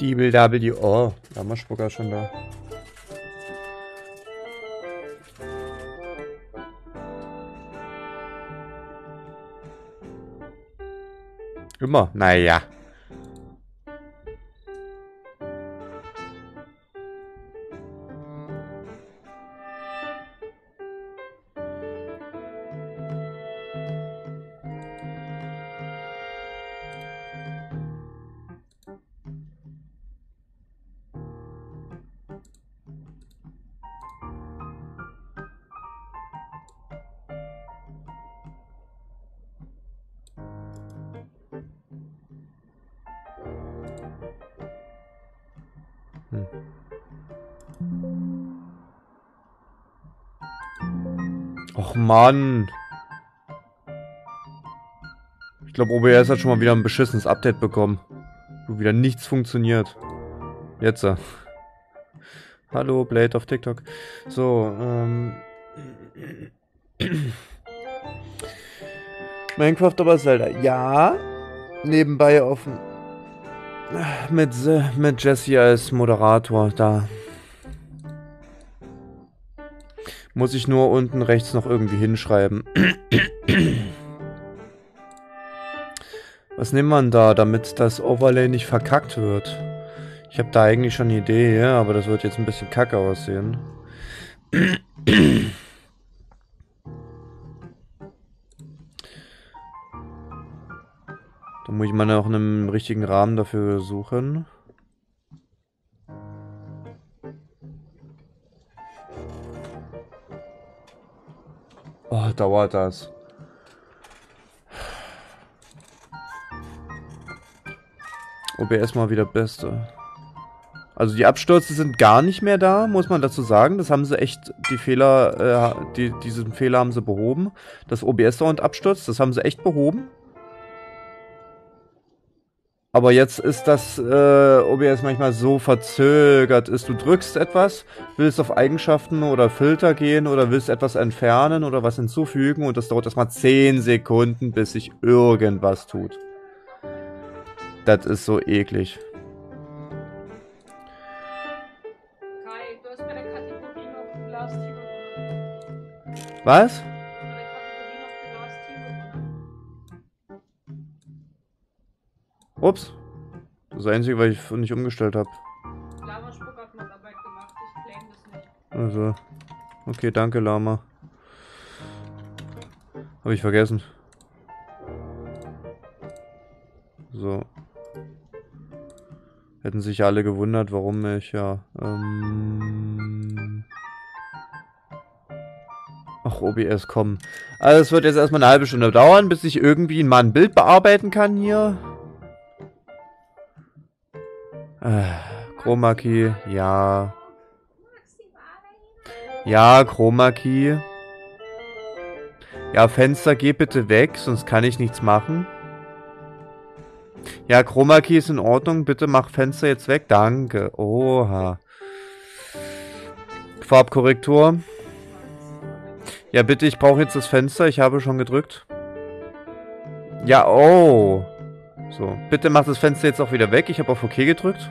Diebel W. Oh, Lammerspucker schon da. Immer. Naja. Mann. Ich glaube, OBS hat schon mal wieder ein beschissenes Update bekommen. Wo wieder nichts funktioniert. Jetzt. Äh. Hallo, Blade auf TikTok. So, ähm. Minecraft aber Zelda. Ja. Nebenbei offen. Mit, mit Jesse als Moderator da. Muss ich nur unten rechts noch irgendwie hinschreiben. Was nimmt man da, damit das Overlay nicht verkackt wird? Ich habe da eigentlich schon eine Idee, ja, aber das wird jetzt ein bisschen kacke aussehen. Da muss ich mal noch einen richtigen Rahmen dafür suchen. Dauert das. OBS mal wieder Beste. Also die Abstürze sind gar nicht mehr da, muss man dazu sagen. Das haben sie echt, die Fehler, äh, die, diesen Fehler haben sie behoben. Das OBS dauernd abstürzt, das haben sie echt behoben. Aber jetzt ist das äh, OBS manchmal so verzögert ist. Du drückst etwas, willst auf Eigenschaften oder Filter gehen oder willst etwas entfernen oder was hinzufügen und das dauert erstmal 10 Sekunden, bis sich irgendwas tut. Das ist so eklig. Kai, du hast bei der Kategorie noch Glastier Was? Ups. Das Einzige, weil ich nicht umgestellt habe. Lama Spuck hat mal Arbeit gemacht. Ich claim das nicht. Also. Okay, danke, Lama. Habe ich vergessen. So. Hätten sich alle gewundert, warum ich ja. Ähm Ach, OBS, komm. Also es wird jetzt erstmal eine halbe Stunde dauern, bis ich irgendwie mal ein Bild bearbeiten kann hier. Äh, Chroma Key, ja. Ja, Chroma Key. Ja, Fenster, geh bitte weg, sonst kann ich nichts machen. Ja, Chroma Key ist in Ordnung. Bitte mach Fenster jetzt weg. Danke. Oha. Farbkorrektur. Ja, bitte, ich brauche jetzt das Fenster. Ich habe schon gedrückt. Ja, oh. So, bitte mach das Fenster jetzt auch wieder weg. Ich habe auf OK gedrückt.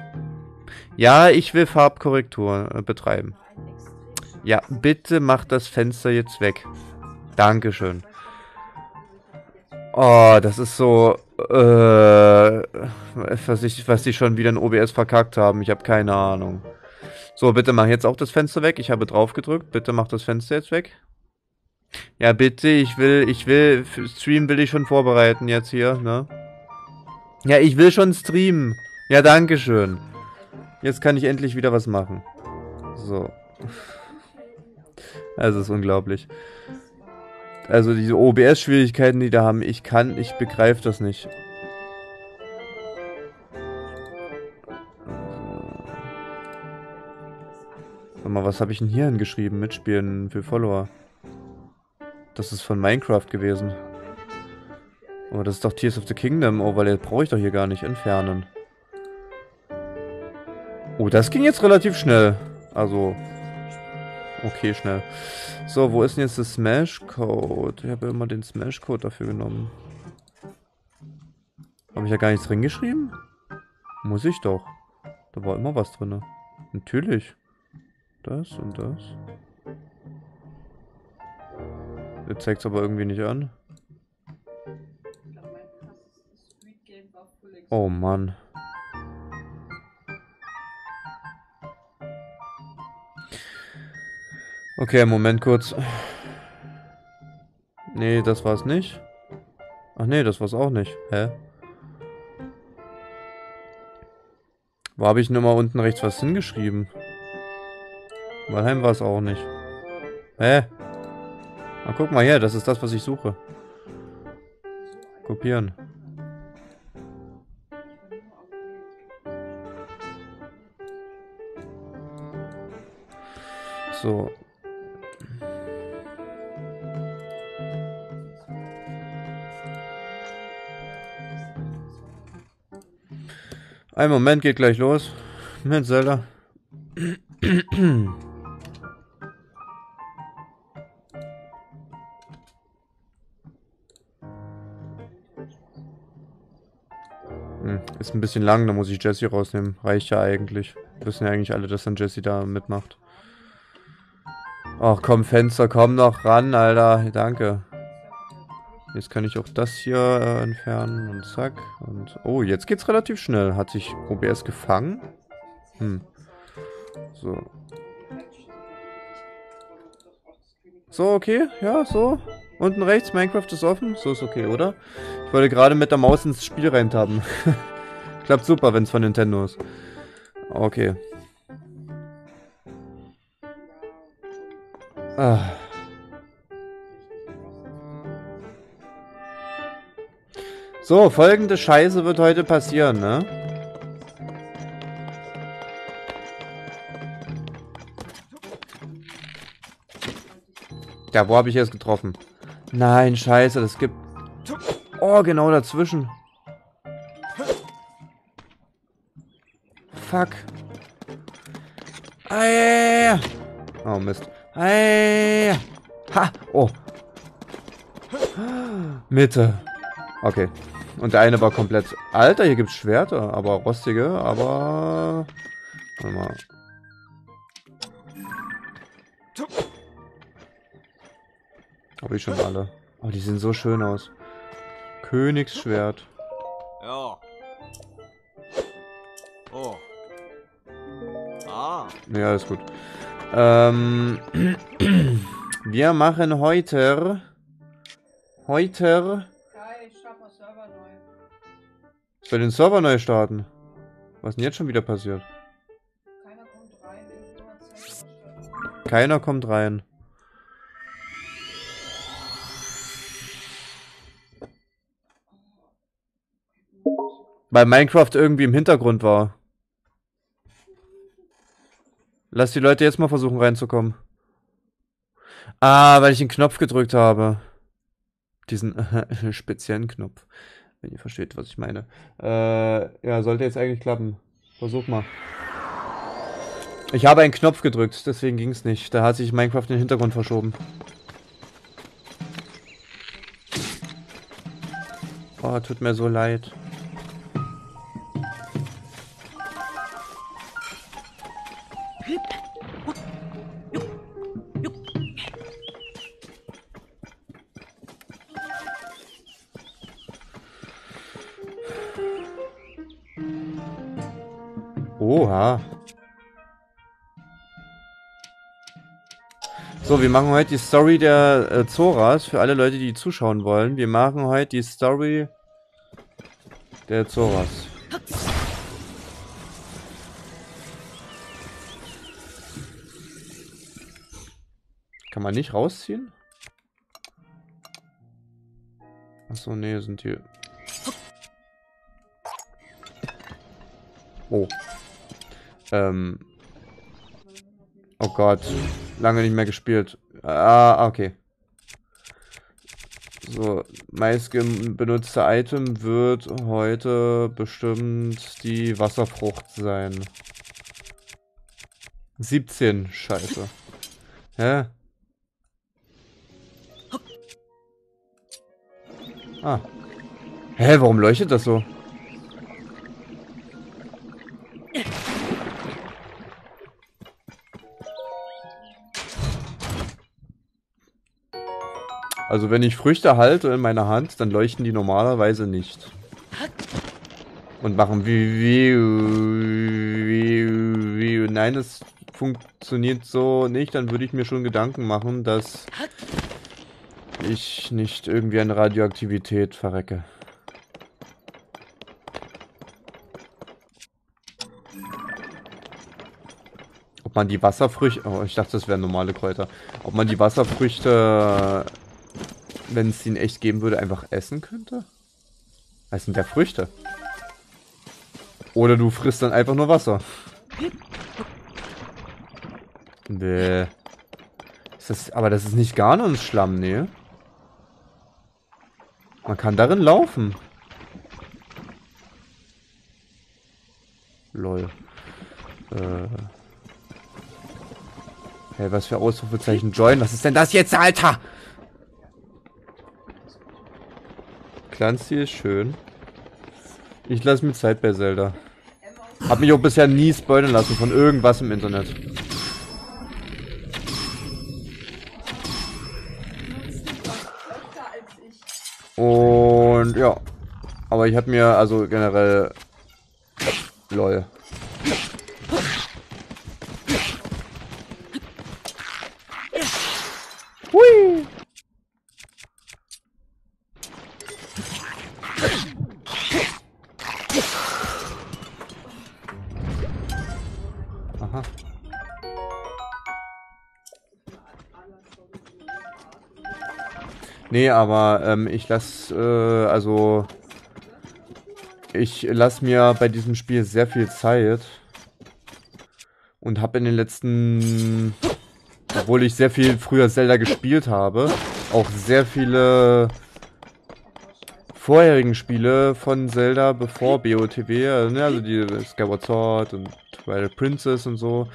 Ja, ich will Farbkorrektur äh, betreiben. Ja, bitte mach das Fenster jetzt weg. Dankeschön. Oh, das ist so, äh, was ich, was die schon wieder in OBS verkackt haben. Ich habe keine Ahnung. So, bitte mach jetzt auch das Fenster weg. Ich habe drauf gedrückt. Bitte mach das Fenster jetzt weg. Ja, bitte, ich will, ich will, Stream will ich schon vorbereiten jetzt hier, ne? Ja, ich will schon streamen. Ja, danke schön. Jetzt kann ich endlich wieder was machen. So. Also, ist unglaublich. Also, diese OBS-Schwierigkeiten, die da haben, ich kann, ich begreife das nicht. Sag mal, was habe ich denn hier hingeschrieben? Mitspielen für Follower. Das ist von Minecraft gewesen. Aber das ist doch Tears of the Kingdom. Oh, weil der brauche ich doch hier gar nicht entfernen. Oh, das ging jetzt relativ schnell. Also, okay, schnell. So, wo ist denn jetzt der Smash-Code? Ich habe ja immer den Smash-Code dafür genommen. Habe ich ja gar nichts drin geschrieben? Muss ich doch. Da war immer was drin. Natürlich. Das und das. Jetzt zeigt es aber irgendwie nicht an. Oh Mann. Okay, Moment kurz. Nee, das war's nicht. Ach nee, das war's auch nicht. Hä? Wo habe ich nur mal unten rechts was hingeschrieben? Walheim war es auch nicht. Hä? Na guck mal her, das ist das, was ich suche. Kopieren. So. Ein Moment, geht gleich los. Mit Zelda. Hm, ist ein bisschen lang, da muss ich Jesse rausnehmen. Reicht ja eigentlich. Wissen ja eigentlich alle, dass dann Jesse da mitmacht. Ach komm, Fenster, komm noch ran, Alter. Danke. Jetzt kann ich auch das hier äh, entfernen und zack. Und oh, jetzt geht's relativ schnell. Hat sich OBS gefangen? Hm. So. So, okay. Ja, so. Unten rechts, Minecraft ist offen. So ist okay, oder? Ich wollte gerade mit der Maus ins Spiel reintappen. Klappt super, wenn es von Nintendo ist. Okay. Ah. So, folgende Scheiße wird heute passieren, ne? Ja, wo habe ich jetzt getroffen? Nein, scheiße, das gibt... Oh, genau dazwischen. Fuck. Ah, Oh, Mist. Hey. Ha. Oh. Mitte. Okay. Und der eine war komplett... Alter, hier gibt's Schwerter, aber rostige, aber... Warte mal. Habe ich schon alle. Oh, die sehen so schön aus. Königsschwert. Ja. Oh. Ah. Ja, ist gut. Ähm, wir machen heute... Heute... Ich will den Server neu starten. Was ist denn jetzt schon wieder passiert? Keiner kommt rein. Keiner kommt rein. Weil Minecraft irgendwie im Hintergrund war. Lass die Leute jetzt mal versuchen reinzukommen. Ah, weil ich den Knopf gedrückt habe. Diesen speziellen Knopf. Wenn ihr versteht, was ich meine. Äh, ja, sollte jetzt eigentlich klappen. Versuch mal. Ich habe einen Knopf gedrückt, deswegen ging es nicht. Da hat sich Minecraft in den Hintergrund verschoben. Oh, tut mir so leid. So, wir machen heute die Story der äh, Zoras. Für alle Leute, die zuschauen wollen. Wir machen heute die Story der Zoras. Kann man nicht rausziehen? Achso, nee, sind hier... Oh. Ähm. Oh Gott. Lange nicht mehr gespielt. Ah, okay. So, meist benutzte Item wird heute bestimmt die Wasserfrucht sein. 17, scheiße. Hä? Ah. Hä, warum leuchtet das so? Also wenn ich Früchte halte in meiner Hand, dann leuchten die normalerweise nicht. Und machen wie, wie, wie, wie, nein, es funktioniert so nicht, dann würde ich mir schon Gedanken machen, dass ich nicht irgendwie an Radioaktivität verrecke. Ob man die Wasserfrüchte... Oh, ich dachte, das wären normale Kräuter. Ob man die Wasserfrüchte, wenn es in echt geben würde, einfach essen könnte? Was sind der Früchte? Oder du frisst dann einfach nur Wasser. Bäh. Ist das, aber das ist nicht Ganon-Schlamm, ne? Man kann darin laufen. Lol. Äh. Hey, was für Ausrufezeichen Join? Was ist denn das jetzt, Alter? Clancy ist schön. Ich lasse mir Zeit bei Zelda. Hab mich auch bisher nie spoilern lassen von irgendwas im Internet. Und ja. Aber ich habe mir also generell lol. Nee, aber ähm, ich lasse, äh, also ich lasse mir bei diesem Spiel sehr viel Zeit und habe in den letzten, obwohl ich sehr viel früher Zelda gespielt habe, auch sehr viele vorherigen Spiele von Zelda bevor BOTW, also, ne, also die Skyward Sword und Twilight Princess und so,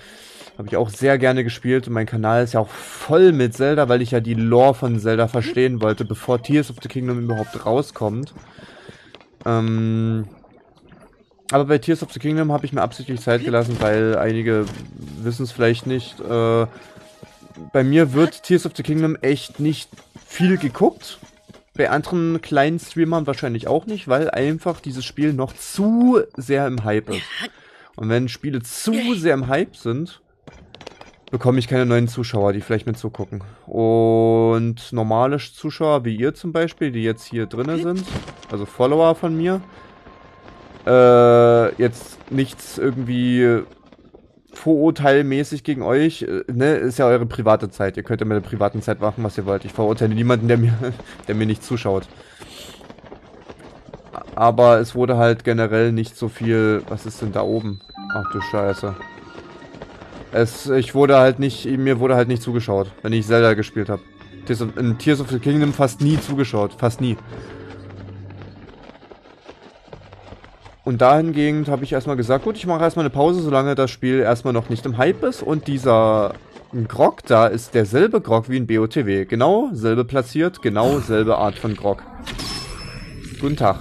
habe ich auch sehr gerne gespielt und mein Kanal ist ja auch voll mit Zelda, weil ich ja die Lore von Zelda verstehen wollte, bevor Tears of the Kingdom überhaupt rauskommt. Ähm, aber bei Tears of the Kingdom habe ich mir absichtlich Zeit gelassen, weil einige wissen es vielleicht nicht. Äh, bei mir wird Tears of the Kingdom echt nicht viel geguckt. Bei anderen kleinen Streamern wahrscheinlich auch nicht, weil einfach dieses Spiel noch zu sehr im Hype ist. Und wenn Spiele zu sehr im Hype sind, bekomme ich keine neuen Zuschauer, die vielleicht mit zugucken. Und normale Zuschauer wie ihr zum Beispiel, die jetzt hier drinnen sind, also Follower von mir, äh, jetzt nichts irgendwie vorurteilmäßig gegen euch, äh, ne, ist ja eure private Zeit. Ihr könnt ja mit der privaten Zeit machen, was ihr wollt. Ich verurteile niemanden, der mir, der mir nicht zuschaut. Aber es wurde halt generell nicht so viel. Was ist denn da oben? Ach du Scheiße. Es, ich wurde halt nicht, mir wurde halt nicht zugeschaut, wenn ich Zelda gespielt habe. In Tears of the Kingdom fast nie zugeschaut, fast nie. Und dahingehend habe ich erstmal gesagt, gut, ich mache erstmal eine Pause, solange das Spiel erstmal noch nicht im Hype ist. Und dieser Grog da ist derselbe Grog wie in BOTW. Genau selbe platziert, genau selbe Art von Grog. Guten Tag.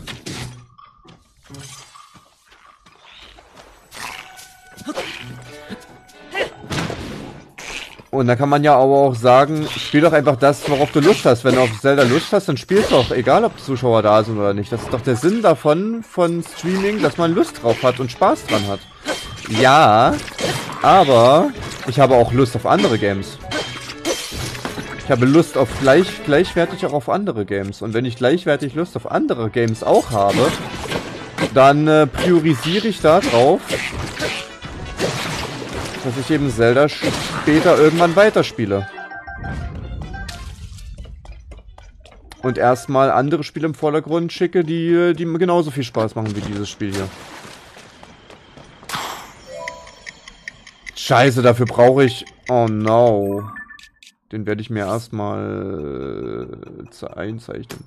Und da kann man ja aber auch sagen, spiel doch einfach das, worauf du Lust hast. Wenn du auf Zelda Lust hast, dann spiel doch, egal ob Zuschauer da sind oder nicht. Das ist doch der Sinn davon, von Streaming, dass man Lust drauf hat und Spaß dran hat. Ja, aber ich habe auch Lust auf andere Games. Ich habe Lust auf gleich, gleichwertig auch auf andere Games. Und wenn ich gleichwertig Lust auf andere Games auch habe, dann äh, priorisiere ich da drauf, dass ich eben Zelda später irgendwann weiterspiele. Und erstmal andere Spiele im Vordergrund schicke, die, die genauso viel Spaß machen wie dieses Spiel hier. Scheiße, dafür brauche ich... Oh no. Den werde ich mir erstmal äh, einzeichnen.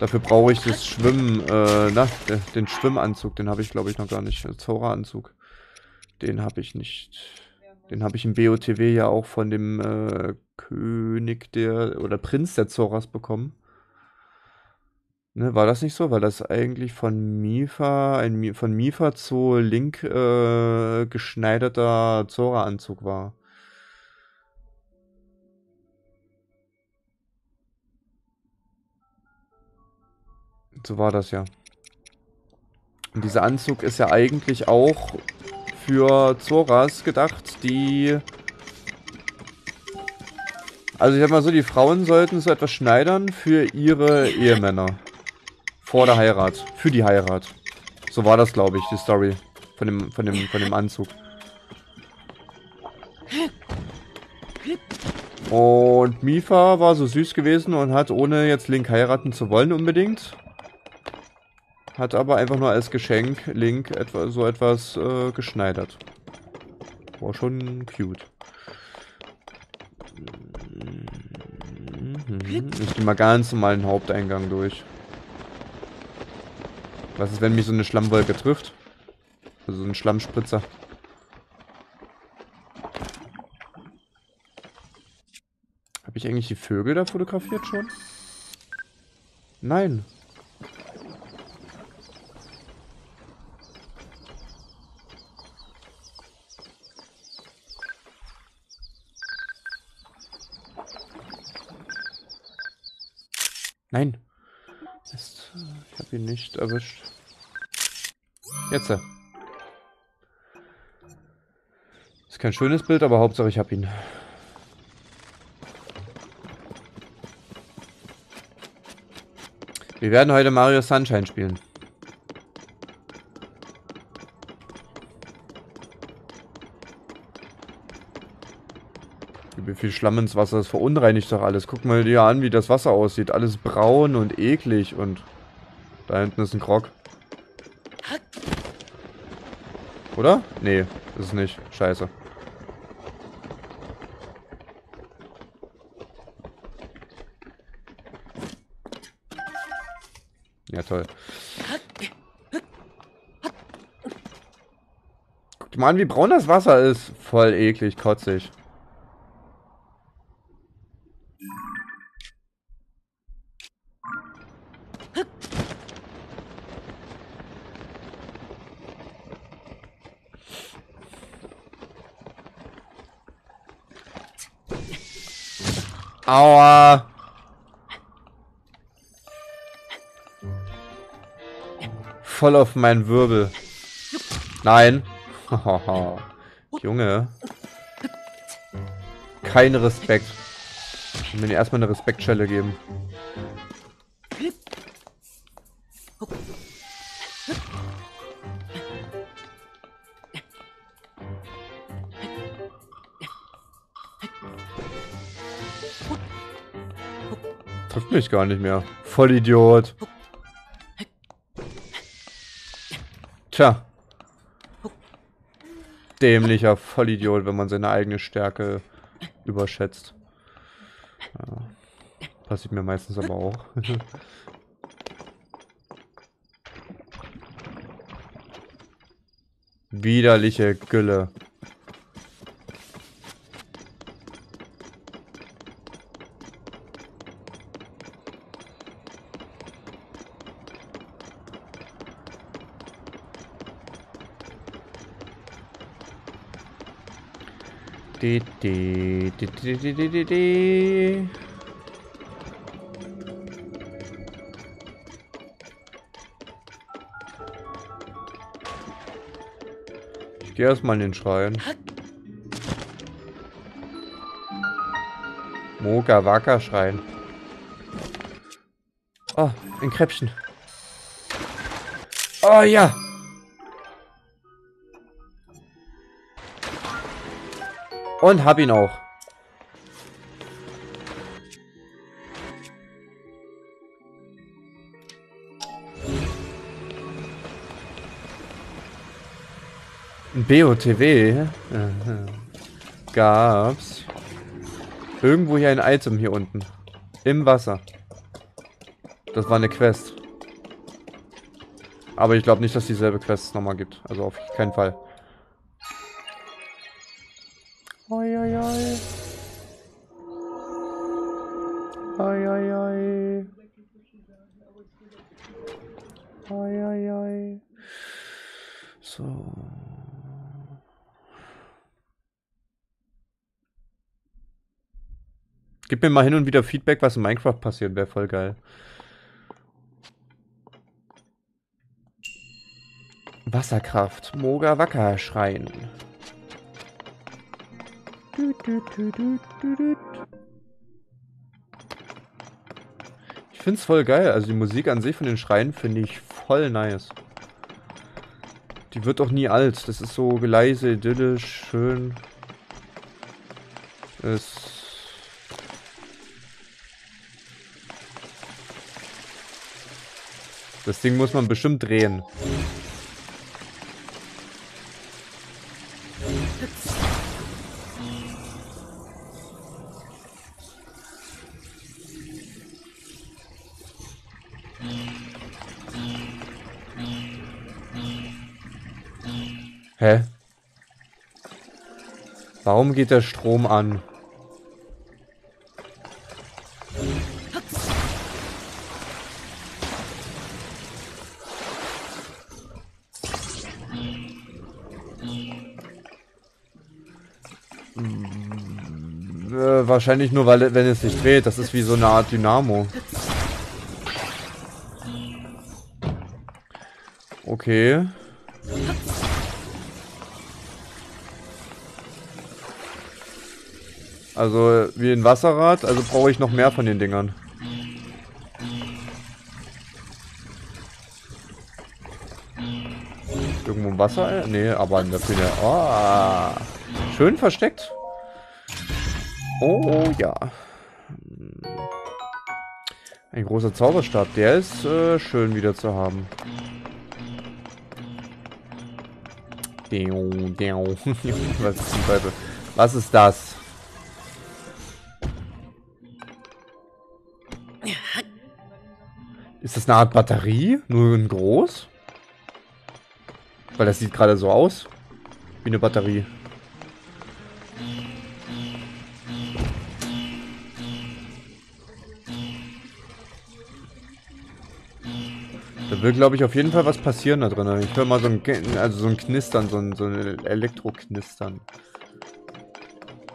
Dafür brauche ich das Schwimmen, äh, na, den Schwimmanzug, den habe ich glaube ich noch gar nicht. Zora-Anzug. Den habe ich nicht. Den habe ich im BOTW ja auch von dem äh, König der oder Prinz der Zoras bekommen. Ne, war das nicht so? Weil das eigentlich von Mifa, ein von Mifa zu Link äh, geschneiderter Zora-Anzug war. So war das ja. Und dieser Anzug ist ja eigentlich auch für Zoras gedacht, die... Also ich sag mal so, die Frauen sollten so etwas schneidern für ihre Ehemänner. Vor der Heirat. Für die Heirat. So war das, glaube ich, die Story von dem, von dem, von dem Anzug. Und Mifa war so süß gewesen und hat, ohne jetzt Link heiraten zu wollen unbedingt, hat aber einfach nur als Geschenk Link etwa, so etwas äh, geschneidert. War schon cute. Mhm. Ich gehe mal ganz normal den Haupteingang durch. Was ist, wenn mich so eine Schlammwolke trifft? Also so ein Schlammspritzer. Habe ich eigentlich die Vögel da fotografiert schon? Nein. Nein. Ist, ich habe ihn nicht erwischt. Jetzt. Ist kein schönes Bild, aber Hauptsache ich habe ihn. Wir werden heute Mario Sunshine spielen. Wie viel Schlamm ins Wasser, das verunreinigt doch alles. Guck mal dir an, wie das Wasser aussieht. Alles braun und eklig und da hinten ist ein Krog. Oder? Nee, ist es nicht. Scheiße. Ja, toll. Guck dir mal an, wie braun das Wasser ist. Voll eklig, kotzig. Aua. Voll auf meinen Wirbel. Nein. Junge. Kein Respekt. Ich will mir erstmal eine Respektschelle geben. Mich gar nicht mehr. Vollidiot. Tja. Dämlicher Vollidiot, wenn man seine eigene Stärke überschätzt. Ja. Passiert mir meistens aber auch. Widerliche Gülle. Di, di, di, di, di, di, di, di. Ich gehe erstmal in den Schrein. Moga Waka Schrein. Oh, ein Kräppchen. Oh ja. Und hab ihn auch. BOTW gab's irgendwo hier ein Item hier unten. Im Wasser. Das war eine Quest. Aber ich glaube nicht, dass dieselbe Quest nochmal gibt. Also auf keinen Fall. Mir mal hin und wieder Feedback, was in Minecraft passiert, wäre voll geil. Wasserkraft. Moga Wacker Schrein. Ich finde es voll geil. Also die Musik an sich von den Schreien finde ich voll nice. Die wird auch nie alt. Das ist so leise, idyllisch, schön. Es das Ding muss man bestimmt drehen. Hä? Warum geht der Strom an? Äh, wahrscheinlich nur, weil wenn es sich dreht. Das ist wie so eine Art Dynamo. Okay. Also wie ein Wasserrad, also brauche ich noch mehr von den Dingern. Irgendwo im Wasser? Nee, aber in der Bühne. Oh, schön versteckt. Oh ja. Ein großer Zauberstab. Der ist äh, schön wieder zu haben. Was ist, Was ist das? Ist das eine Art Batterie? Nur in groß? Weil das sieht gerade so aus. Wie eine Batterie. Will, glaube ich, auf jeden Fall was passieren da drin. Ich höre mal so ein, also so ein Knistern, so ein, so ein Elektroknistern.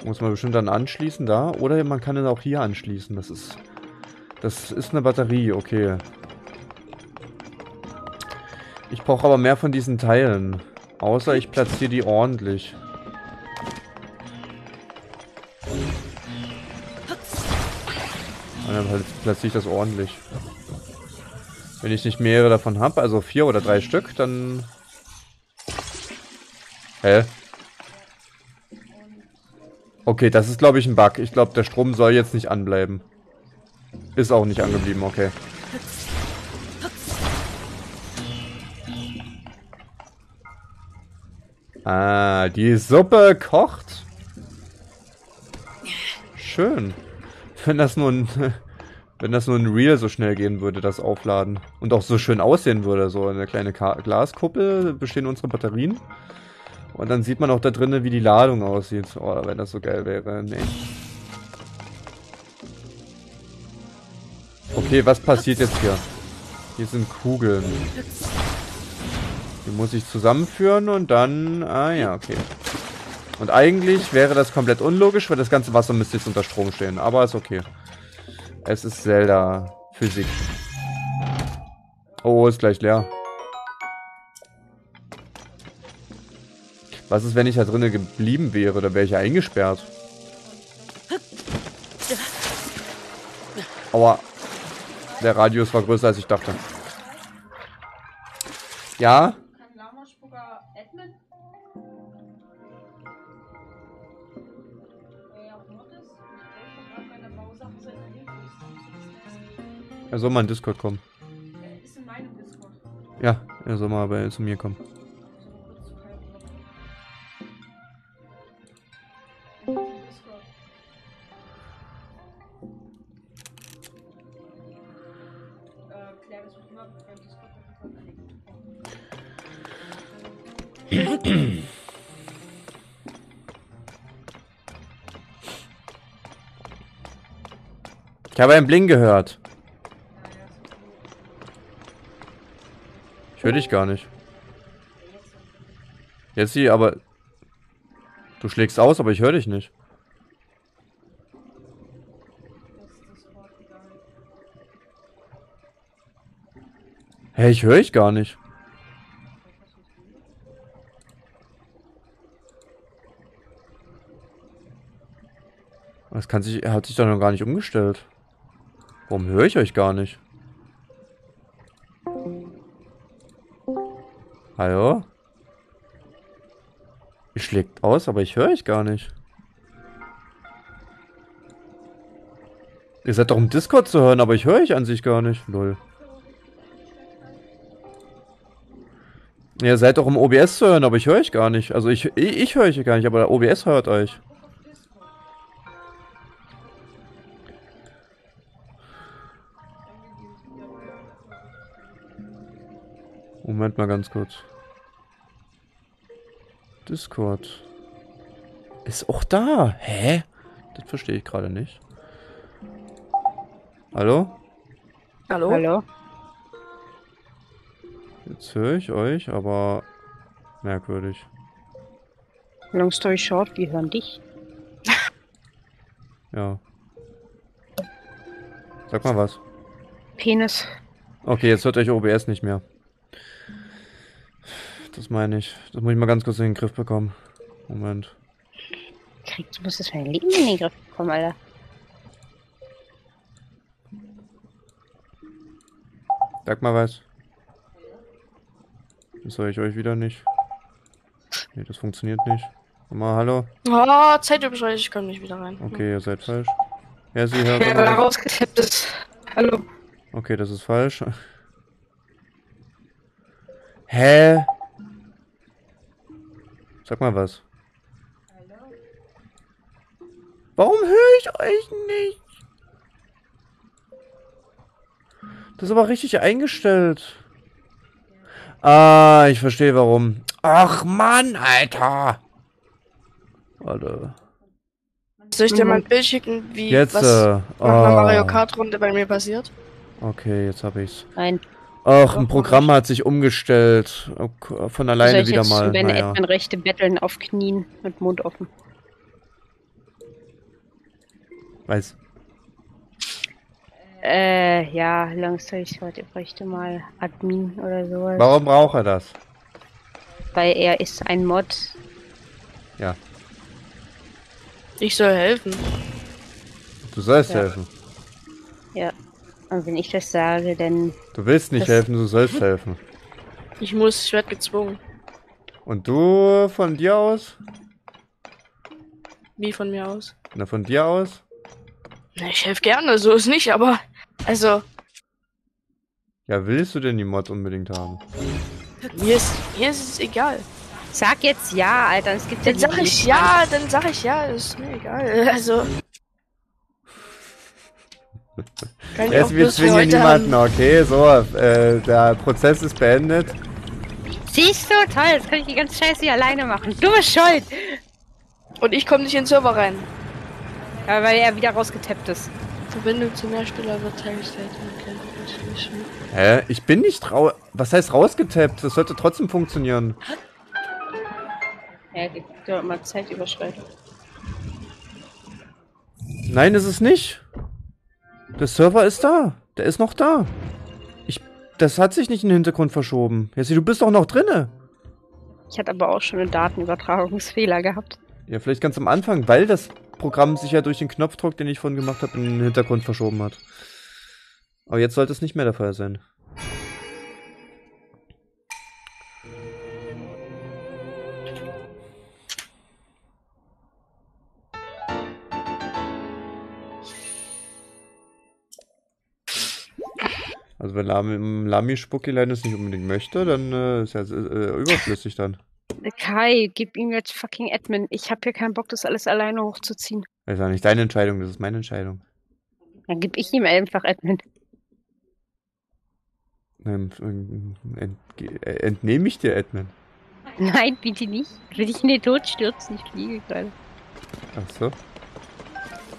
Muss man bestimmt dann anschließen da. Oder man kann es auch hier anschließen. Das ist das ist eine Batterie, okay. Ich brauche aber mehr von diesen Teilen. Außer ich platziere die ordentlich. Und dann platziere ich das ordentlich. Wenn ich nicht mehrere davon habe, also vier oder drei Stück, dann... Hä? Okay, das ist glaube ich ein Bug. Ich glaube, der Strom soll jetzt nicht anbleiben. Ist auch nicht angeblieben, okay. Ah, die Suppe kocht. Schön. Wenn das nur ein, wenn das nur ein Real so schnell gehen würde, das Aufladen. Und auch so schön aussehen würde. So eine kleine Ka Glaskuppel bestehen unsere Batterien. Und dann sieht man auch da drinnen, wie die Ladung aussieht. Oh, wenn das so geil wäre. Nee. Okay, was passiert jetzt hier? Hier sind Kugeln. Die muss ich zusammenführen und dann... Ah ja, okay. Und eigentlich wäre das komplett unlogisch, weil das ganze Wasser müsste jetzt unter Strom stehen. Aber ist okay. Es ist Zelda-Physik. Oh, ist gleich leer. Was ist, wenn ich da drinnen geblieben wäre? Da wäre ich ja eingesperrt. Aua. Der Radius war größer, als ich dachte. Ja? Er soll mal in Discord kommen. Er ist in meinem Discord. Ja, er soll mal bei, zu mir kommen. Ich habe einen Bling gehört. höre dich gar nicht. Jetzt sie, aber... Du schlägst aus, aber ich höre dich nicht. Hä, hey, ich höre ich gar nicht. Das kann sich, hat sich doch noch gar nicht umgestellt. Warum höre ich euch gar nicht? Hallo? Ihr schlägt aus, aber ich höre euch gar nicht. Ihr seid doch im Discord zu hören, aber ich höre euch an sich gar nicht. Lol. Ihr seid doch im OBS zu hören, aber ich höre euch gar nicht. Also ich, ich, ich höre euch gar nicht, aber der OBS hört euch. Moment mal ganz kurz. Discord. Ist auch da. Hä? Das verstehe ich gerade nicht. Hallo? Hallo? Hallo? Jetzt höre ich euch, aber merkwürdig. Long story short, wir hören dich. Ja. Sag mal was. Penis. Okay, jetzt hört euch OBS nicht mehr. Das meine ich. Das muss ich mal ganz kurz in den Griff bekommen. Moment. Krieg, du musst das für dein Leben in den Griff bekommen, Alter. Sag mal was. Das höre ich euch wieder nicht. Nee, das funktioniert nicht. Mal hallo. Oh, Zeitüberschreitung, ich komme nicht wieder rein. Okay, ihr seid falsch. Ja, sie hört Ja, er rausgetippt ist. Hallo. Okay, das ist falsch. Hä? Sag mal was. Warum höre ich euch nicht? Das ist aber richtig eingestellt. Ah, ich verstehe warum. Ach Mann, Alter. Warte. Soll ich dir mal ein Bild schicken, wie Jetzt, was äh, nach einer oh. Mario Kart Runde bei mir passiert? Okay, jetzt habe ich's. Nein. Ach, ein Programm hat sich umgestellt. Ok- Von alleine ich wieder jetzt mal. meine Naja. Admin-Rechte betteln auf Knien mit Mund offen? Weiß. Äh, ja, long short, ich bräuchte mal Admin oder sowas. Warum braucht er das? Weil er ist ein Mod. Ja, Ich soll helfen. du sollst Ja. helfen. Ja. Und wenn ich das sage, dann. Du willst nicht Das- helfen, du sollst helfen. Ich muss, ich werde gezwungen. Und du von dir aus? Wie von mir aus? Na, von dir aus? Na, ich helfe gerne, so ist nicht, aber. Also, Ja, willst du denn die Mod unbedingt haben? mir ist, mir ist es egal. Sag jetzt ja, Alter. Es gibt ja Dann sag ich ja, dann sag ich ja, ist mir egal. Also. Jetzt, wir zwingen niemanden, haben. okay? So, äh, der Prozess ist beendet. Siehst du, toll, jetzt kann ich die ganze Scheiße hier alleine machen. Du bist schuld! Und ich komme nicht in den Server rein. Ja, weil er wieder rausgetappt ist. Verbindung zum Hersteller wird hergestellt. Okay, Hä? Ich bin nicht rau... Was heißt rausgetappt? Das sollte trotzdem funktionieren. Ja, gibt doch immer Zeitüberschreitung. Nein, ist es nicht. Der Server ist da. Der ist noch da. Ich... Das hat sich nicht in den Hintergrund verschoben. Jessie, du bist doch noch drinne. Ich hatte aber auch schon einen Datenübertragungsfehler gehabt. Ja, vielleicht ganz am Anfang, weil das Programm sich ja durch den Knopfdruck, den ich vorhin gemacht habe, in den Hintergrund verschoben hat. Aber jetzt sollte es nicht mehr der Fall sein. Also wenn Lami, Lami Spuckilein es nicht unbedingt möchte, dann äh, ist ja äh, überflüssig dann. Kai, gib ihm jetzt fucking Admin. Ich hab hier keinen Bock, das alles alleine hochzuziehen. Das ist ja nicht deine Entscheidung, das ist meine Entscheidung. Dann gib ich ihm einfach Admin. Äh, entnehme ich dir, Admin? Nein, bitte nicht. Will ich in den Tod stürzen? Ich fliege gerade. Ach so.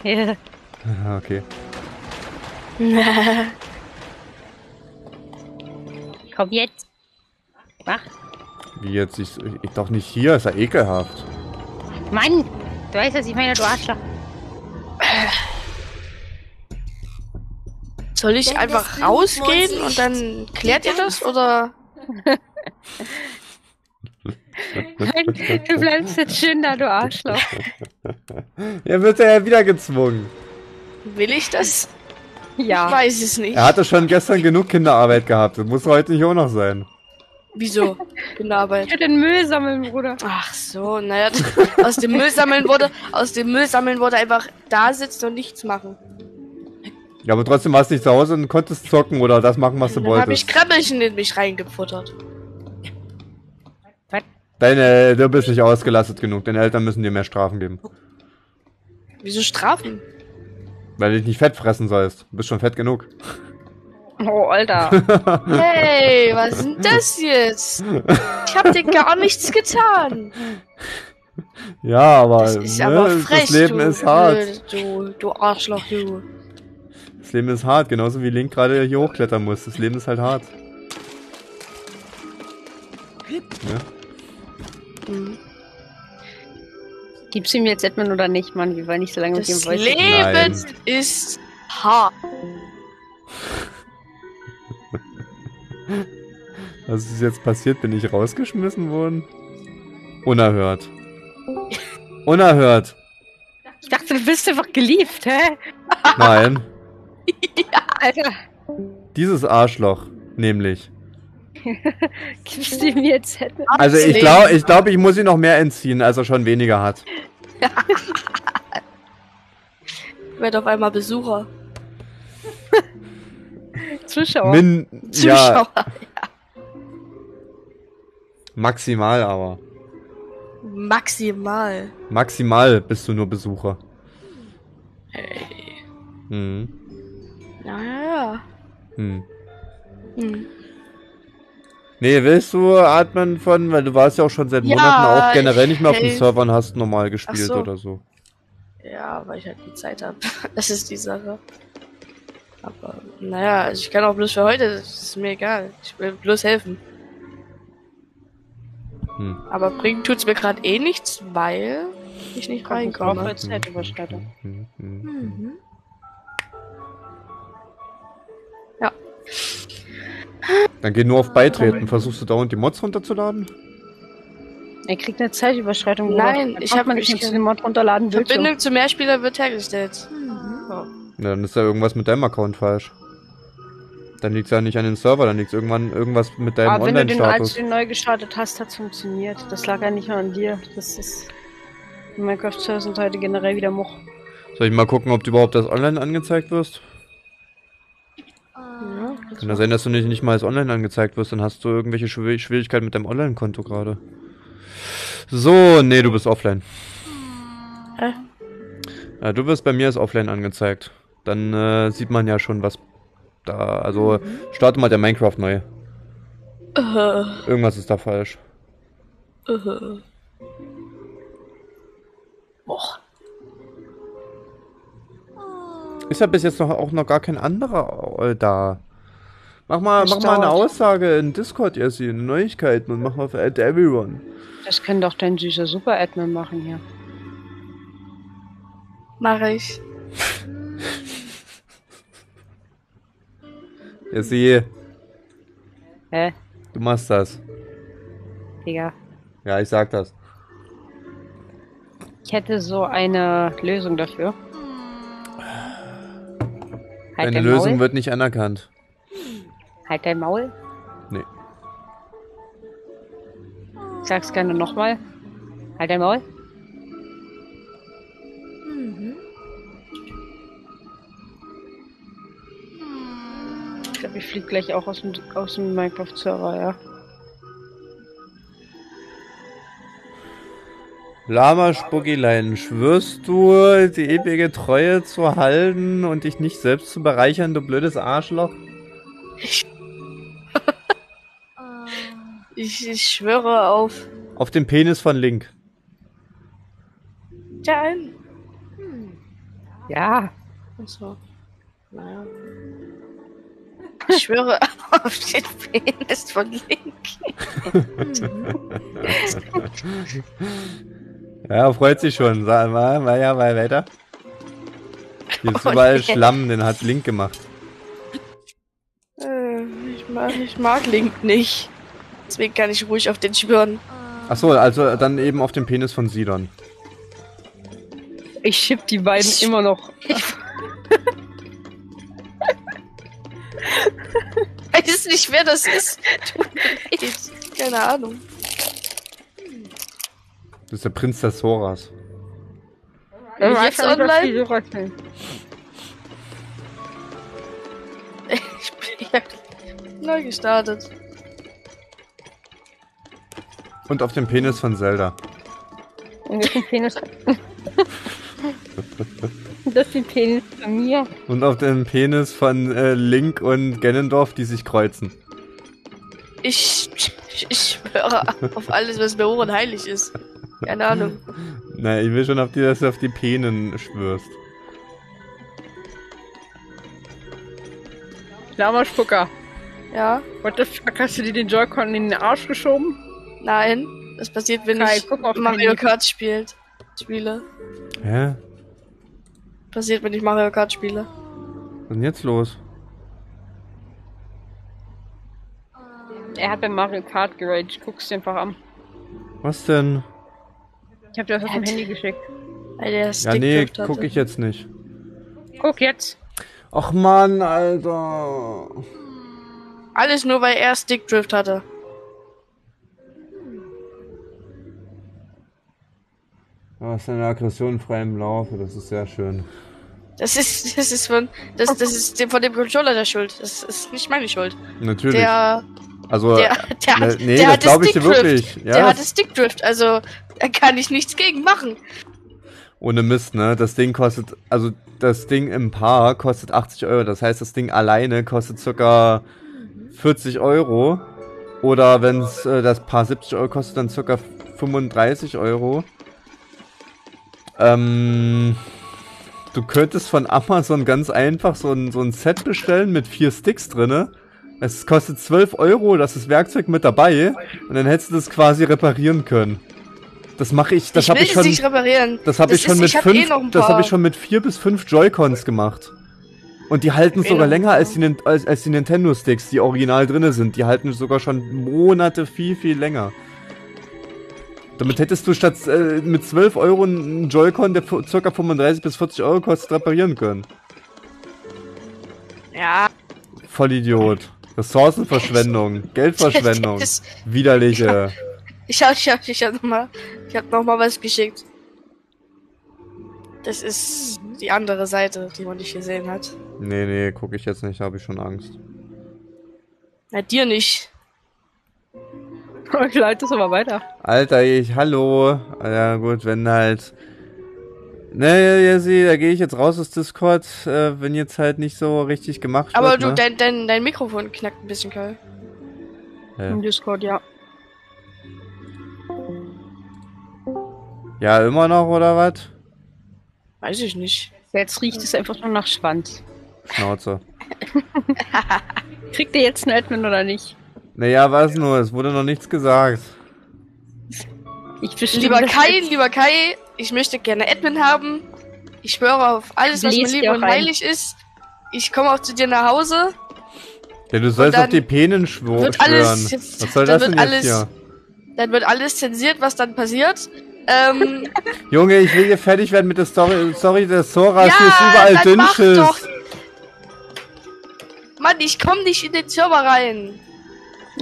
Ja. Okay. Komm jetzt. Mach. Wie jetzt? Ich, ich doch nicht hier, ist ja ekelhaft. Mann! Du weißt, was ich meine, du Arschloch. Soll ich Denn einfach rausgehen und dann klärt ihr das oder? Nein, du bleibst jetzt schön da, du Arschloch. Er wird ja wieder gezwungen. Will ich das? Ich Ja. weiß es nicht. Er hatte schon gestern genug Kinderarbeit gehabt. Das muss heute nicht auch noch sein. Wieso? Kinderarbeit. Ich will den Müll sammeln, Bruder. Ach so, naja, aus dem Müll sammeln wurde, aus dem Müll sammeln wurde einfach da sitzen und nichts machen. Ja, aber trotzdem warst du nicht zu Hause und konntest zocken oder das machen, was du Dann habe ich wolltest. Krabbelchen in mich reingefuttert. Deine, du bist nicht ausgelastet genug. Deine Eltern müssen dir mehr Strafen geben. Wieso strafen? Weil du dich nicht fett fressen sollst. Du bist schon fett genug. Oh, Alter. Hey, was ist denn das jetzt? Ich habe dir gar nichts getan. Ja, aber, Das ist ne, aber frech, das Leben du, ist hart. Du, du Arschloch, du. Das Leben ist hart, genauso wie Link gerade hier hochklettern muss. Das Leben ist halt hart. Ja? Hm. Gibst du ihm jetzt Edmund oder nicht, Mann? Wir wollen nicht so lange mit Das dem Voice. Leben Nein. ist hart. Was ist jetzt passiert? Bin ich rausgeschmissen worden? Unerhört. Unerhört. Ich dachte, du bist einfach geliebt, hä? Nein. Alter, Dieses Arschloch, nämlich. gibst du ihm jetzt Edmund? Also ich glaube, ich, glaub, ich muss ihn noch mehr entziehen, als er schon weniger hat. Ich werde auf einmal Besucher. Zuschauer. Min ja, Zuschauer. maximal aber. Maximal. Maximal bist du nur Besucher. Hey. Hm. Ja, ja, ja. Hm. Hm. Nee, willst du atmen von, weil du warst ja auch schon seit Ja, Monaten auch generell nicht mehr auf den. Servern, hast normal gespielt so. oder so. Ja, weil ich halt die Zeit habe. Das ist die Sache. Aber, naja, also ich kann auch bloß für heute, das ist mir egal. Ich will bloß helfen. Hm. Aber bringen tut's mir gerade eh nichts, weil ich nicht reinkomme. Als Zeitüberschreitung. Hm, hm. Mhm. Ja. Dann geh nur auf Beitreten. Versuchst du dauernd die Mods runterzuladen? Er kriegt eine Zeitüberschreitung. Nein, ich kommt hab- man nicht ich dem Mod runterladen. Bildschirm. Verbindung zum Mehrspieler wird hergestellt. Ja. Ja, dann ist da irgendwas mit deinem Account falsch. Dann liegt's ja nicht an den Server, dann liegt's irgendwann irgendwas mit deinem Aber wenn du den, als Online-Status. du den neu gestartet hast, hat's funktioniert. Das lag ja nicht nur an dir. Das ist. Minecraft-Server sind heute generell wieder Moch. Soll ich mal gucken, ob du überhaupt als Online angezeigt wirst? Kann ja sein, dass du nicht, nicht mal als Online angezeigt wirst, dann hast du irgendwelche Schwier- Schwierigkeiten mit deinem Online-Konto gerade. So, nee, du bist offline. Hä? Ja, du wirst bei mir als offline angezeigt. Dann äh, sieht man ja schon, was da. Also, starte mal der Minecraft neu. Äh, Irgendwas ist da falsch. äh. Boah. Ist ja bis jetzt noch auch noch gar kein anderer äh, da. Mach mal, mach mal eine. Aussage in Discord, Jessie, in Neuigkeiten und mach mal für Add Everyone. Das kann doch dein süßer Super-Admin machen hier. Mache ich. Jessie, Hä? du machst das. Digga. Ja, ich sag das. Ich hätte so eine Lösung dafür. Halt Deine dein Lösung Maul. wird nicht anerkannt. Halt dein Maul. Nee. Ich sag's gerne nochmal. Halt dein Maul. Ich glaube, ich flieg gleich auch aus dem, aus dem Minecraft-Server, ja. Lama Spuckilein, schwörst du, die ewige Treue zu halten und dich nicht selbst zu bereichern, du blödes Arschloch? Ich, ich schwöre auf. Auf den Penis von Link. Der einen. Ja. Achso. Naja. Ich schwöre auf den Penis von Link. Ja, freut sich schon. Sag mal, mal ja, mal weiter. Hier ist Oh, überall nee. Schlamm, den hat Link gemacht. Äh, ich, mag, ich mag Link nicht. Deswegen kann ich ruhig auf den schwören. Achso, also dann eben auf dem Penis von Sidon. Ich schipp die beiden Ich- immer noch. weiß nicht, wer das ist. Keine Ahnung. Das ist der Prinz des Horas. Bin ich jetzt online? Ich bin ich hab neu gestartet. Und auf dem Penis von Zelda. Und das ist ein Penis. das ist ein Penis von mir. Und auf dem Penis von äh, Link und Ganondorf, die sich kreuzen. Ich, ich, ich schwöre auf alles, was mir hoch und heilig ist. Keine Ahnung. Na, ich will schon auf die, dass du auf die Penen schwörst. Lamaspucker. Ja? What the fuck, hast du dir den Joy-Con in den Arsch geschoben? Nein. Das passiert, wenn Kai, ich Mario. Kart spielt. Spiele. Hä? Passiert, wenn ich Mario Kart spiele. Was ist denn jetzt los? Er hat bei Mario Kart geraged. Guck's dir einfach an. Was denn? Ich hab dir das auf dem Handy geschickt. Weil der Ja, nee, guck ich jetzt nicht. Guck jetzt. Ach man, Alter. Alles nur, weil er Stickdrift hatte. Was ist eine Aggression frei im Laufe? Das ist sehr schön. Das ist, das ist von, das, das ist dem, von dem Controller der Schuld. Das ist nicht meine Schuld. Natürlich. Der, also, der, der ne, hat, nee, der das hatte glaub ich dir Stickdrift. wirklich. Ja, der das- hatte Stickdrift, also da kann ich nichts gegen machen. ohne Mist, ne? Das Ding kostet, also das Ding im Paar kostet 80 Euro. Das heißt, das Ding alleine kostet circa 40 Euro. Oder wenn es äh, das Paar 70 Euro kostet, dann circa 35 Euro. Ähm, du könntest von Amazon ganz einfach so ein, so ein Set bestellen mit vier Sticks drinne. Es kostet 12 Euro, das ist Werkzeug mit dabei. Und dann hättest du das quasi reparieren können. Das mache ich, das habe ich schon. nicht reparieren. Das habe ich schon ist- mit ich hab fünf, eh das habe ich schon mit vier bis fünf Joy-Cons gemacht. Und die halten Eh sogar noch länger als die, als, als die Nintendo Sticks, die original drinne sind. Die halten sogar schon Monate viel, viel länger. Damit hättest du statt äh, mit 12 Euro einen Joy-Con, der circa 35 bis 40 Euro kostet, reparieren können. Ja, Vollidiot. Ressourcenverschwendung, Geldverschwendung, widerliche. ich hab, ich hab, ich hab noch mal, ich hab noch mal was geschickt. Das ist die andere Seite, die man nicht gesehen hat. Nee, nee, gucke ich jetzt nicht, habe ich schon Angst. Na, dir nicht. Ich leite das aber weiter. Alter, ich, hallo. Ah, Ja, gut, wenn halt. Ne, Jesse, da gehe ich jetzt raus aus Discord, äh, wenn jetzt halt nicht so richtig gemacht Aber wird. du, ne? dein, dein, dein Mikrofon knackt ein bisschen, Karl. Hä? Im Discord, ja. Ja, immer noch, oder was? Weiß ich nicht. Jetzt riecht es einfach nur nach Schwanz. Schnauze. Kriegt ihr jetzt einen Admin oder nicht? Naja, was nur, es wurde noch nichts gesagt. Ich bestimme Lieber Kai, jetzt. lieber Kai, ich möchte gerne Admin haben. Ich schwöre auf alles, was mir lieb und heilig ist. Ich komme auch zu dir nach Hause. Ja, du sollst auf die Penen schwor wird alles was soll dann das denn wird jetzt hier? alles- Dann wird alles zensiert, was dann passiert. Ähm, Junge, ich will hier fertig werden mit der Story. Sorry, der Sora, ja, hier ist überall dann mach Dünnschiss. doch. Mann, ich komm nicht in den Server rein.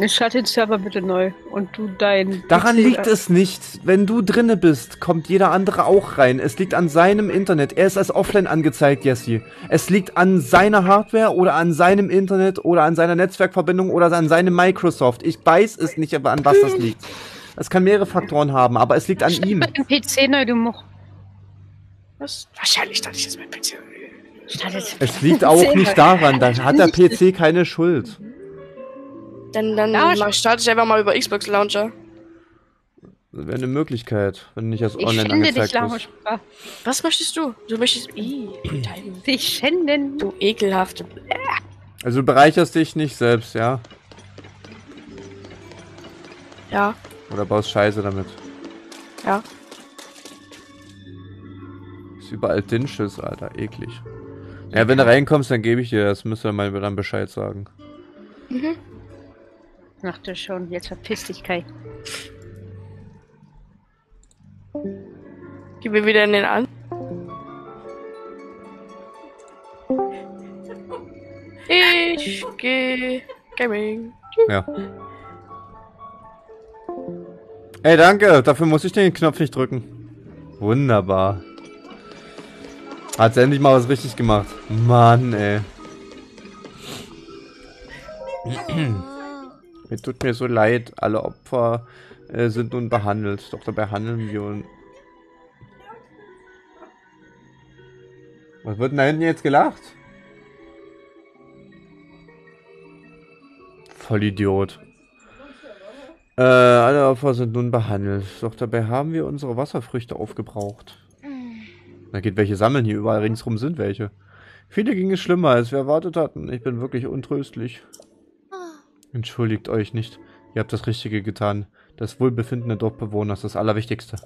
Ich schalte den Server bitte neu. Und du dein. Daran PC liegt es nicht. Wenn du drinne bist, kommt jeder andere auch rein. Es liegt an seinem Internet. Er ist als offline angezeigt, Jesse. Es liegt an seiner Hardware oder an seinem Internet oder an seiner Netzwerkverbindung oder an seinem Microsoft. Ich weiß es nicht, aber an was das liegt. Es kann mehrere Faktoren haben, aber es liegt an ihm. Mit dem PC neu, du Much. Was? Wahrscheinlich dachte ich das mein PC. Es liegt auch nicht daran. Dann hat der PC keine Schuld. Dann, dann Ja, mach- starte ich einfach mal über Xbox Launcher. Das wäre eine Möglichkeit, wenn nicht als Ich online schände dich, angezeigt bist. Lamaspucker. Was möchtest du? Du möchtest. Ih, Dich schänden. du ekelhafte. Also du bereicherst dich nicht selbst, ja? Ja, Oder baust Scheiße damit. ja. Ist überall Dinsches, Alter. Eklig. Ja, wenn du reinkommst, dann gebe ich dir das. Müsst ihr mal dann Bescheid sagen. Ach du schon, jetzt verpiss dich, Kai. Gehen wir wieder in den an. Ich geh Gaming. Ja. Ey, danke. Dafür muss ich den Knopf nicht drücken. Wunderbar. Hat's endlich mal was richtig gemacht. Mann, ey. Mir tut mir so leid. Alle Opfer äh, sind nun behandelt. Doch dabei handeln wir uns. Was wird denn da hinten jetzt gelacht? Vollidiot. Äh, alle Opfer sind nun behandelt. Doch dabei haben wir unsere Wasserfrüchte aufgebraucht. Da geht welche sammeln hier. Überall ringsrum sind welche. Viele ging es schlimmer, als wir erwartet hatten. Ich bin wirklich untröstlich. Entschuldigt euch nicht. Ihr habt das Richtige getan. Das Wohlbefinden der Dorfbewohner ist das Allerwichtigste.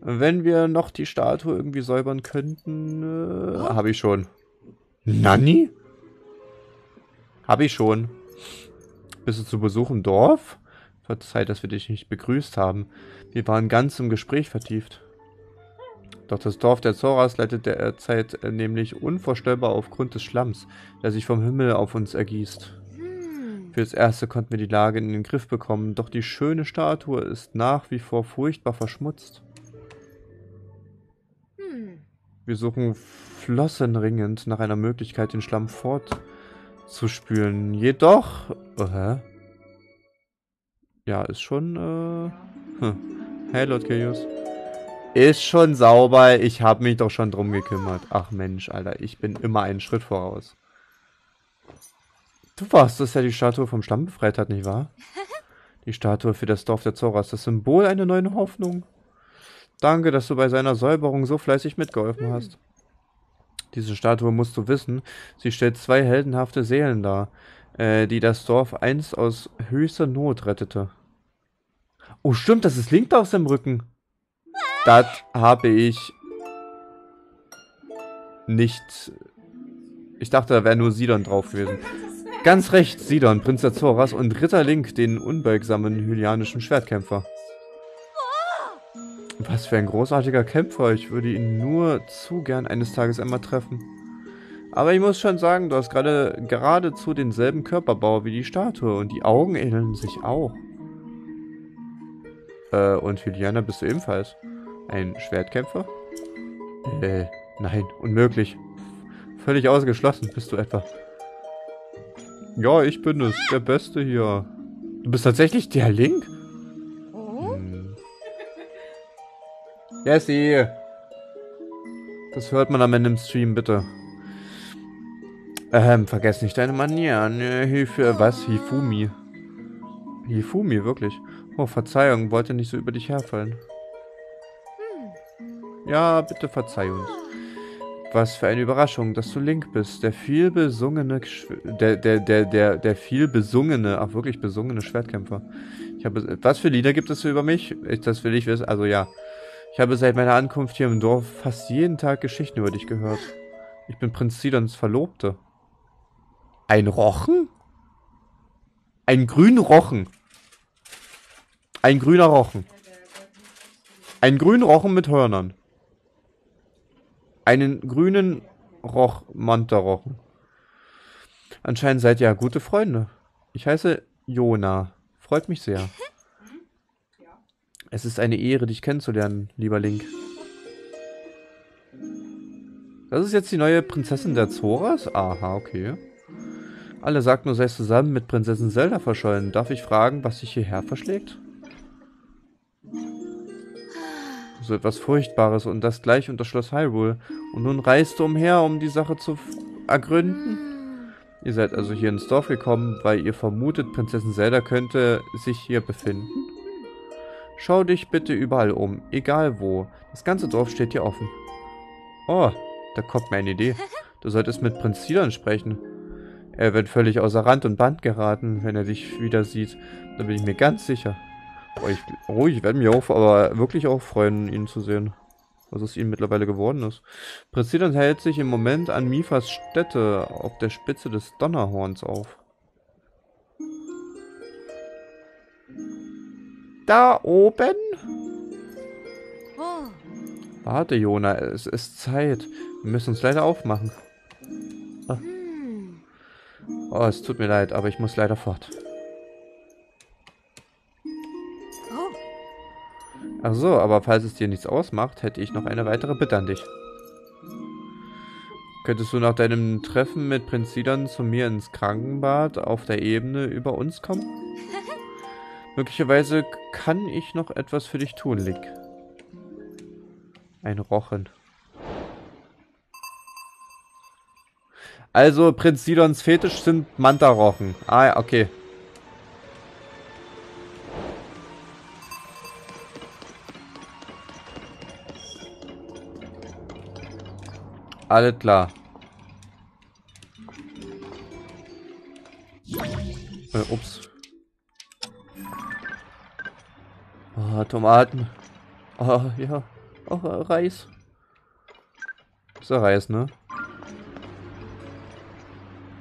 Wenn wir noch die Statue irgendwie säubern könnten... Äh, Habe ich schon. Nanni? Habe ich schon. Bist du zu Besuch im Dorf? Verzeiht, dass wir dich nicht begrüßt haben. Wir waren ganz im Gespräch vertieft. Doch das Dorf der Zoras leidet derzeit äh, nämlich unvorstellbar aufgrund des Schlamms, der sich vom Himmel auf uns ergießt. Fürs Erste konnten wir die Lage in den Griff bekommen, doch die schöne Statue ist nach wie vor furchtbar verschmutzt. Wir suchen flossenringend nach einer Möglichkeit, den Schlamm fortzuspülen. Jedoch... Oh, hä? Ja, ist schon... Äh, hm. Hey, Lord Chaos. Ist schon sauber. Ich habe mich doch schon drum gekümmert. Ach Mensch, Alter. Ich bin immer einen Schritt voraus. Du warst es, der die Statue vom Schlamm befreit hat, nicht wahr? Die Statue für das Dorf der Zoras, das Symbol einer neuen Hoffnung. Danke, dass du bei seiner Säuberung so fleißig mitgeholfen hast. Diese Statue musst du wissen, sie stellt zwei heldenhafte Seelen dar, äh, die das Dorf einst aus höchster Not rettete. Oh stimmt, das ist Link da auf seinem Rücken. Das habe ich nicht... Ich dachte, da wäre nur Sidon drauf gewesen. Ganz recht, Sidon, Prinz der Zoras und Ritter Link, den unbeugsamen hylianischen Schwertkämpfer. Was für ein großartiger Kämpfer. Ich würde ihn nur zu gern eines Tages einmal treffen. Aber ich muss schon sagen, du hast gerade geradezu denselben Körperbau wie die Statue und die Augen ähneln sich auch. Äh, und Hyliana bist du ebenfalls? Ein Schwertkämpfer? Äh, nein, unmöglich. Völlig ausgeschlossen bist du etwa. Ja, ich bin es, der Beste hier. Du bist tatsächlich der Link? Hm. Jessie! Das hört man am Ende im Stream, bitte. Ähm, vergesst nicht deine Manieren. Hilfe, was? Hifumi. Hifumi, wirklich. Oh, Verzeihung, wollte nicht so über dich herfallen. Ja, bitte verzeih uns. Was für eine Überraschung, dass du Link bist. Der viel besungene, der, der, der, der, der viel besungene, ach wirklich besungene Schwertkämpfer. Ich habe, was für Lieder gibt es über mich? Ich, das will ich wissen. Also ja. Ich habe seit meiner Ankunft hier im Dorf fast jeden Tag Geschichten über dich gehört. Ich bin Prinz Sidons Verlobte. Ein Rochen? Ein grüner Rochen. Ein grüner Rochen. Ein grüner Rochen mit Hörnern. Einen grünen Roch, Mantarochen. Anscheinend seid ihr ja gute Freunde. Ich heiße Jona. Freut mich sehr. Es ist eine Ehre, dich kennenzulernen, lieber Link. Das ist jetzt die neue Prinzessin der Zoras? Aha, okay. Alle sagten, du seist zusammen mit Prinzessin Zelda verschollen. Darf ich fragen, was dich hierher verschlägt? So etwas Furchtbares und das gleich unter Schloss Hyrule. Und nun reist du umher, um die Sache zu ergründen? Ihr seid also hier ins Dorf gekommen, weil ihr vermutet, Prinzessin Zelda könnte sich hier befinden? Schau dich bitte überall um, egal wo. Das ganze Dorf steht dir offen. Oh, da kommt mir eine Idee. Du solltest mit Prinz Sidon sprechen. Er wird völlig außer Rand und Band geraten, wenn er dich wieder sieht. Da bin ich mir ganz sicher. Oh, ich, oh, ich werde mich auch, aber wirklich auch freuen, ihn zu sehen. Was aus ihm mittlerweile geworden ist. Prinz Sidon hält sich im Moment an Mifas Stätte auf der Spitze des Donnerhorns auf. Da oben? Warte, Jona, es ist Zeit. Wir müssen uns leider aufmachen. Ah. Oh, es tut mir leid, aber ich muss leider fort. Ach so, aber falls es dir nichts ausmacht, hätte ich noch eine weitere Bitte an dich. Könntest du nach deinem Treffen mit Prinz Sidon zu mir ins Krankenbad auf der Ebene über uns kommen? Möglicherweise kann ich noch etwas für dich tun, Link. Ein Rochen. Also, Prinz Sidons Fetisch sind Manta-Rochen. Ah, okay. Alles klar. Äh, ups. Oh, Tomaten. Oh, ja. Oh, Reis. Ist ja Reis, ne?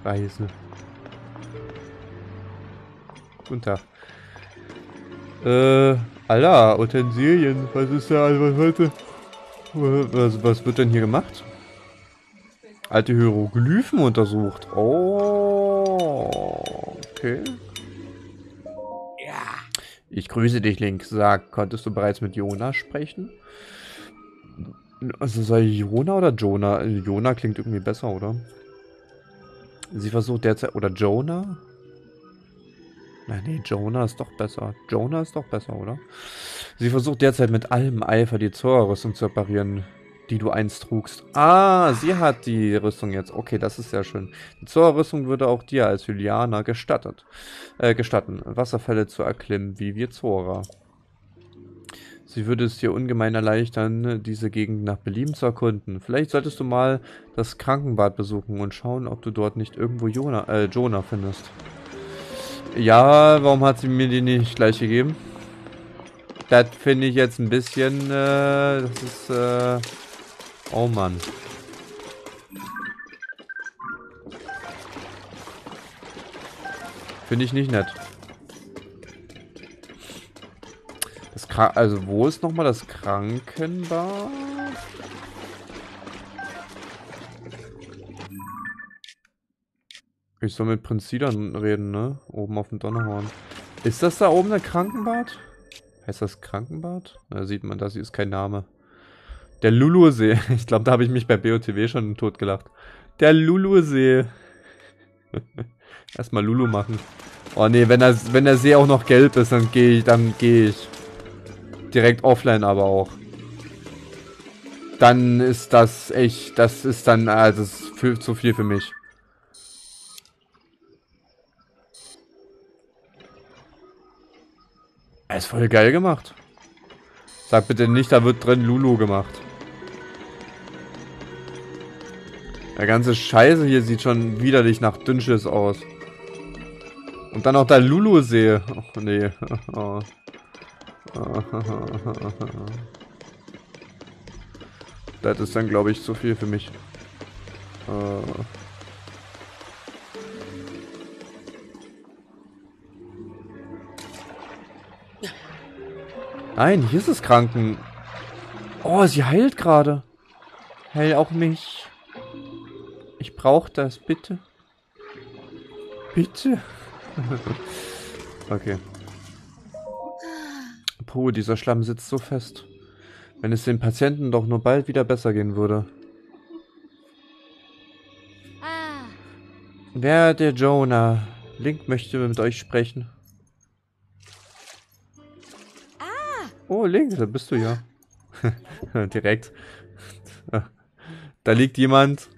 Reis, ne? Guten Tag. Äh, Alter, Utensilien. Was ist da was heute? Was, was wird denn hier gemacht? Alte Hieroglyphen untersucht. Oh, okay. Ich grüße dich, Link. Sag, konntest du bereits mit Jona sprechen? Also soll Jona oder Jonah? Jona klingt irgendwie besser, oder? Sie versucht derzeit... Oder Jonah? Nein, nee, Jonah ist doch besser. Jonah ist doch besser, oder? Sie versucht derzeit mit allem Eifer die Zora-Rüstung zu reparieren die du einst trugst. Ah, sie hat die Rüstung jetzt. Okay, das ist sehr schön. Die Zora-Rüstung würde auch dir als Juliana gestattet, äh, gestatten, Wasserfälle zu erklimmen, wie wir Zora. Sie würde es dir ungemein erleichtern, diese Gegend nach Belieben zu erkunden. Vielleicht solltest du mal das Krankenbad besuchen und schauen, ob du dort nicht irgendwo Jona, äh, Jonah findest. Ja, warum hat sie mir die nicht gleich gegeben? Das finde ich jetzt ein bisschen, äh, das ist, äh, Oh Mann. Finde ich nicht nett. Das Krank also wo ist nochmal das Krankenbad? Ich soll mit Prinz Sidan reden, ne? Oben auf dem Donnerhorn. Ist das da oben ein Krankenbad? Heißt das Krankenbad? Da sieht man, das ist kein Name. Der Lulu-See. Ich glaube, da habe ich mich bei BOTW schon totgelacht. Der Lulu-See. Erstmal Lulu machen. Oh nee, wenn, er, wenn der See auch noch gelb ist, dann gehe ich, dann gehe ich. Direkt offline aber auch. Dann ist das echt, das ist dann, also das ist viel, zu viel für mich. Ist voll geil gemacht. Sag bitte nicht, da wird drin Lulu gemacht. Der ganze Scheiße hier sieht schon widerlich nach Dünnschiss aus. Und dann auch der Lulu-See. Ach nee. Das ist dann, glaube ich, zu viel für mich. Nein, hier ist es Kranken. Oh, sie heilt gerade. Heil auch mich. Ich brauche das, bitte. Bitte. okay. Puh, dieser Schlamm sitzt so fest. Wenn es den Patienten doch nur bald wieder besser gehen würde. Wer der Jonah? Link möchte mit euch sprechen. Oh, Link, da bist du ja. Direkt. Da liegt jemand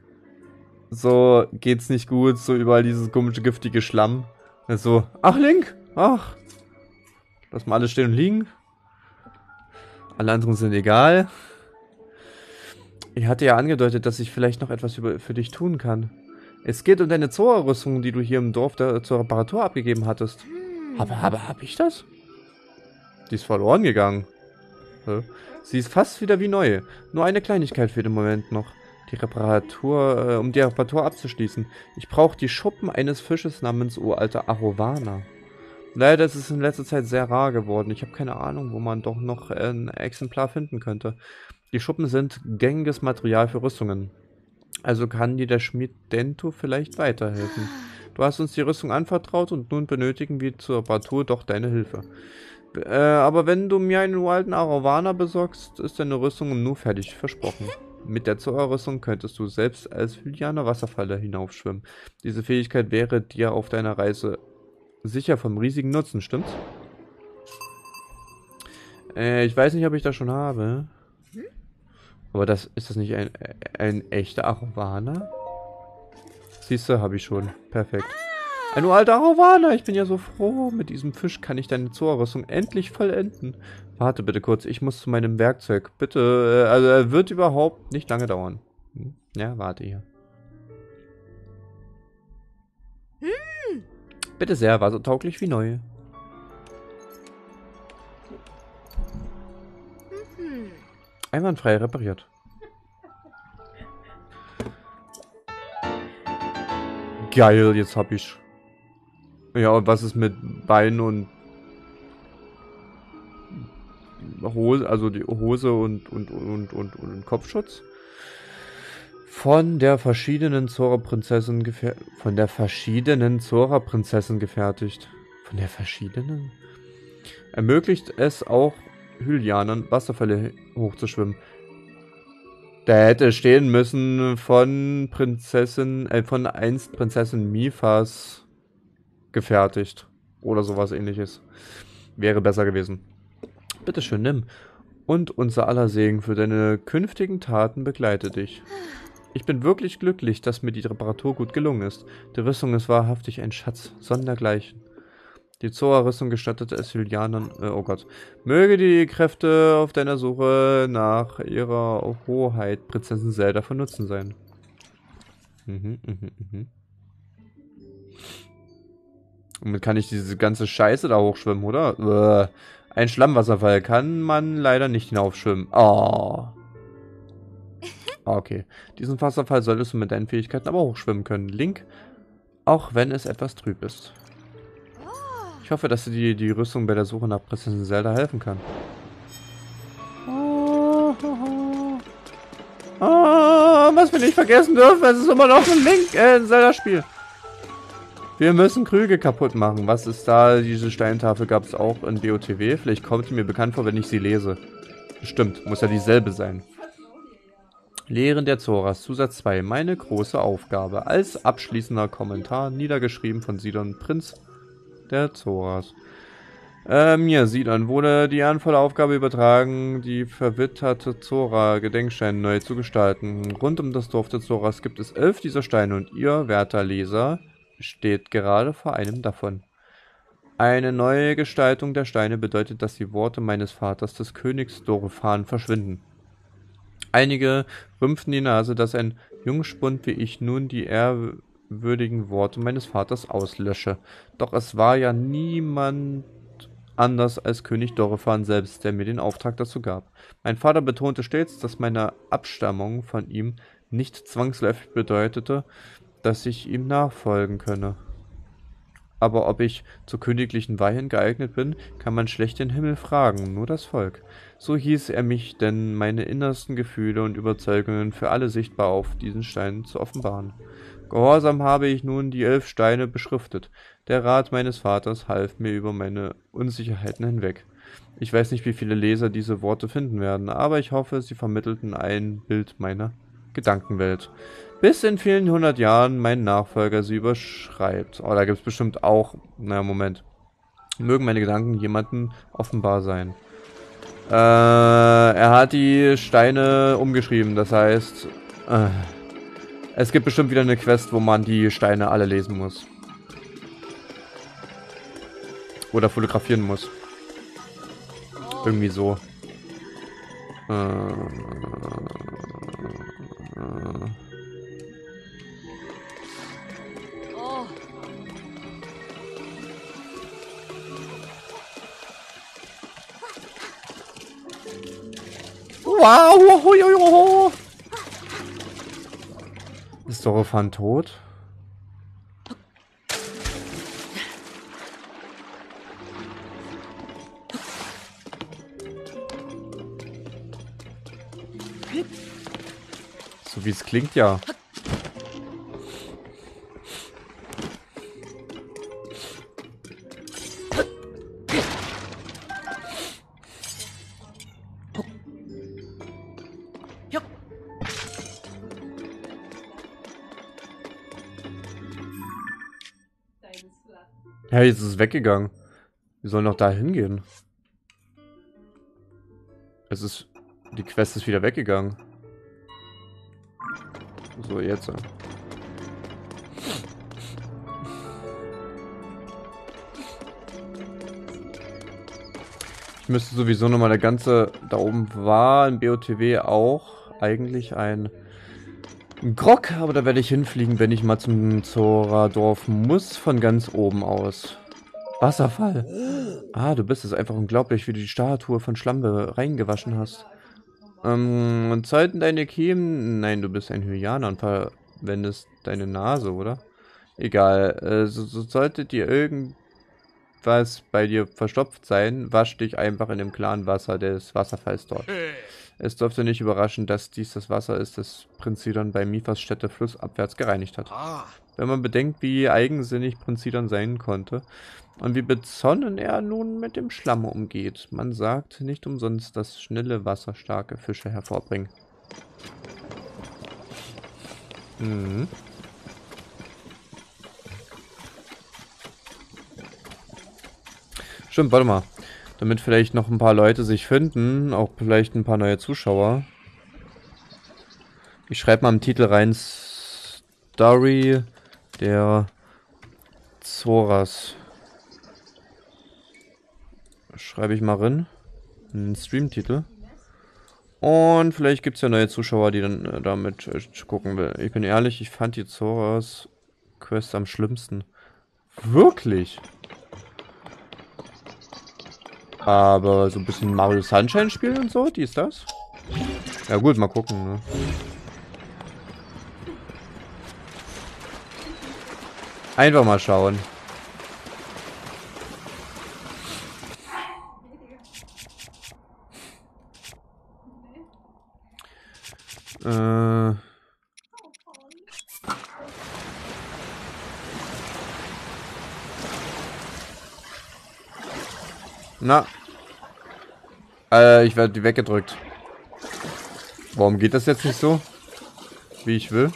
so geht's nicht gut, so überall dieses komische giftige Schlamm. So, ach Link, ach, lass mal alles stehen und liegen. Alle anderen sind egal. Ich hatte ja angedeutet, dass ich vielleicht noch etwas über, für dich tun kann. Es geht um deine Zora-Rüstung, die du hier im Dorf der, zur Reparatur abgegeben hattest. Aber, aber, hab ich das? Die ist verloren gegangen. Sie ist fast wieder wie neu. Nur eine Kleinigkeit für den Moment noch die Reparatur, äh, um die Reparatur abzuschließen. Ich brauche die Schuppen eines Fisches namens uralter Arovana. Leider ist es in letzter Zeit sehr rar geworden. Ich habe keine Ahnung, wo man doch noch ein Exemplar finden könnte. Die Schuppen sind gängiges Material für Rüstungen. Also kann dir der Schmied Dento vielleicht weiterhelfen. Du hast uns die Rüstung anvertraut und nun benötigen wir zur Reparatur doch deine Hilfe. Äh, aber wenn du mir einen alten Aravana besorgst, ist deine Rüstung im Nu fertig, versprochen. Mit der Zora-Rüstung könntest du selbst als Hylianer Wasserfalle hinaufschwimmen. Diese Fähigkeit wäre dir auf deiner Reise sicher vom riesigen Nutzen, stimmt's? Äh, ich weiß nicht, ob ich das schon habe. Aber das ist das nicht ein, ein echter Aravana? Siehst du, habe ich schon. Perfekt. Ein uralter Aravana, ich bin ja so froh. Mit diesem Fisch kann ich deine Zoorrüstung endlich vollenden. Warte bitte kurz, ich muss zu meinem Werkzeug. Bitte, äh, also er wird überhaupt nicht lange dauern. Hm? Ja, warte hier. Hm. Bitte sehr, war so tauglich wie neu. Einwandfrei repariert. Geil, jetzt hab ich. Ja, und was ist mit Bein und Hose, also die Hose und, und, und, und, und Kopfschutz? Von der verschiedenen Zora-Prinzessin von der verschiedenen Zora-Prinzessin gefertigt. Von der verschiedenen? Ermöglicht es auch Hylianern Wasserfälle hochzuschwimmen. Da hätte stehen müssen von Prinzessin, äh, von einst Prinzessin Mifas gefertigt. Oder sowas ähnliches. Wäre besser gewesen. Bitteschön, nimm. Und unser aller Segen für deine künftigen Taten begleite dich. Ich bin wirklich glücklich, dass mir die Reparatur gut gelungen ist. Die Rüstung ist wahrhaftig ein Schatz, sondergleichen. Die Zoa-Rüstung gestattete es Julianern, äh, oh Gott, möge die Kräfte auf deiner Suche nach ihrer Hoheit Prinzessin Zelda von Nutzen sein. Mhm, mhm, mhm. Damit kann ich diese ganze Scheiße da hochschwimmen, oder? Äh, ein Schlammwasserfall kann man leider nicht hinaufschwimmen. Oh. Okay. Diesen Wasserfall solltest du mit deinen Fähigkeiten aber hochschwimmen können. Link, auch wenn es etwas trüb ist. Ich hoffe, dass dir die Rüstung bei der Suche nach Prinzessin Zelda helfen kann. Oh, oh, oh, was wir nicht vergessen dürfen, es ist immer noch ein Link, äh, Zelda-Spiel. Wir müssen Krüge kaputt machen. Was ist da? Diese Steintafel gab es auch in BOTW. Vielleicht kommt sie mir bekannt vor, wenn ich sie lese. Stimmt, muss ja dieselbe sein. Lehren der Zoras, Zusatz 2. Meine große Aufgabe. Als abschließender Kommentar, niedergeschrieben von Sidon Prinz der Zoras. Äh, mir, Sidan, wurde die ehrenvolle Aufgabe übertragen, die verwitterte Zora-Gedenksteine neu zu gestalten. Rund um das Dorf der Zoras gibt es elf dieser Steine und ihr, werter Leser, steht gerade vor einem davon. Eine neue Gestaltung der Steine bedeutet, dass die Worte meines Vaters des Königs Dorefan verschwinden. Einige rümpften die Nase, dass ein Jungspund wie ich nun die Ehr würdigen Worte meines Vaters auslösche. Doch es war ja niemand anders als König Dorefan selbst, der mir den Auftrag dazu gab. Mein Vater betonte stets, dass meine Abstammung von ihm nicht zwangsläufig bedeutete, dass ich ihm nachfolgen könne. Aber ob ich zur königlichen Weihen geeignet bin, kann man schlecht den Himmel fragen, nur das Volk. So hieß er mich denn, meine innersten Gefühle und Überzeugungen für alle sichtbar auf diesen Steinen zu offenbaren. Gehorsam habe ich nun die elf Steine beschriftet. Der Rat meines Vaters half mir über meine Unsicherheiten hinweg. Ich weiß nicht, wie viele Leser diese Worte finden werden, aber ich hoffe, sie vermittelten ein Bild meiner Gedankenwelt. Bis in vielen hundert Jahren mein Nachfolger sie überschreibt. Oh, da gibt es bestimmt auch... Na, Moment. Mögen meine Gedanken jemanden offenbar sein. Äh, er hat die Steine umgeschrieben, das heißt... Äh, es gibt bestimmt wieder eine Quest, wo man die Steine alle lesen muss. Oder fotografieren muss. Irgendwie so. Äh, Wow! Ist Dorofan tot? So wie es klingt, ja. Ja, jetzt ist es weggegangen. Wir sollen noch da hingehen. Es ist... Die Quest ist wieder weggegangen. So, jetzt. Ich müsste sowieso nochmal der ganze... Da oben war ein BOTW auch eigentlich ein... Grog, aber da werde ich hinfliegen, wenn ich mal zum Zoradorf muss, von ganz oben aus. Wasserfall. Ah, du bist es einfach unglaublich, wie du die Statue von Schlampe reingewaschen hast. Ähm, und sollten deine Kiemen... Nein, du bist ein Hyäner und verwendest deine Nase, oder? Egal, äh, so, so sollte dir irgendwas bei dir verstopft sein, wasch dich einfach in dem klaren Wasser des Wasserfalls dort. Es dürfte nicht überraschen, dass dies das Wasser ist, das Prinz Sidon bei Mifas Stätte flussabwärts gereinigt hat. Wenn man bedenkt, wie eigensinnig Prinz Sidon sein konnte und wie besonnen er nun mit dem Schlamm umgeht. Man sagt nicht umsonst, dass schnelle Wasser starke Fische hervorbringen. Mhm. Stimmt, warte mal damit vielleicht noch ein paar Leute sich finden, auch vielleicht ein paar neue Zuschauer. Ich schreibe mal im Titel rein Story der Zoras. Schreibe ich mal rein. Einen Streamtitel. Und vielleicht gibt es ja neue Zuschauer, die dann äh, damit äh, gucken will. Ich bin ehrlich, ich fand die Zoras Quest am schlimmsten. Wirklich? Aber so ein bisschen Mario Sunshine spielen und so, die ist das. Ja gut, mal gucken. Ne? Einfach mal schauen. Äh... Na. Äh, ich werde die weggedrückt. Warum geht das jetzt nicht so? Wie ich will?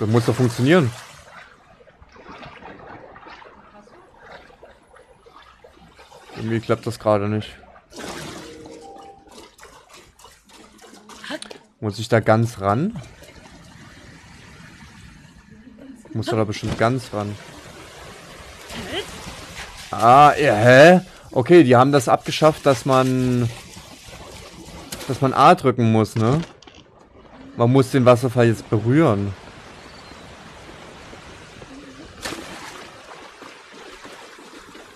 Das muss doch funktionieren. Irgendwie klappt das gerade nicht. Muss ich da ganz ran? Muss da bestimmt ganz ran. Ah, ja, hä? Okay, die haben das abgeschafft, dass man... Dass man A drücken muss, ne? Man muss den Wasserfall jetzt berühren.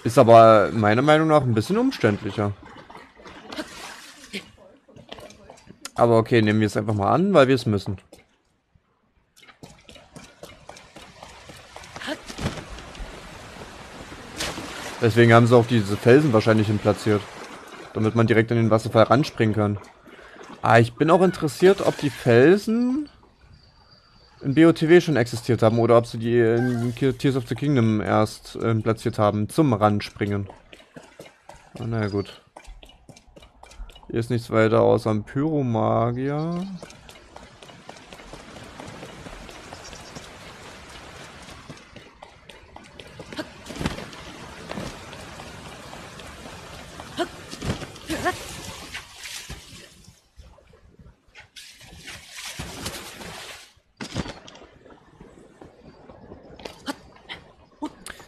Ist aber meiner Meinung nach ein bisschen umständlicher. Aber okay, nehmen wir es einfach mal an, weil wir es müssen. Deswegen haben sie auch diese Felsen wahrscheinlich hin platziert. Damit man direkt in den Wasserfall ranspringen kann. Ah, ich bin auch interessiert, ob die Felsen in BOTW schon existiert haben oder ob sie die in Tears of the Kingdom erst äh, platziert haben zum Ranspringen. Ah, naja, gut. Hier ist nichts weiter außer ein Pyromagier.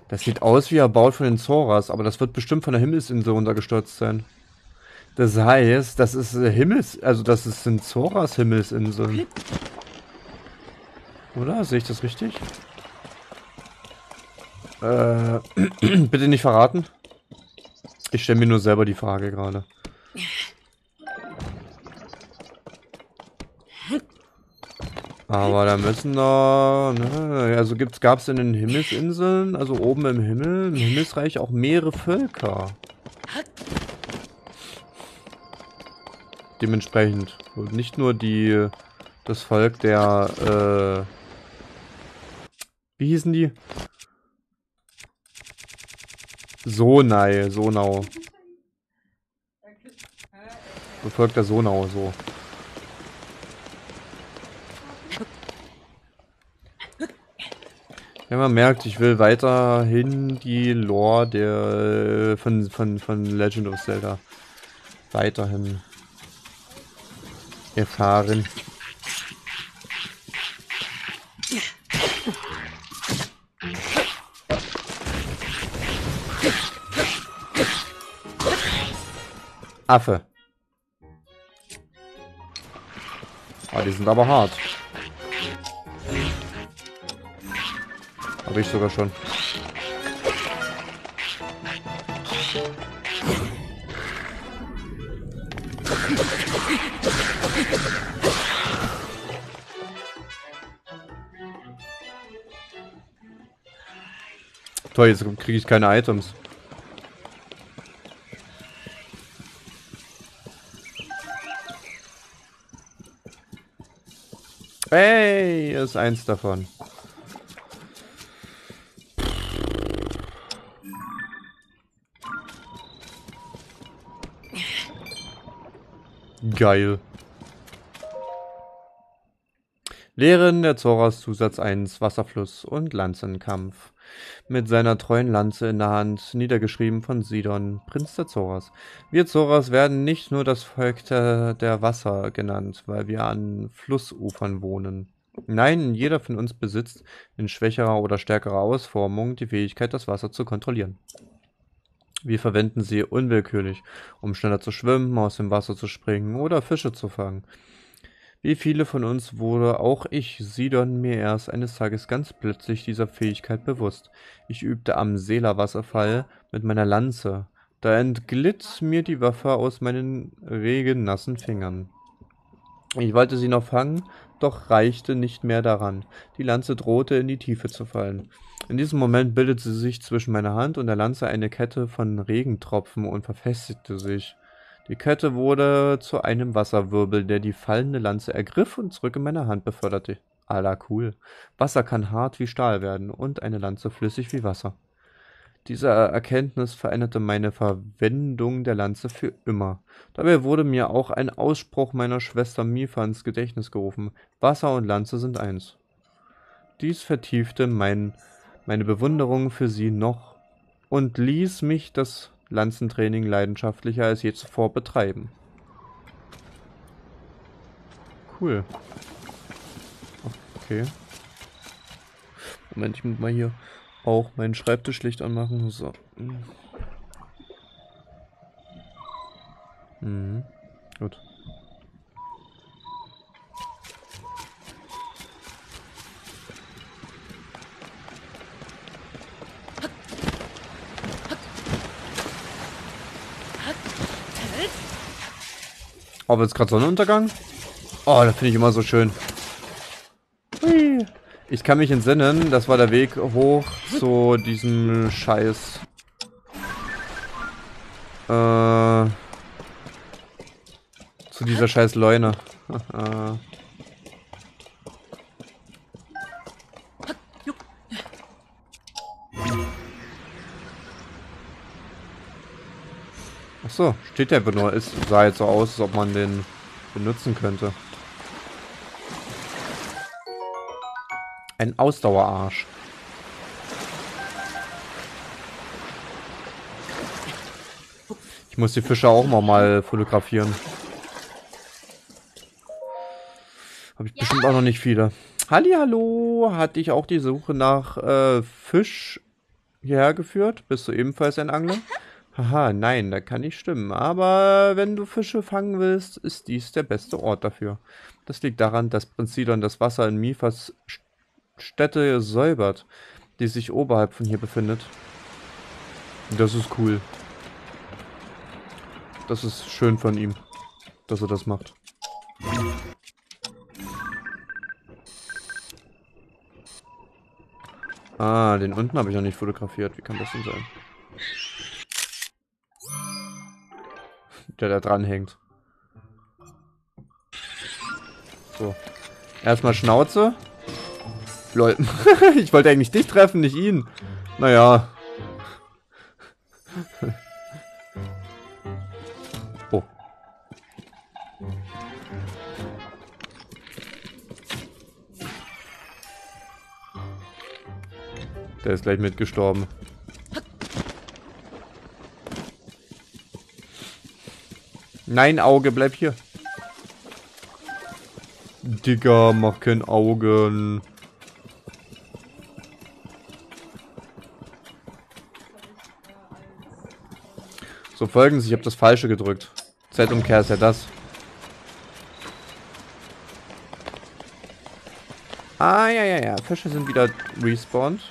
Das sieht aus wie er baut von den Zoras, aber das wird bestimmt von der Himmelsinsel runtergestürzt sein. Das heißt, das ist äh, Himmels... Also das ist sind Zoras Himmelsinseln. Oder? Sehe ich das richtig? Äh, bitte nicht verraten. Ich stelle mir nur selber die Frage gerade. Aber da müssen noch, ne, also gibt's, gab's in den Himmelsinseln, also oben im Himmel, im Himmelsreich auch mehrere Völker. Dementsprechend. Und nicht nur die, das Volk der, äh, wie hießen die? Sonai, Sonau. Befolgt der Sonau, so. Ja, man merkt, ich will weiterhin die Lore der von, von, von Legend of Zelda weiterhin erfahren. Affe. Ah, die sind aber hart. Habe ich sogar schon. Toll, jetzt kriege ich keine Items. Hey, ist eins davon. Geil. Lehren der Zoras Zusatz 1 Wasserfluss und Lanzenkampf. Mit seiner treuen Lanze in der Hand, niedergeschrieben von Sidon, Prinz der Zoras. Wir Zoras werden nicht nur das Volk der, der Wasser genannt, weil wir an Flussufern wohnen. Nein, jeder von uns besitzt in schwächerer oder stärkerer Ausformung die Fähigkeit, das Wasser zu kontrollieren. Wir verwenden sie unwillkürlich, um schneller zu schwimmen, aus dem Wasser zu springen oder Fische zu fangen. Wie viele von uns wurde auch ich, Sidon, mir erst eines Tages ganz plötzlich dieser Fähigkeit bewusst. Ich übte am Sela-Wasserfall mit meiner Lanze. Da entglitt mir die Waffe aus meinen regennassen Fingern. Ich wollte sie noch fangen, doch reichte nicht mehr daran. Die Lanze drohte in die Tiefe zu fallen. In diesem Moment bildete sich zwischen meiner Hand und der Lanze eine Kette von Regentropfen und verfestigte sich. Die Kette wurde zu einem Wasserwirbel, der die fallende Lanze ergriff und zurück in meine Hand beförderte. Ala cool. Wasser kann hart wie Stahl werden und eine Lanze flüssig wie Wasser. Diese Erkenntnis veränderte meine Verwendung der Lanze für immer. Dabei wurde mir auch ein Ausspruch meiner Schwester Mifa ins Gedächtnis gerufen. Wasser und Lanze sind eins. Dies vertiefte mein meine Bewunderung für sie noch und ließ mich das Lanzentraining leidenschaftlicher als je zuvor betreiben. Cool. Okay. Moment, ich muss mal hier auch meinen Schreibtischlicht anmachen. So. Mhm. Gut. Oh, jetzt gerade Sonnenuntergang? Oh, das finde ich immer so schön. Ich kann mich entsinnen, das war der Weg hoch zu diesem Scheiß. Äh, zu dieser scheiß Leune. so, steht der nur. Es sah jetzt so aus, als ob man den benutzen könnte. Ein Ausdauerarsch. Ich muss die Fische auch mal, mal fotografieren. Habe ich bestimmt auch noch nicht viele. Hallo, hatte ich auch die Suche nach äh, Fisch hierher geführt? Bist du ebenfalls ein Angler? Haha, nein, da kann nicht stimmen. Aber wenn du Fische fangen willst, ist dies der beste Ort dafür. Das liegt daran, dass Prinzidon das Wasser in Mifas Städte säubert, die sich oberhalb von hier befindet. Das ist cool. Das ist schön von ihm, dass er das macht. Ah, den unten habe ich noch nicht fotografiert. Wie kann das denn sein? Der da dran hängt. So. Erstmal Schnauze. Lol. ich wollte eigentlich dich treffen, nicht ihn. Naja. oh. Der ist gleich mitgestorben. Nein, Auge, bleib hier. Digga, mach kein Augen. So, folgen Sie, ich habe das Falsche gedrückt. Z-Umkehr ist ja das. Ah, ja, ja, ja. Fische sind wieder respawned.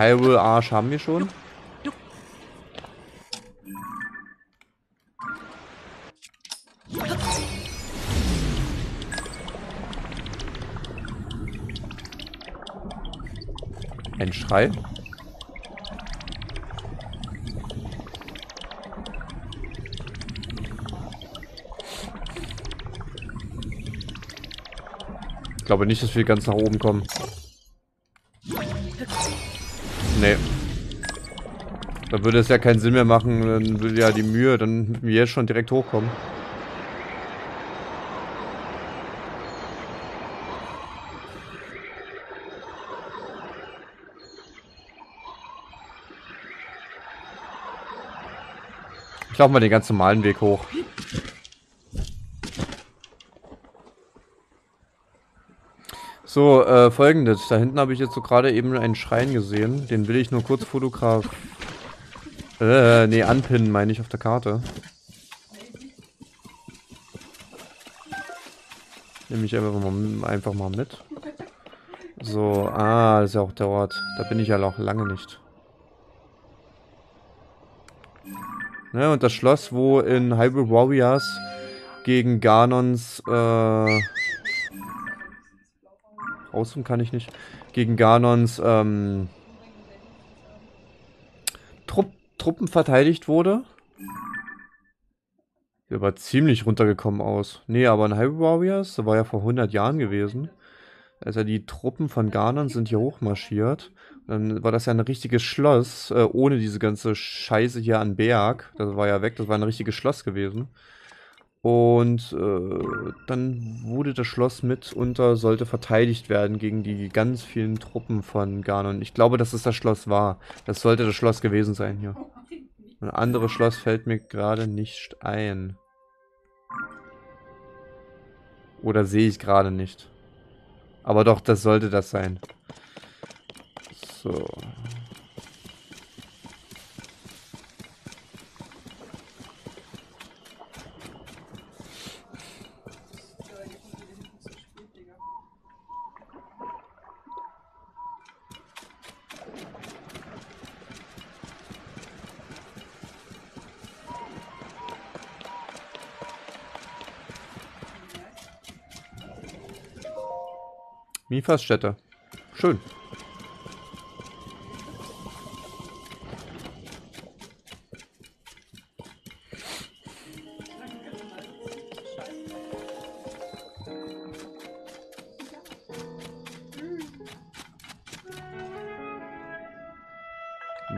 Den Hyrule-Arsch haben wir schon. Ein Schrei. Ich glaube nicht, dass wir ganz nach oben kommen. Nee. Da würde es ja keinen Sinn mehr machen, dann würde ja die Mühe, dann wir jetzt schon direkt hochkommen. Ich laufe mal den ganz normalen Weg hoch. So, äh, folgendes. Da hinten habe ich jetzt so gerade eben einen Schrein gesehen. Den will ich nur kurz fotograf... Äh, nee, anpinnen, meine ich, auf der Karte. Nehme ich einfach mal, einfach mal mit. So, ah, das ist ja auch der Ort. Da bin ich ja noch lange nicht. Ne, und das Schloss, wo in Hyrule Warriors gegen Ganons, äh... Ausruhen kann ich nicht. Gegen Ganons, ähm... Trupp, Truppen verteidigt wurde. Der aber ziemlich runtergekommen aus. Nee, aber in Hyrule Warriors, das war ja vor 100 Jahren gewesen. Also die Truppen von Ganon sind hier hochmarschiert. Dann war das ja ein richtiges Schloss, äh, ohne diese ganze Scheiße hier an Berg. Das war ja weg, das war ein richtiges Schloss gewesen. Und äh, dann wurde das Schloss mitunter, sollte verteidigt werden gegen die ganz vielen Truppen von Ganon. Ich glaube, dass es das Schloss war. Das sollte das Schloss gewesen sein hier. Ein anderes Schloss fällt mir gerade nicht ein. Oder sehe ich gerade nicht. Aber doch, das sollte das sein. So. Mifas-Stätte. Schön.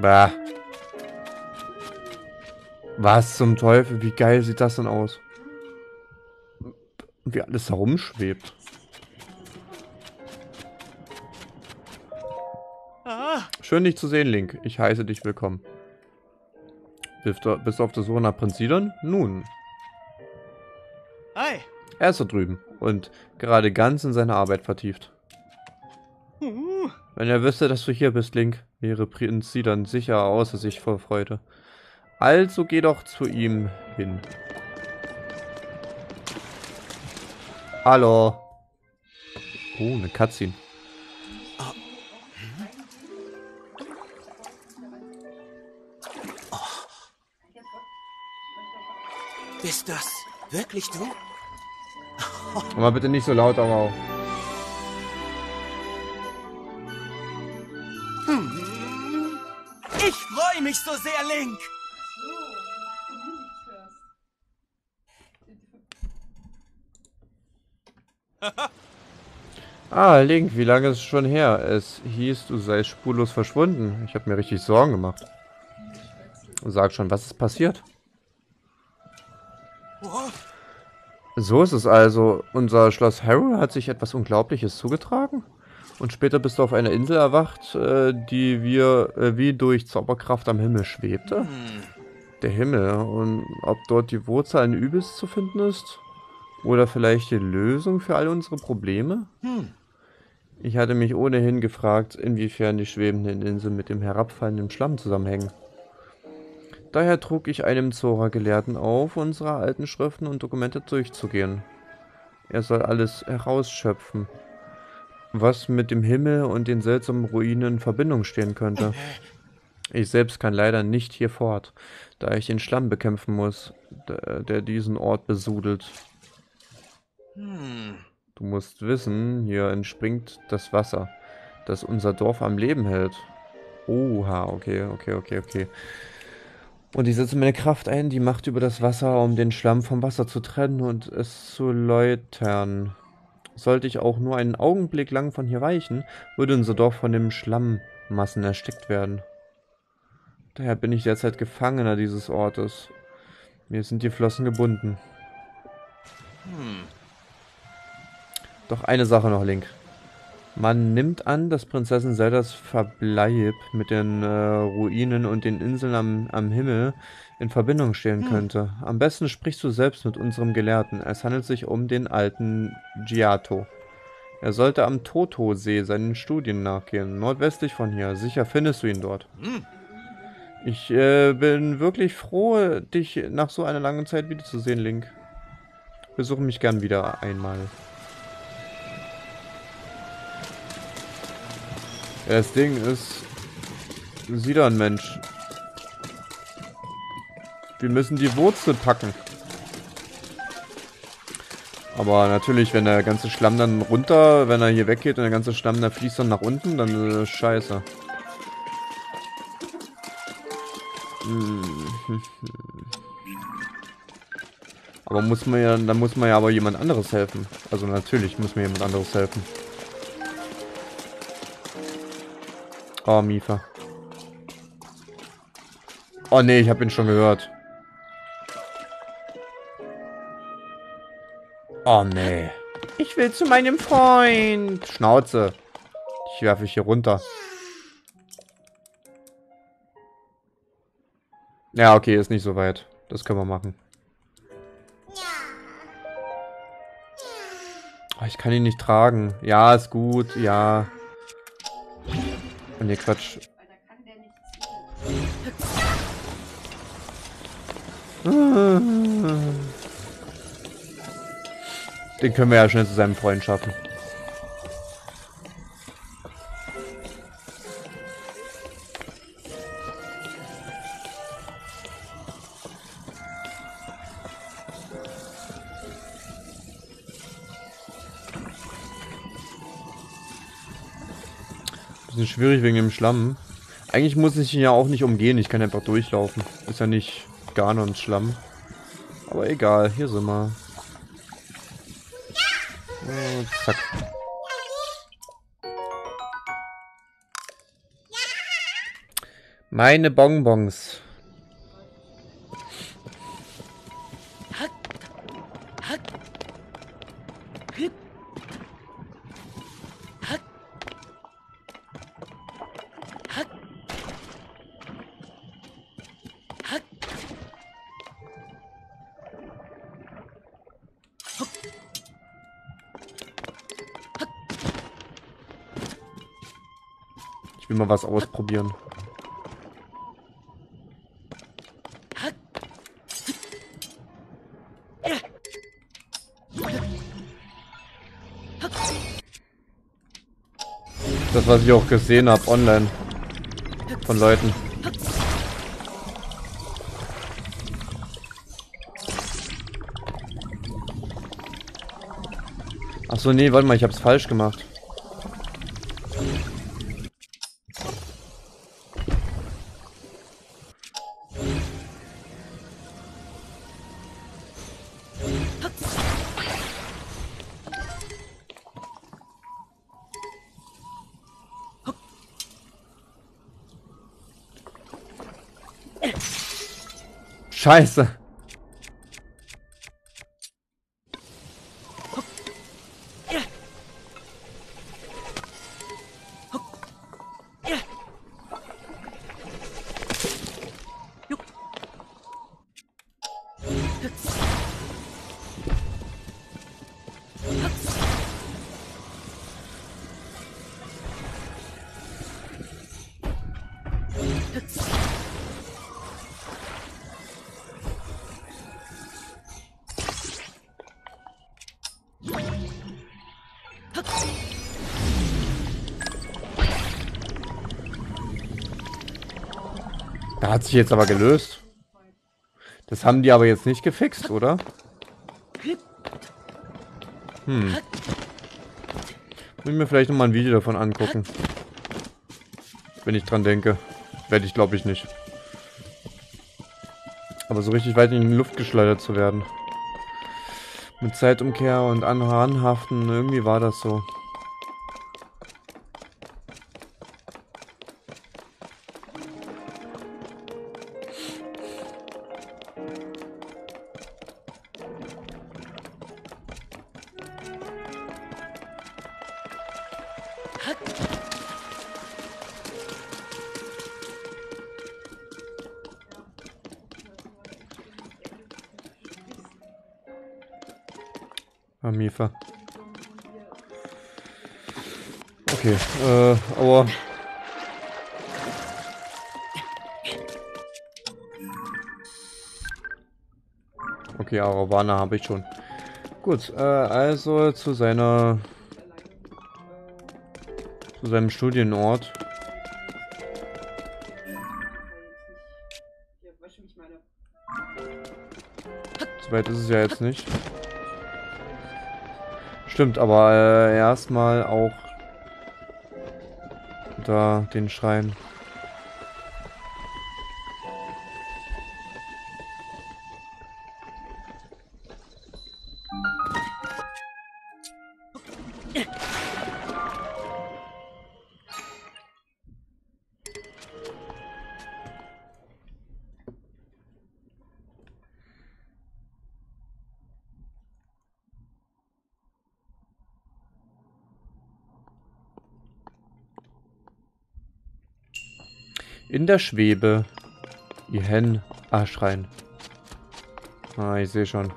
Bah. Was zum Teufel? Wie geil sieht das denn aus? Wie alles herumschwebt. Schön dich zu sehen, Link. Ich heiße dich willkommen. Bist du, bist du auf der Suche nach Prinzidon? Nun. Hi. Er ist da drüben und gerade ganz in seine Arbeit vertieft. Uh. Wenn er wüsste, dass du hier bist, Link, wäre Prinzidon sicher außer sich vor Freude. Also geh doch zu ihm hin. Hallo. Oh, eine Cutscene. Bist das wirklich du? Aber bitte nicht so laut, aber auch. Ich freue mich so sehr, Link. Ah, Link, wie lange ist es schon her? Es hieß, du seist spurlos verschwunden. Ich habe mir richtig Sorgen gemacht. Sag schon, was ist passiert? So ist es also. Unser Schloss Harrow hat sich etwas Unglaubliches zugetragen. Und später bist du auf einer Insel erwacht, äh, die wir äh, wie durch Zauberkraft am Himmel schwebte. Der Himmel. Und ob dort die Wurzel allen Übels zu finden ist? Oder vielleicht die Lösung für all unsere Probleme? Ich hatte mich ohnehin gefragt, inwiefern die schwebenden Inseln mit dem herabfallenden Schlamm zusammenhängen. Daher trug ich einem Zora-Gelehrten auf, unsere alten Schriften und Dokumente durchzugehen. Er soll alles herausschöpfen, was mit dem Himmel und den seltsamen Ruinen in Verbindung stehen könnte. Ich selbst kann leider nicht hier fort, da ich den Schlamm bekämpfen muss, der, diesen Ort besudelt. Hm. Du musst wissen, hier entspringt das Wasser, das unser Dorf am Leben hält. Oha, okay, okay, okay, okay. Und ich setze meine Kraft ein, die Macht über das Wasser, um den Schlamm vom Wasser zu trennen und es zu läutern. Sollte ich auch nur einen Augenblick lang von hier weichen, würde unser Dorf von den Schlammmassen erstickt werden. Daher bin ich derzeit Gefangener dieses Ortes. Mir sind die Flossen gebunden. Hm. Doch eine Sache noch, Link. Man nimmt an, dass Prinzessin Zeldas Verbleib mit den äh, Ruinen und den Inseln am, am Himmel in Verbindung stehen Hm. könnte. Am besten sprichst du selbst mit unserem Gelehrten. Es handelt sich um den alten Giato. Er sollte am Toto-See seinen Studien nachgehen, nordwestlich von hier. Sicher findest du ihn dort. Hm. Ich äh, bin wirklich froh, dich nach so einer langen Zeit wiederzusehen, Link. Besuche mich gern wieder einmal. Ja, Das Ding ist, sieh da ein Mensch. Wir müssen die Wurzel packen. Aber natürlich, wenn der ganze Schlamm dann runter, wenn er hier weggeht und der ganze Schlamm da fließt dann nach unten, dann ist das scheiße. Aber muss man ja, dann muss man ja aber jemand anderes helfen. Also natürlich muss mir jemand anderes helfen. Oh, Mifa. Oh nee, ich habe ihn schon gehört. Oh nee. Ich will zu meinem Freund. Schnauze. Ich werfe ich hier runter. Ja, okay, ist nicht so weit. Das können wir machen. Oh, ich kann ihn nicht tragen. Ja, ist gut. Ja. Nee, Quatsch. Den können wir ja schnell zu seinem Freund schaffen. Schwierig wegen dem Schlamm. Eigentlich muss ich ihn ja auch nicht umgehen. Ich kann einfach durchlaufen. Ist ja nicht Ganons Schlamm. Aber egal, hier sind wir. Und zack. Meine Bonbons. was ausprobieren. Das, was ich auch gesehen habe online von Leuten. Achso, nee, warte mal, ich hab's falsch gemacht. Scheiße. Sich jetzt aber gelöst. Das haben die aber jetzt nicht gefixt, oder? Hm. Ich mir vielleicht nochmal ein Video davon angucken. Wenn ich dran denke. Werde ich, glaube ich, nicht. Aber so richtig weit in die Luft geschleudert zu werden. Mit Zeitumkehr und Anhaften, irgendwie war das so. Amifa. Okay, äh, aber... Okay, Aravana habe ich schon. Gut, äh, also zu seiner... zu seinem Studienort. Soweit ist es ja jetzt nicht. Stimmt, aber äh, erstmal auch da den Schrein. Der Schwebe. Ihr Hen. Ah, Schrein. Ah, ich sehe schon.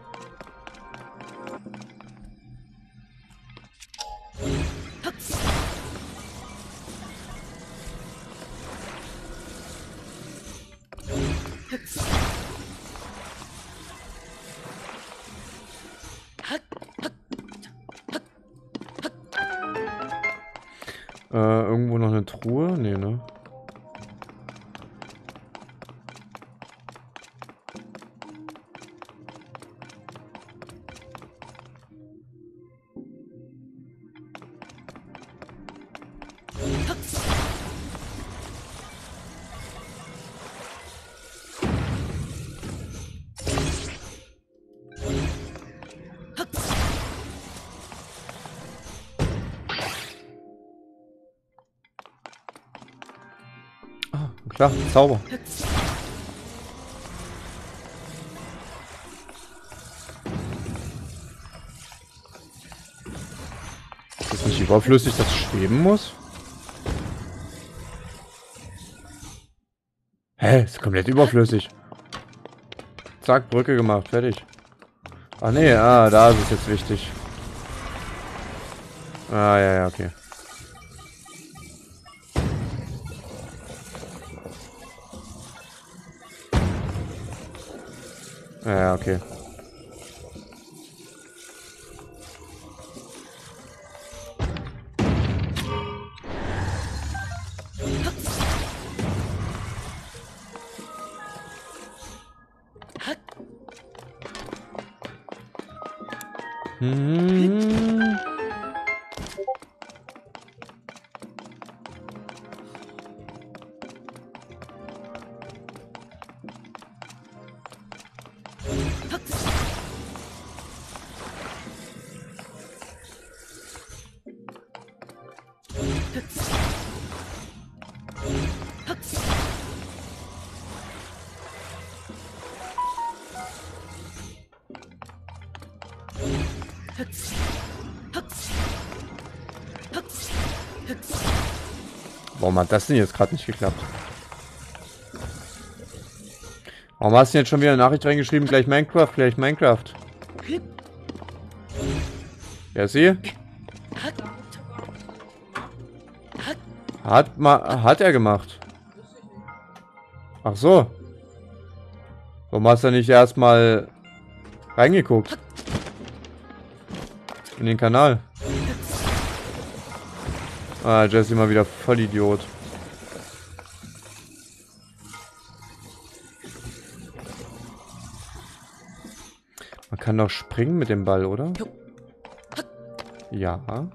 Klar, Zauber. Ist das nicht überflüssig, dass es schweben muss? Hä? Ist komplett überflüssig. Zack, Brücke gemacht, fertig. Ach nee, ah, da ist es jetzt wichtig. Ah, ja, ja, okay. Okay. Warum hat das denn jetzt gerade nicht geklappt? Warum hast du jetzt schon wieder eine Nachricht reingeschrieben? Gleich Minecraft, gleich Minecraft. Ja, sie? Hat hat er gemacht. Ach so. Warum hast du nicht erstmal reingeguckt? In den Kanal. Ah, Jesse mal wieder voll Idiot. Man kann doch springen mit dem Ball, oder? Ja.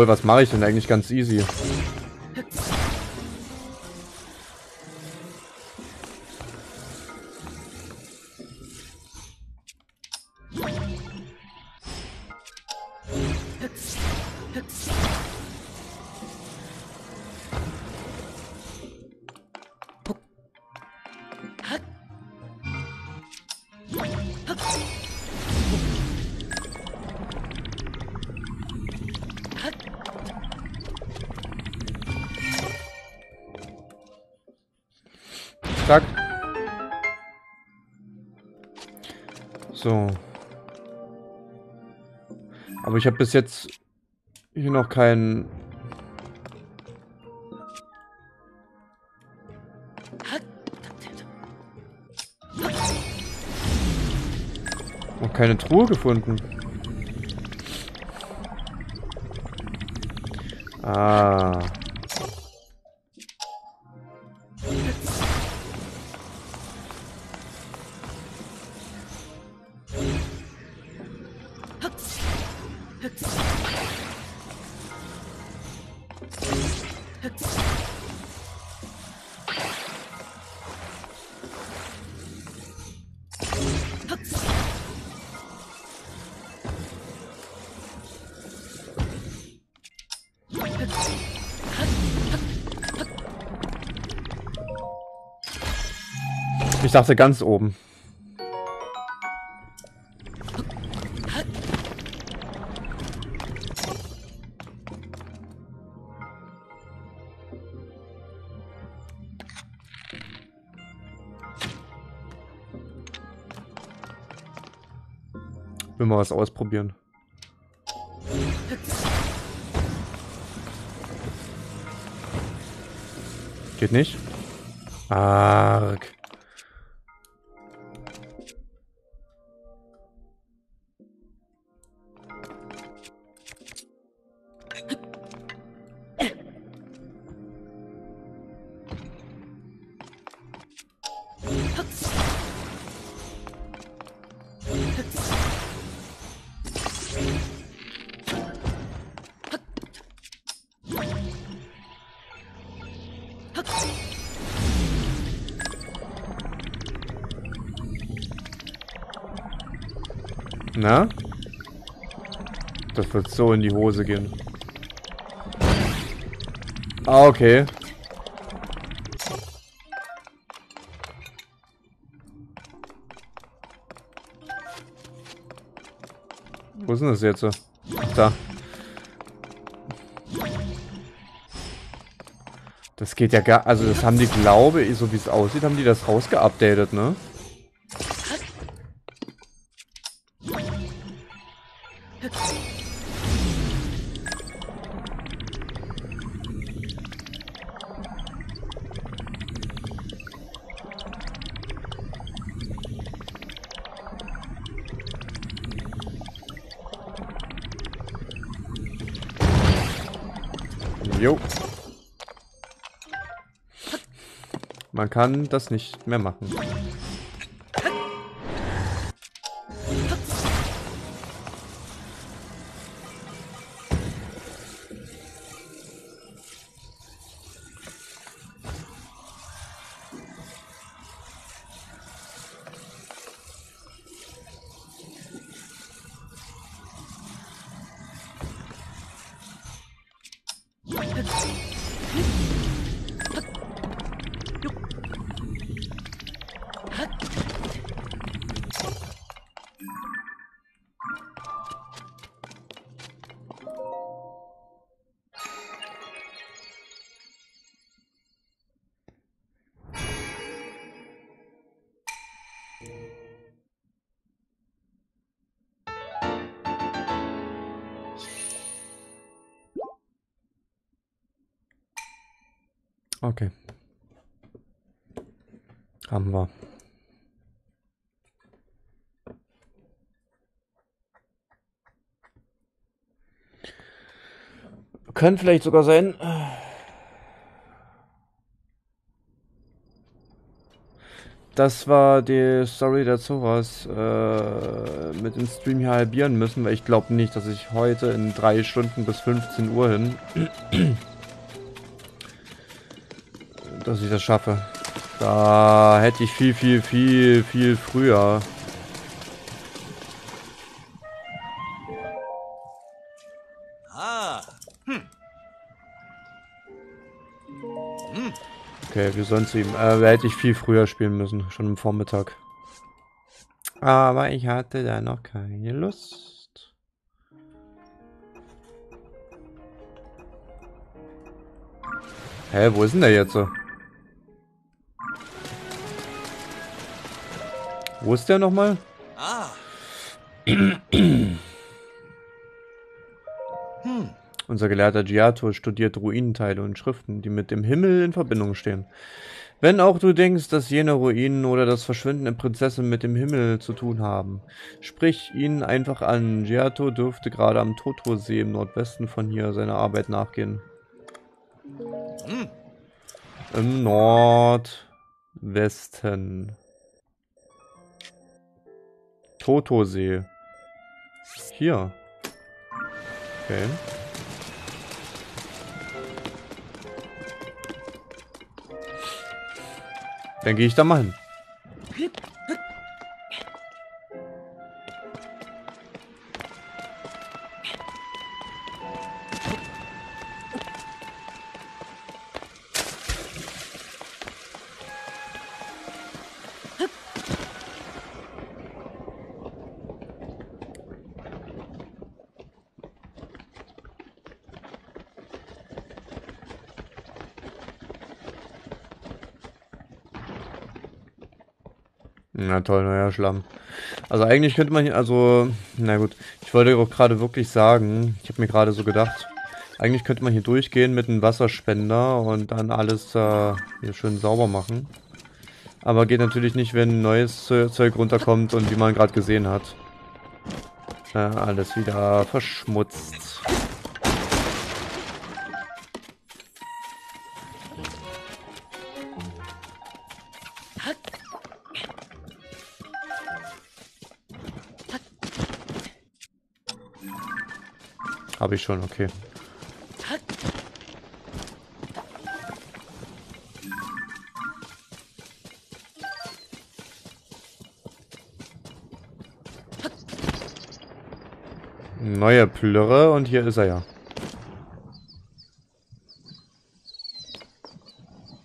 Obwohl, was mache ich denn eigentlich ganz easy? Aber ich habe bis jetzt hier noch keinen... Noch keine Truhe gefunden. Ah. Ich dachte ganz oben. Will mal was ausprobieren. Geht nicht? Arg. Na? Das wird so in die Hose gehen. Ah, okay. Wo ist denn das jetzt? Da. Das geht ja gar... Also das haben die, glaube ich, so wie es aussieht, haben die das rausgeupdatet, ne? Kann das nicht mehr machen. Könnte vielleicht sogar sein. Das war die Story dazu, was äh, mit dem Stream hier halbieren müssen, weil ich glaube nicht, dass ich heute in drei Stunden bis 15 Uhr hin, dass ich das schaffe. Da hätte ich viel, viel, viel, viel früher Okay, wir sollen zu ihm. Äh, hätte ich viel früher spielen müssen, schon im Vormittag. Aber ich hatte da noch keine Lust. Hä, wo ist denn der jetzt so? Wo ist der nochmal? ah. Unser Gelehrter Giato studiert Ruinenteile und Schriften, die mit dem Himmel in Verbindung stehen. Wenn auch du denkst, dass jene Ruinen oder das Verschwinden der Prinzessin mit dem Himmel zu tun haben, sprich ihn einfach an. Giato dürfte gerade am Totosee im Nordwesten von hier seiner Arbeit nachgehen. Im Nordwesten. Totosee. Hier. Okay. Dann gehe ich da mal hin. Toll, neuer Schlamm. Also eigentlich könnte man hier, also, na gut, ich wollte auch gerade wirklich sagen, ich habe mir gerade so gedacht, eigentlich könnte man hier durchgehen mit einem Wasserspender und dann alles äh, hier schön sauber machen. Aber geht natürlich nicht, wenn neues Ze- Zeug runterkommt und wie man gerade gesehen hat. Äh, alles wieder verschmutzt. Habe ich schon, okay. Neue Plürre und hier ist er ja.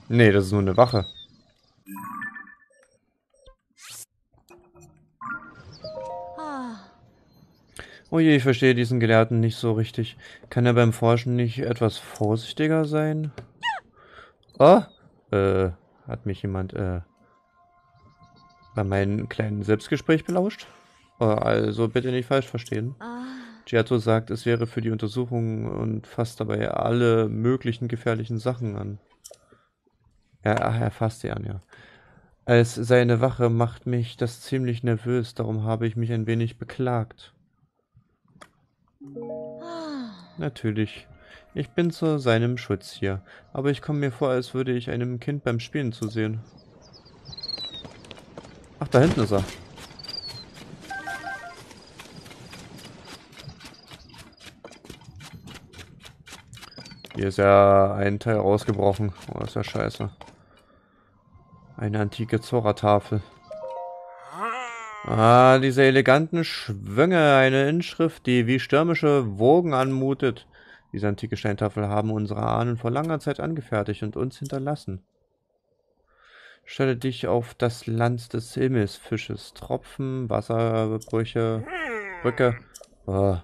Nee, das ist nur eine Wache. Oh je, ich verstehe diesen Gelehrten nicht so richtig. Kann er beim Forschen nicht etwas vorsichtiger sein? Oh, äh, hat mich jemand, äh, bei meinem kleinen Selbstgespräch belauscht? Oh, also bitte nicht falsch verstehen. Giato sagt, es wäre für die Untersuchung und fasst dabei alle möglichen gefährlichen Sachen an. Ja, ach, er fasst sie an, ja. Als seine Wache macht mich das ziemlich nervös, darum habe ich mich ein wenig beklagt. Natürlich. Ich bin zu seinem Schutz hier, aber ich komme mir vor, als würde ich einem Kind beim Spielen zusehen. Ach, da hinten ist er. Hier ist ja ein Teil rausgebrochen. Oh, ist ja scheiße. Eine antike Zora-Tafel. Ah, diese eleganten Schwünge, eine Inschrift, die wie stürmische Wogen anmutet. Diese antike Steintafel haben unsere Ahnen vor langer Zeit angefertigt und uns hinterlassen. Stelle dich auf das Land des Himmelsfisches. Tropfen, Wasserbrüche, Brücke. Oh.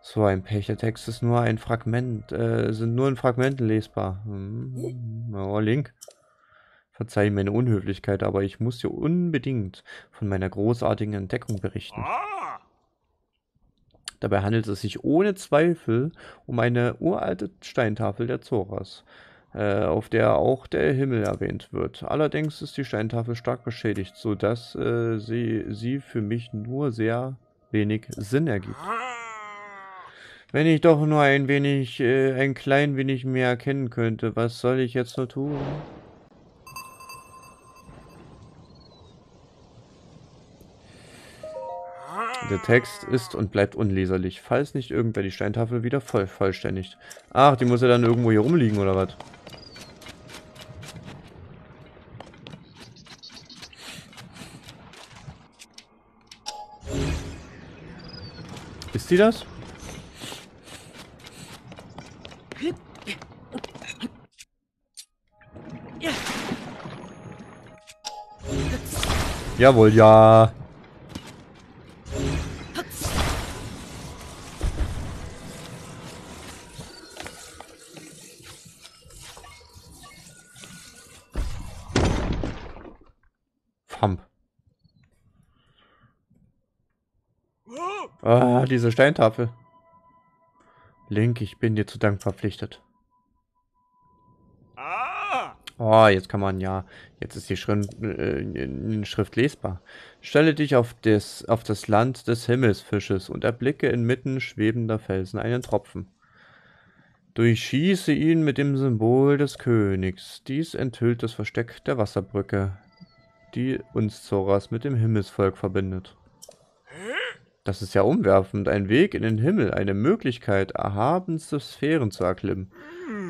So ein Pech. Der Text ist nur ein Fragment, äh, sind nur in Fragmenten lesbar. Hm. Oh, Link. Verzeih meine Unhöflichkeit, aber ich muss dir unbedingt von meiner großartigen Entdeckung berichten. Dabei handelt es sich ohne Zweifel um eine uralte Steintafel der Zoras. äh, auf der auch der Himmel erwähnt wird. Allerdings ist die Steintafel stark beschädigt, sodass äh, sie, sie für mich nur sehr wenig Sinn ergibt. Wenn ich doch nur ein wenig, äh, ein klein wenig mehr erkennen könnte, was soll ich jetzt nur tun? Der Text ist und bleibt unleserlich, falls nicht irgendwer die Steintafel wieder voll vollständigt. Ach, die muss ja dann irgendwo hier rumliegen, oder was? Ist die das? Jawohl, ja. Ah, diese Steintafel. Link, ich bin dir zu Dank verpflichtet. Ah! Oh, jetzt kann man ja. Jetzt ist die Schrift, äh, Schrift lesbar. Stelle dich auf das, auf das Land des Himmelsfisches und erblicke inmitten schwebender Felsen einen Tropfen. Durchschieße ihn mit dem Symbol des Königs. Dies enthüllt das Versteck der Wasserbrücke, die uns Zoras mit dem Himmelsvolk verbindet. Das ist ja umwerfend. Ein Weg in den Himmel, eine Möglichkeit, erhabenste Sphären zu erklimmen.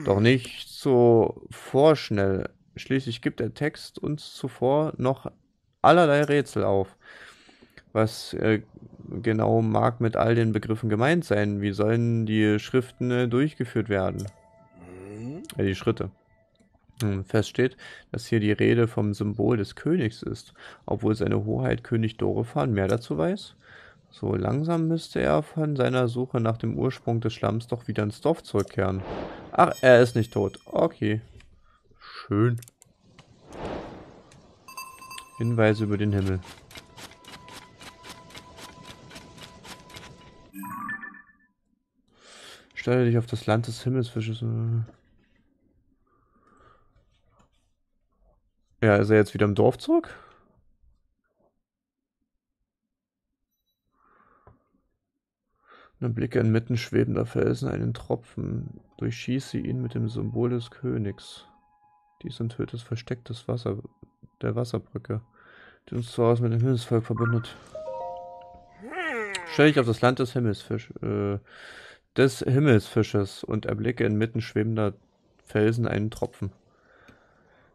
Doch nicht so vorschnell. Schließlich gibt der Text uns zuvor noch allerlei Rätsel auf. Was äh, genau mag mit all den Begriffen gemeint sein? Wie sollen die Schriften äh, durchgeführt werden? Äh, die Schritte. Hm, Fest steht, dass hier die Rede vom Symbol des Königs ist, obwohl seine Hoheit König Dorefan mehr dazu weiß. So langsam müsste er von seiner Suche nach dem Ursprung des Schlamms doch wieder ins Dorf zurückkehren. Ach, er ist nicht tot. Okay. Schön. Hinweise über den Himmel. Stelle dich auf das Land des Himmelsfisches. Ja, ist er jetzt wieder im Dorf zurück? Und blicke inmitten schwebender Felsen einen Tropfen, durchschieße ihn mit dem Symbol des Königs. Dies enthüllt das Versteck des Wasser, der Wasserbrücke, die uns zu Hause mit dem Himmelsvolk verbindet. Stell dich auf das Land des Himmelsfisch, äh, des Himmelsfisches und erblicke inmitten schwebender Felsen einen Tropfen.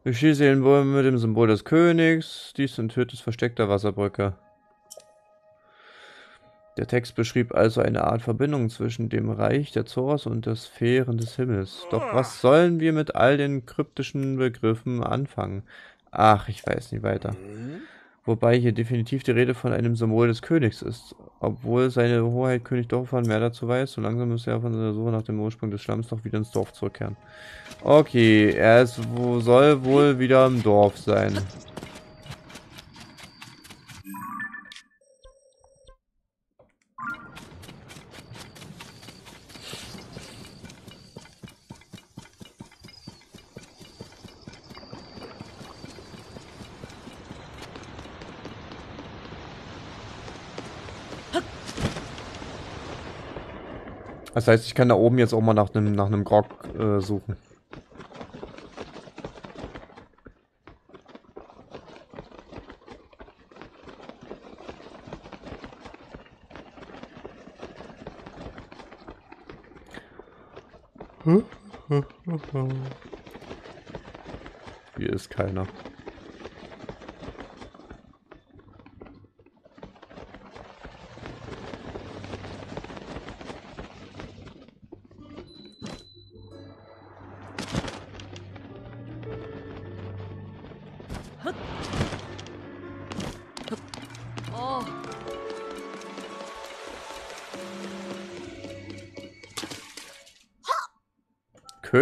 Durchschieße ihn wohl mit dem Symbol des Königs, dies enthüllt das Versteck der Wasserbrücke. Der Text beschrieb also eine Art Verbindung zwischen dem Reich der Zoras und der Sphären des Himmels. Doch was sollen wir mit all den kryptischen Begriffen anfangen? Ach, ich weiß nicht weiter. Wobei hier definitiv die Rede von einem Symbol des Königs ist. Obwohl seine Hoheit König Dorfan mehr dazu weiß, so langsam müsste er von seiner Suche nach dem Ursprung des Schlamms doch wieder ins Dorf zurückkehren. Okay, er ist, soll wohl wieder im Dorf sein. Das heißt, ich kann da oben jetzt auch mal nach einem nach einem Grog äh, suchen. Hier ist keiner.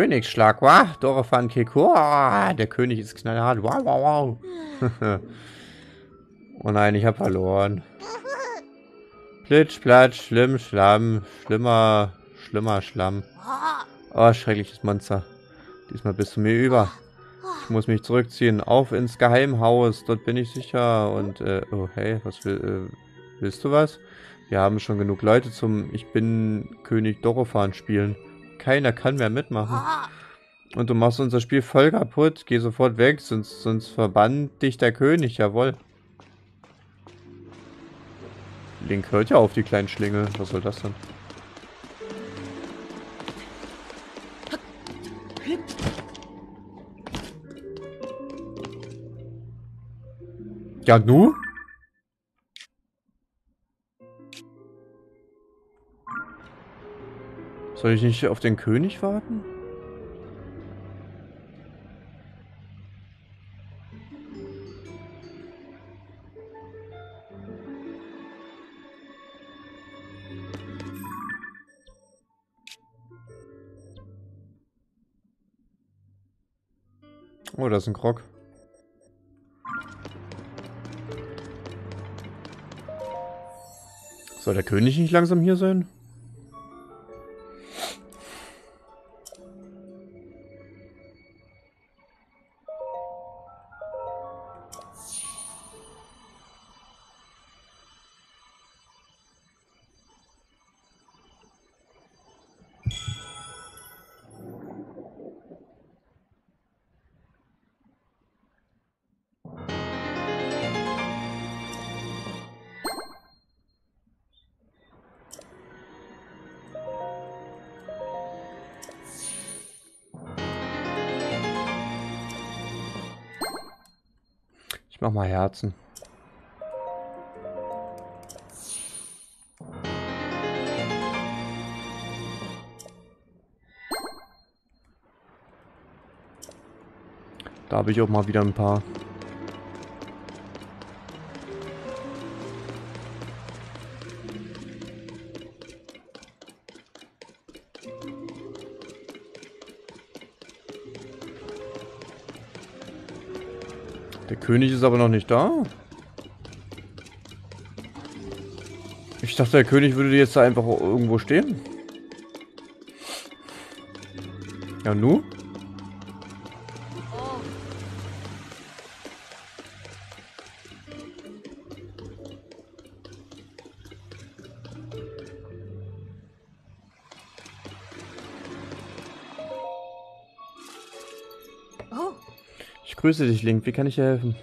Königsschlag, wow, Dorofan Kekur, der König ist knallhart, wow, wow, wow. oh nein, ich habe verloren. Plitsch, platsch, schlimm, schlamm, schlimmer, schlimmer Schlamm. Oh, schreckliches Monster. Diesmal bist du mir über. Ich muss mich zurückziehen. Auf ins Geheimhaus. Dort bin ich sicher. Und, äh, oh, hey, was will, äh, willst du was? Wir haben schon genug Leute zum Ich bin König Dorofan spielen. Keiner kann mehr mitmachen. Und du machst unser Spiel voll kaputt. Geh sofort weg, sonst, sonst verbannt dich der König. Jawohl. Link hört ja auf die kleinen Schlingel. Was soll das denn? Ja, nu? Soll ich nicht auf den König warten? Oh, da ist ein Krog. Soll der König nicht langsam hier sein? Mal Herzen. Da habe ich auch mal wieder ein paar. König ist aber noch nicht da. Ich dachte, der König würde jetzt da einfach irgendwo stehen. Ja, nu? Grüße dich, Link. Wie kann ich dir helfen?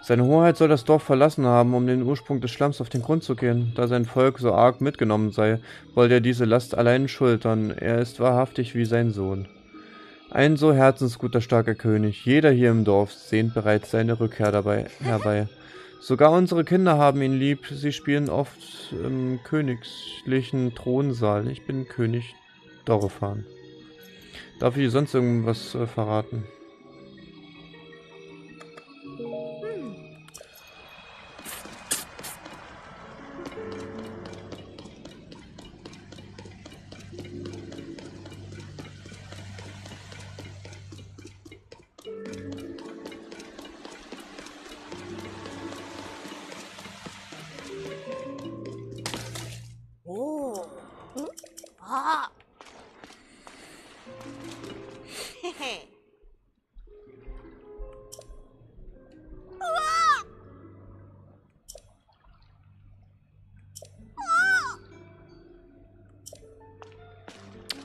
Seine Hoheit soll das Dorf verlassen haben, um den Ursprung des Schlamms auf den Grund zu gehen. Da sein Volk so arg mitgenommen sei, wollte er diese Last allein schultern. Er ist wahrhaftig wie sein Sohn. Ein so herzensguter, starker König. Jeder hier im Dorf sehnt bereits seine Rückkehr dabei herbei. Sogar unsere Kinder haben ihn lieb. Sie spielen oft im königlichen Thronsaal. Ich bin König Dorofan. Darf ich sonst irgendwas äh, verraten?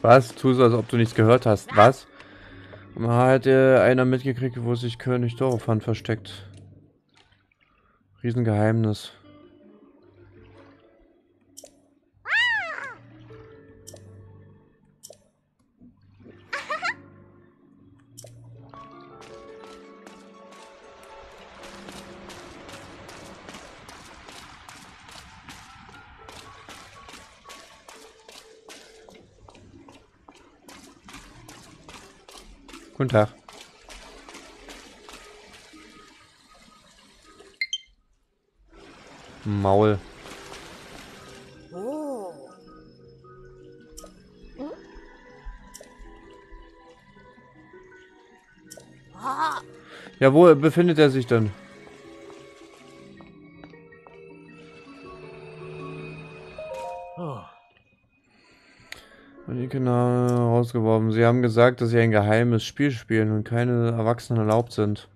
Was? Tu so, als ob du nichts gehört hast. Was? Hat äh, einer mitgekriegt, wo sich König Dorofan versteckt. Riesengeheimnis. Guten Tag. Maul. Oh. Ah. Ja, wo befindet er sich denn? Rausgeworfen. Sie haben gesagt, dass sie ein geheimes Spiel spielen und keine Erwachsenen erlaubt sind.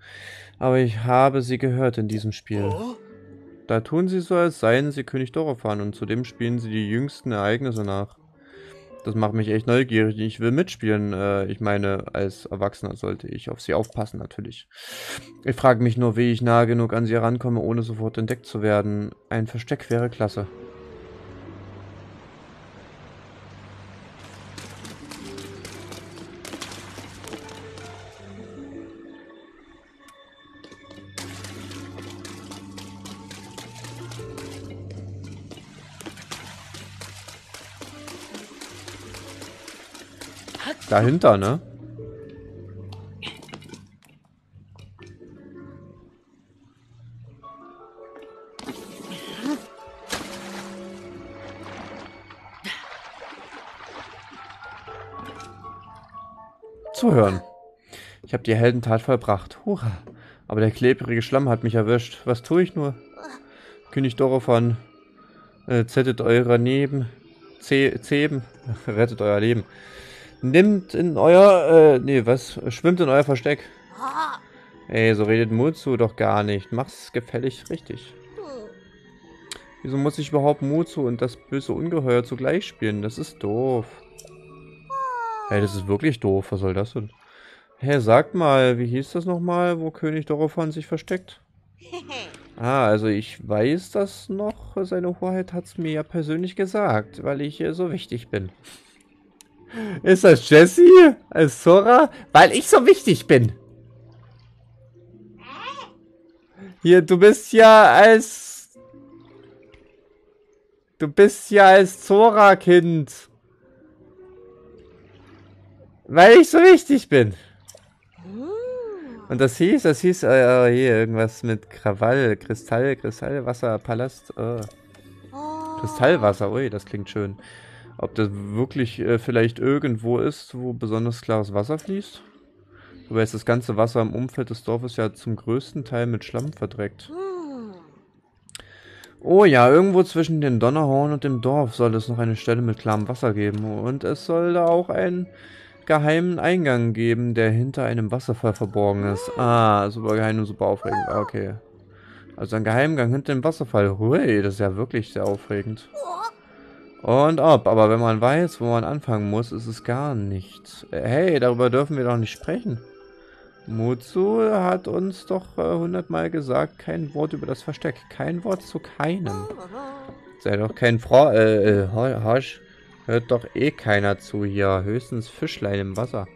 Aber ich habe sie gehört in diesem Spiel. Da tun sie so, als seien sie König Dorofan und zudem spielen sie die jüngsten Ereignisse nach. Das macht mich echt neugierig. Ich will mitspielen. Äh, ich meine, als Erwachsener sollte ich auf sie aufpassen, natürlich. Ich frage mich nur, wie ich nah genug an sie herankomme, ohne sofort entdeckt zu werden. Ein Versteck wäre klasse. Dahinter, ne? Zuhören. Ich habe die Heldentat vollbracht. Hurra. Aber der klebrige Schlamm hat mich erwischt. Was tue ich nur? König Dorofan, äh, zettet eure Neben, Ze Zeben, rettet euer Leben. Nimmt in euer, äh, nee, was? Schwimmt in euer Versteck. Ey, so redet Mutsu doch gar nicht. Mach's gefällig richtig. Wieso muss ich überhaupt Mutsu und das böse Ungeheuer zugleich spielen? Das ist doof. Hey, das ist wirklich doof. Was soll das denn? Hä, sagt mal, wie hieß das nochmal, wo König Dorofan sich versteckt? Ah, also ich weiß das noch. Seine Hoheit hat's mir ja persönlich gesagt, weil ich so wichtig bin. Ist das Jessie? Als Sora? Weil ich so wichtig bin. Hier, du bist ja als... Du bist ja als Zora-Kind. Weil ich so wichtig bin. Und das hieß, das hieß, äh, äh, hier, irgendwas mit Krawall, Kristall, Kristallwasser, Palast, äh. Oh. Kristallwasser, ui, das klingt schön. Ob das wirklich äh, vielleicht irgendwo ist, wo besonders klares Wasser fließt? Wobei ist das ganze Wasser im Umfeld des Dorfes ja zum größten Teil mit Schlamm verdreckt. Oh ja, irgendwo zwischen dem Donnerhorn und dem Dorf soll es noch eine Stelle mit klarem Wasser geben. Und es soll da auch einen geheimen Eingang geben, der hinter einem Wasserfall verborgen ist. Ah, super geheim und super aufregend. Ah, Okay. Also ein Geheimgang hinter dem Wasserfall. Hui, das ist ja wirklich sehr aufregend. Und ob, aber wenn man weiß, wo man anfangen muss, ist es gar nichts. Äh, Hey, darüber dürfen wir doch nicht sprechen. Mutsu hat uns doch äh, hundertmal gesagt, kein Wort über das Versteck. Kein Wort zu keinem. Sei doch kein Frau, äh, äh, Ho- Horsch. Hört doch eh keiner zu hier. Höchstens Fischlein im Wasser.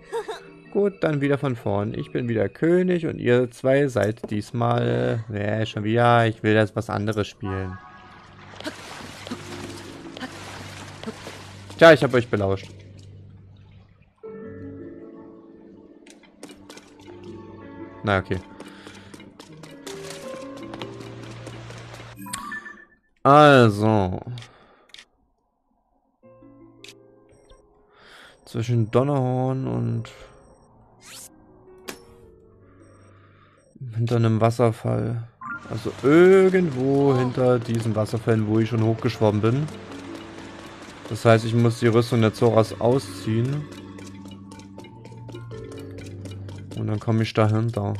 Gut, dann wieder von vorn. Ich bin wieder König und ihr zwei seid diesmal, äh, schon wieder, ich will jetzt was anderes spielen. Tja, ich habe euch belauscht. Na, okay. Also. Zwischen Donnerhorn und hinter einem Wasserfall. Also irgendwo hinter diesen Wasserfällen, wo ich schon hochgeschwommen bin. Das heißt, ich muss die Rüstung der Zoras ausziehen. Und dann komme ich dahinter.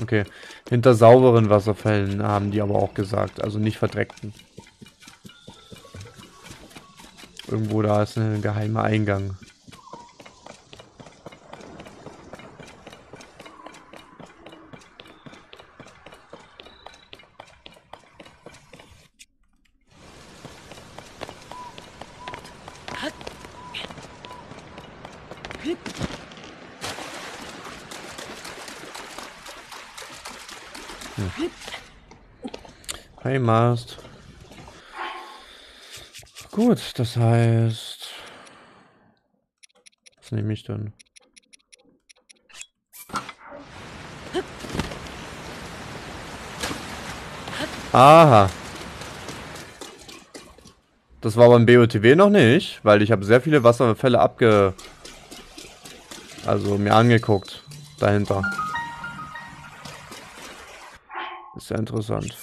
Okay. Hinter sauberen Wasserfällen haben die aber auch gesagt. Also nicht verdreckten. Irgendwo da ist ein geheimer Eingang. Mast. Gut, das heißt... Was nehme ich denn? Aha. Das war beim BOTW noch nicht, weil ich habe sehr viele Wasserfälle abge... Also mir angeguckt. Dahinter. Ist ja interessant.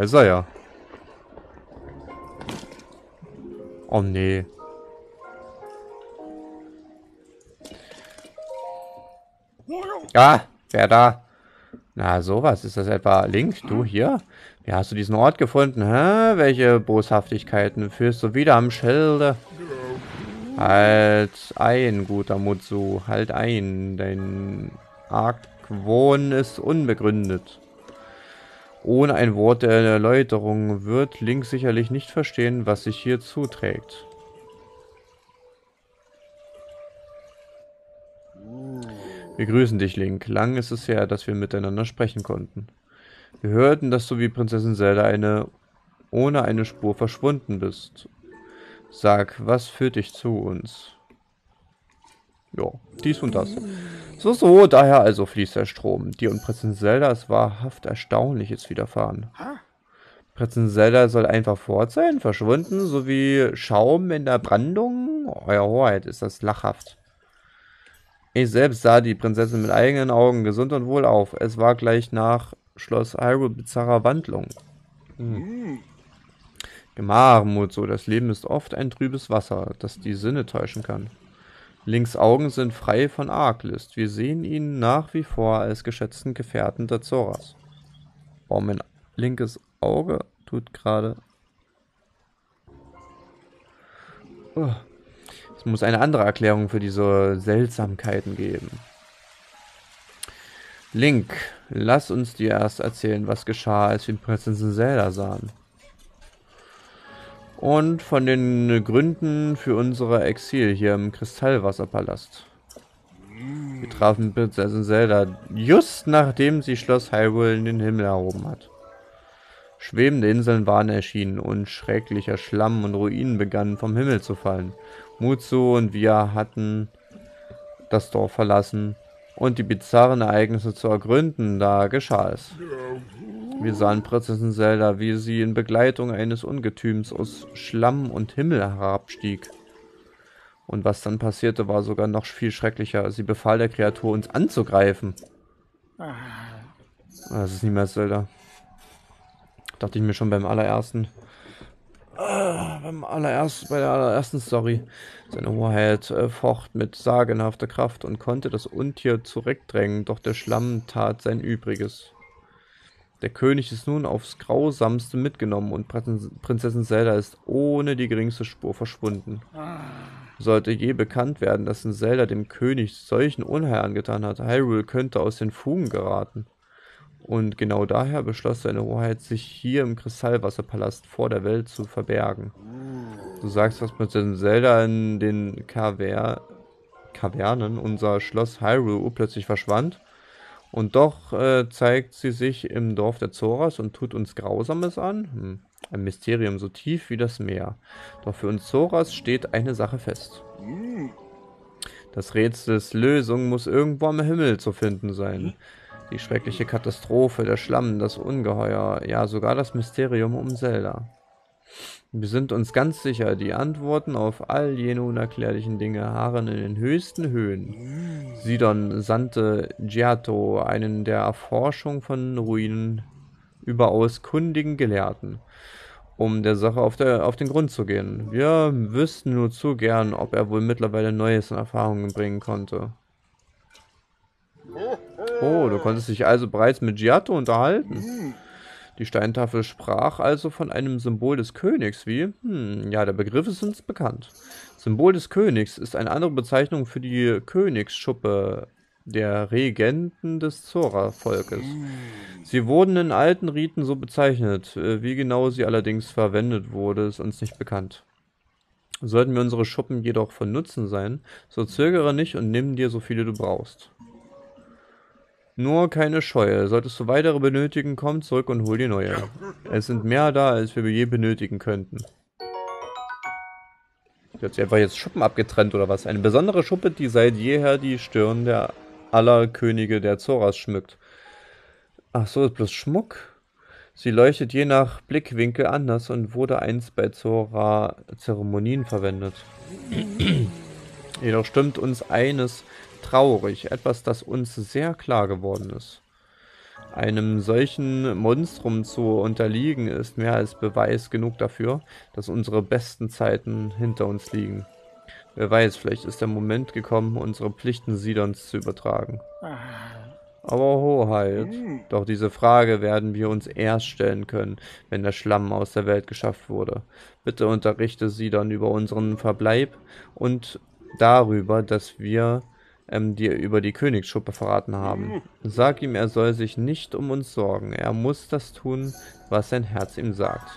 Ist er ja. Oh nee. Ah, wer da? Na, sowas. Ist das etwa Link? Du hier? Wie hast du diesen Ort gefunden? Hä? Welche Boshaftigkeiten führst du wieder am Schilde? Halt ein, guter Mutsu. Halt ein. Dein Argwohn ist unbegründet. Ohne ein Wort der Erläuterung wird Link sicherlich nicht verstehen, was sich hier zuträgt. Wir grüßen dich, Link. Lang ist es her, dass wir miteinander sprechen konnten. Wir hörten, dass du wie Prinzessin Zelda eine ohne eine Spur verschwunden bist. Sag, was führt dich zu uns? Ja, dies und das. So, so, daher also fließt der Strom. Dir und Prinzessin Zelda ist wahrhaft Erstaunliches widerfahren. Prinzessin Zelda soll einfach fort sein, verschwunden, so wie Schaum in der Brandung? Euer Hoheit, ist das lachhaft. Ich selbst sah die Prinzessin mit eigenen Augen gesund und wohl auf. Es war gleich nach Schloss Hyrule bizarrer Wandlung. Hm. Gemach, so das Leben ist oft ein trübes Wasser, das die Sinne täuschen kann. Links Augen sind frei von Arglist. Wir sehen ihn nach wie vor als geschätzten Gefährten der Zoras. Oh, mein linkes Auge tut gerade... Oh. Es muss eine andere Erklärung für diese Seltsamkeiten geben. Link, lass uns dir erst erzählen, was geschah, als wir Prinzessin Zelda sahen. Und von den Gründen für unser Exil hier im Kristallwasserpalast. Wir trafen Prinzessin Zelda just nachdem sie Schloss Hyrule in den Himmel erhoben hat. Schwebende Inseln waren erschienen und schrecklicher Schlamm und Ruinen begannen vom Himmel zu fallen. Mutsu und wir hatten das Dorf verlassen und die bizarren Ereignisse zu ergründen, da geschah es. Wir sahen Prinzessin Zelda, wie sie in Begleitung eines Ungetüms aus Schlamm und Himmel herabstieg. Und was dann passierte, war sogar noch viel schrecklicher. Sie befahl der Kreatur, uns anzugreifen. Das ist nicht mehr Zelda. Dachte ich mir schon beim allerersten. Äh, beim allerersten, bei der allerersten Story. Seine Hoheit äh, focht mit sagenhafter Kraft und konnte das Untier zurückdrängen, doch der Schlamm tat sein Übriges. Der König ist nun aufs Grausamste mitgenommen und Prinzessin Zelda ist ohne die geringste Spur verschwunden. Sollte je bekannt werden, dass ein Zelda dem König solchen Unheil angetan hat, Hyrule könnte aus den Fugen geraten. Und genau daher beschloss seine Hoheit, sich hier im Kristallwasserpalast vor der Welt zu verbergen. Du sagst, dass Prinzessin Zelda in den Kaver Kavernen unser Schloss Hyrule plötzlich verschwand. Und doch äh, zeigt sie sich im Dorf der Zoras und tut uns Grausames an. Hm. Ein Mysterium so tief wie das Meer. Doch für uns Zoras steht eine Sache fest. Das Rätsels Lösung muss irgendwo am Himmel zu finden sein. Die schreckliche Katastrophe, der Schlamm, das Ungeheuer, ja sogar das Mysterium um Zelda. Wir sind uns ganz sicher, die Antworten auf all jene unerklärlichen Dinge harren in den höchsten Höhen. Sidon sandte Giotto, einen der Erforschung von Ruinen überaus kundigen Gelehrten, um der Sache auf, der, auf den Grund zu gehen. Wir wüssten nur zu gern, ob er wohl mittlerweile Neues in Erfahrungen bringen konnte. Oh, du konntest dich also bereits mit Giotto unterhalten. Die Steintafel sprach also von einem Symbol des Königs, wie? Hm, ja, der Begriff ist uns bekannt. Symbol des Königs ist eine andere Bezeichnung für die Königsschuppe der Regenten des Zora-Volkes. Sie wurden in alten Riten so bezeichnet. Äh, wie genau sie allerdings verwendet wurde, ist uns nicht bekannt. Sollten mir unsere Schuppen jedoch von Nutzen sein, so zögere nicht und nimm dir so viele du brauchst. Nur keine Scheue. Solltest du weitere benötigen, komm zurück und hol die neue. Es sind mehr da, als wir je benötigen könnten. Die hat sich einfach jetzt Schuppen abgetrennt oder was? Eine besondere Schuppe, die seit jeher die Stirn der aller Könige der Zoras schmückt. Ach so, ist bloß Schmuck. Sie leuchtet je nach Blickwinkel anders und wurde einst bei Zora-Zeremonien verwendet. Jedoch stimmt uns eines traurig, etwas, das uns sehr klar geworden ist. Einem solchen Monstrum zu unterliegen, ist mehr als Beweis genug dafür, dass unsere besten Zeiten hinter uns liegen. Wer weiß, vielleicht ist der Moment gekommen, unsere Pflichten Sidons zu übertragen. Aber Hoheit, doch diese Frage werden wir uns erst stellen können, wenn der Schlamm aus der Welt geschafft wurde. Bitte unterrichte Sidon über unseren Verbleib und darüber, dass wir ähm, dir über die Königsschuppe verraten haben. Sag ihm, er soll sich nicht um uns sorgen. Er muss das tun, was sein Herz ihm sagt.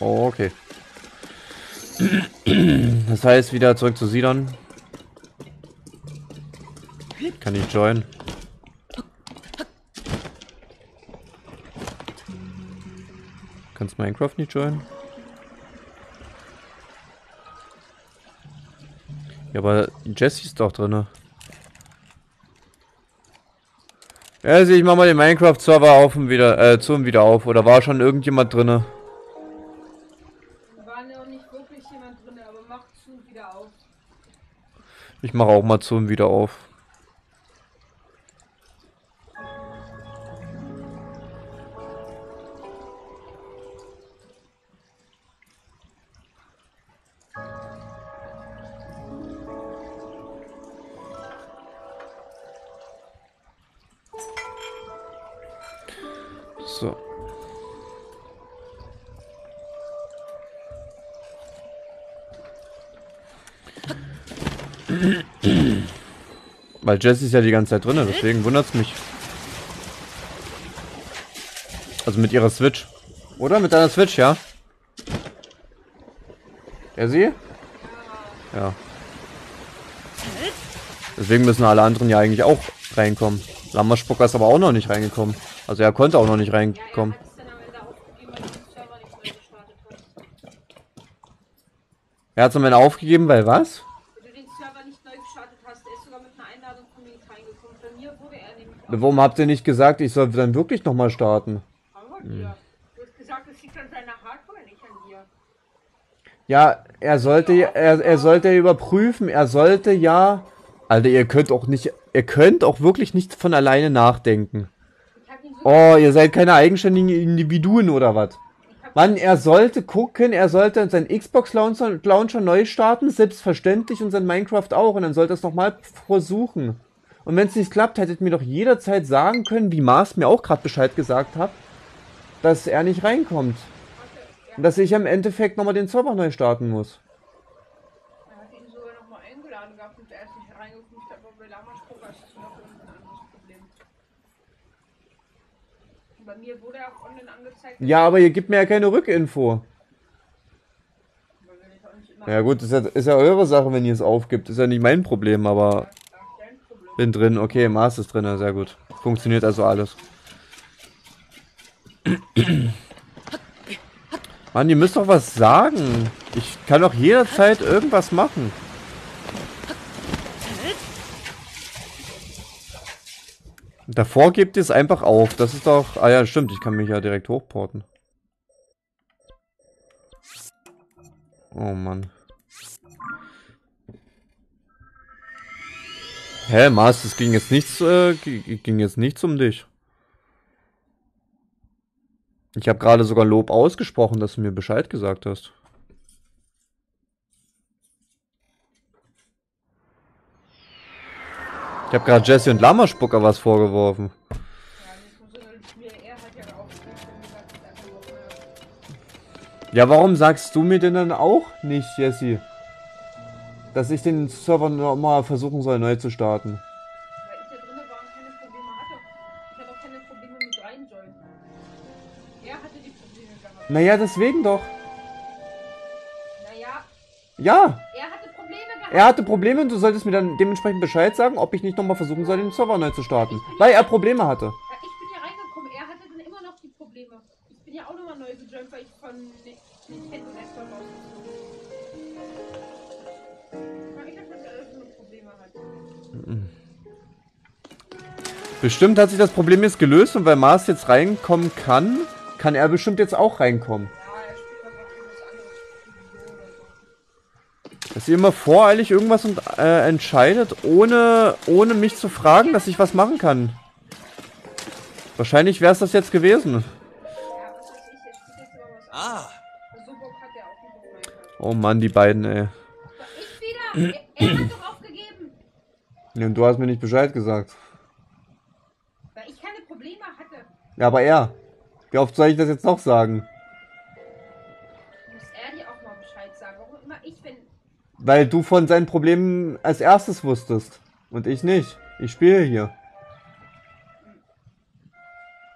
Okay. Das heißt, wieder zurück zu Sidon. Kann ich joinen? Kannst Minecraft nicht joinen? Ja, aber Jesse ist doch drinne. Ja, also ich mach mal den Minecraft-Server auf und wieder, äh, zu und wieder auf. Oder war schon irgendjemand drinne? War noch nicht wirklich jemand drin, aber macht zu wieder auf. Ich mache auch mal zu und wieder auf. Weil Jesse ist ja die ganze Zeit drin, deswegen wundert's mich. Also mit ihrer Switch. Oder? Mit deiner Switch, ja? Ja, sie? Ja. Deswegen müssen alle anderen ja eigentlich auch reinkommen. Lammerspucker ist aber auch noch nicht reingekommen. Also er konnte auch noch nicht reinkommen. Er hat es am Ende aufgegeben, weil was? Weil du den Server nicht neu gestartet hast, der ist sogar mit einer Einladung von mir nicht reingekommen. Bei mir wurde er nämlich Warum habt ihr nicht gesagt, ich soll dann wirklich nochmal starten? auch von dir. Du hast gesagt, es liegt an seiner Hardware, nicht an dir. Ja, er sollte, er, er sollte überprüfen, er sollte ja... Alter, ihr könnt auch nicht, ihr könnt auch wirklich nicht von alleine nachdenken. Oh, ihr seid keine eigenständigen Individuen oder was? Mann, er sollte gucken, er sollte seinen Xbox Launcher, Launcher neu starten, selbstverständlich, und sein Minecraft auch, und dann sollte er es nochmal versuchen. Und wenn es nicht klappt, hättet mir doch jederzeit sagen können, wie Mars mir auch gerade Bescheid gesagt hat, dass er nicht reinkommt. Und dass ich im Endeffekt nochmal den Server neu starten muss. Er hat ihn sogar nochmal eingeladen gehabt und er ist nicht reingeguckt, aber bei Lamaspoker ist das noch ein anderes Problem. Bei mir wurde er auch online angezeigt, Ja, aber ihr gebt mir ja keine Rückinfo. Ja gut, ist ja, ist ja eure Sache, wenn ihr es aufgibt. Ist ja nicht mein Problem, aber Problem. Bin drin. Okay, Mars ist drin, sehr gut. Funktioniert also alles. Mann, ihr müsst doch was sagen. Ich kann doch jederzeit irgendwas machen. Davor gebt ihr es einfach auf. Das ist doch... Ah ja, stimmt. Ich kann mich ja direkt hochporten. Oh Mann. Hä, Mars, das ging jetzt nichts, äh, ging jetzt nichts um dich. Ich habe gerade sogar Lob ausgesprochen, dass du mir Bescheid gesagt hast. Ich habe gerade Jesse und Lammerspucker was vorgeworfen. Ja, warum sagst du mir denn dann auch nicht, Jesse? Dass ich den Server nochmal versuchen soll, neu zu starten. Weil ich da drinne war und keine Probleme hatte. Ich hatte auch keine Probleme mit rein sollen. Er hatte die Probleme gehabt. Naja, deswegen doch. Naja, Ja, er hatte Probleme gehabt. er hatte Probleme und du solltest mir dann dementsprechend Bescheid sagen, ob ich nicht nochmal versuchen soll, den Server neu zu starten. Weil er Probleme hatte. Ja, ich bin hier reingekommen. Er hatte dann immer noch die Probleme. Ich bin ja auch nochmal neu gejoint, weil ich von Ni- Nintendo Desktop rausgezogen Bestimmt hat sich das Problem jetzt gelöst und weil Mars jetzt reinkommen kann, kann er bestimmt jetzt auch reinkommen. Dass ihr immer voreilig irgendwas und, äh, entscheidet, ohne, ohne mich zu fragen, dass ich was machen kann. Wahrscheinlich wäre es das jetzt gewesen. Ah. Oh Mann, die beiden, ey. Ich wieder! er, er hat doch aufgegeben! Ja, und du hast mir nicht Bescheid gesagt. Weil ich keine Probleme hatte. Ja, aber er. Wie oft soll ich das jetzt noch sagen? Muss er dir auch mal Bescheid sagen. Warum immer ich, wenn. Weil du von seinen Problemen als erstes wusstest. Und ich nicht. Ich spiele hier.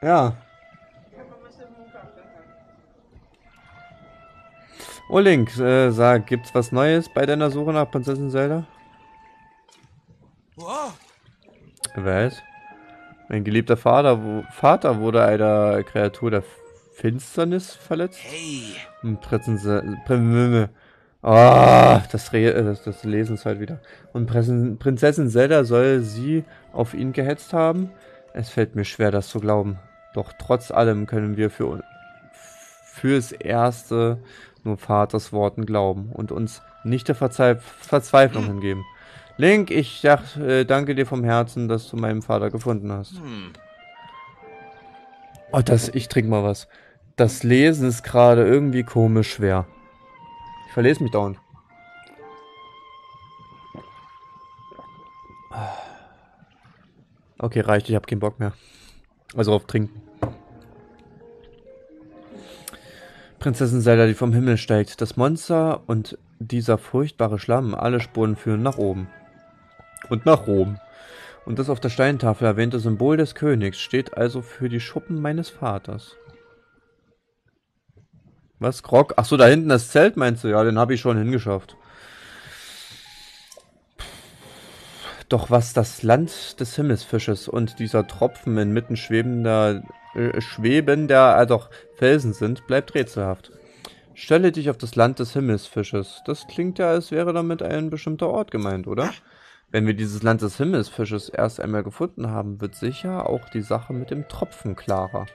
Ja. Oh Link, äh, sag, gibt's was Neues bei deiner Suche nach Prinzessin Zelda? Wow. Was? Mein geliebter Vater, wo, Vater wurde einer Kreatur der Finsternis verletzt. Hey. Und Prinzessin... Prin Ah, das, äh, das, das Lesen ist halt wieder. Und Prinzessin, Prinzessin Zelda soll sie auf ihn gehetzt haben? Es fällt mir schwer, das zu glauben. Doch trotz allem können wir für fürs Erste nur Vaters Worten glauben und uns nicht der Verzei Verzweiflung hingeben. Link, ich dach, äh, danke dir vom Herzen, dass du meinen Vater gefunden hast. Hm. Oh, das, ich trink mal was. Das Lesen ist gerade irgendwie komisch schwer. Ich verlese mich dauernd. Okay, reicht, ich habe keinen Bock mehr. Also auf Trinken. Prinzessin Zelda, die vom Himmel steigt. Das Monster und dieser furchtbare Schlamm, alle Spuren führen nach oben. Und nach Rom. Und das auf der Steintafel erwähnte Symbol des Königs steht also für die Schuppen meines Vaters. Was, Grog? Ach so, da hinten das Zelt meinst du? Ja, den habe ich schon hingeschafft. Doch was das Land des Himmelsfisches und dieser Tropfen inmitten schwebender, äh, schwebender, äh, doch Felsen sind, bleibt rätselhaft. Stelle dich auf das Land des Himmelsfisches. Das klingt ja, als wäre damit ein bestimmter Ort gemeint, oder? Wenn wir dieses Land des Himmelsfisches erst einmal gefunden haben, wird sicher auch die Sache mit dem Tropfen klarer.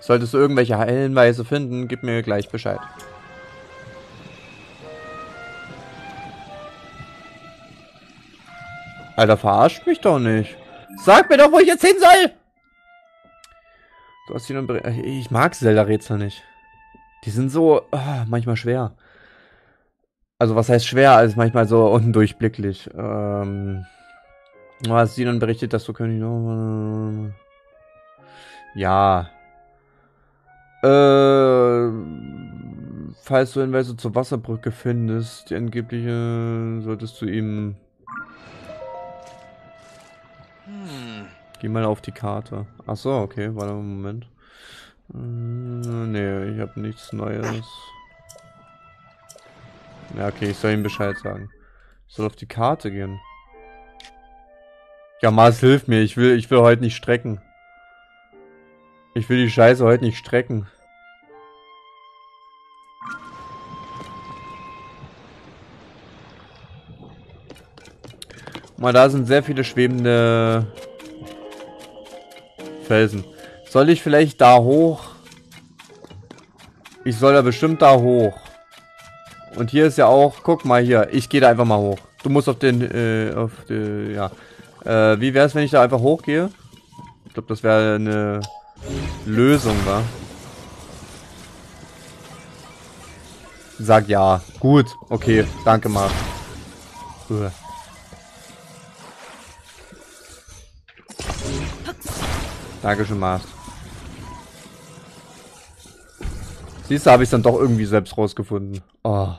Solltest du irgendwelche Hinweise finden, gib mir gleich Bescheid. Alter, verarscht mich doch nicht. Sag mir doch, wo ich jetzt hin soll! Du hast hier nur... Ich mag Zelda-Rätsel nicht. Die sind so ah, manchmal schwer. Also was heißt schwer, als manchmal so undurchblicklich. Ähm, hast sie dann berichtet, dass du König... Ja. Äh, falls du Hinweise zur Wasserbrücke findest, die angebliche, solltest du ihm... Hm. Geh mal auf die Karte. Ach so, okay, warte einen Moment. Äh, nee, ich habe nichts Neues. Ja, okay, ich soll ihm Bescheid sagen. Ich soll auf die Karte gehen. Ja, Mars, hilf mir. Ich will, ich will heute nicht strecken. Ich will die Scheiße heute nicht strecken. Mal, da sind sehr viele schwebende Felsen. Soll ich vielleicht da hoch? Ich soll da bestimmt da hoch. Und hier ist ja auch, guck mal hier, ich gehe da einfach mal hoch. Du musst auf den, äh, auf die, ja. Äh, wie wär's, wenn ich da einfach hochgehe? Ich glaube, das wäre eine Lösung, wa? Sag ja. Gut, okay, danke mal. Uah. Dankeschön, Mars. Siehst du, habe ich dann doch irgendwie selbst rausgefunden. Oh.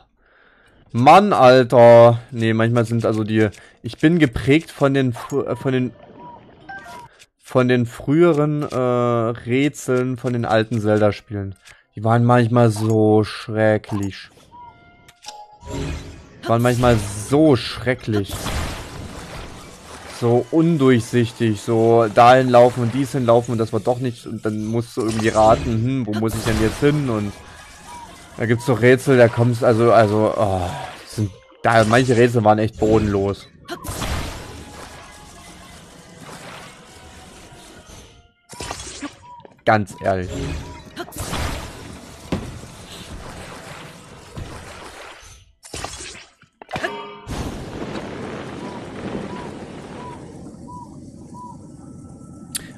Mann, Alter. Nee, manchmal sind also die... Ich bin geprägt von den... äh, von den... Von den früheren äh, Rätseln von den alten Zelda-Spielen. Die waren manchmal so schrecklich. Waren manchmal so schrecklich. so undurchsichtig. So dahin laufen und dies hinlaufen und das war doch nicht. Und dann musst du irgendwie raten, hm, wo muss ich denn jetzt hin? Und da gibt's so Rätsel, da kommst also, also, oh, sind, da, manche Rätsel waren echt bodenlos. Ganz ehrlich.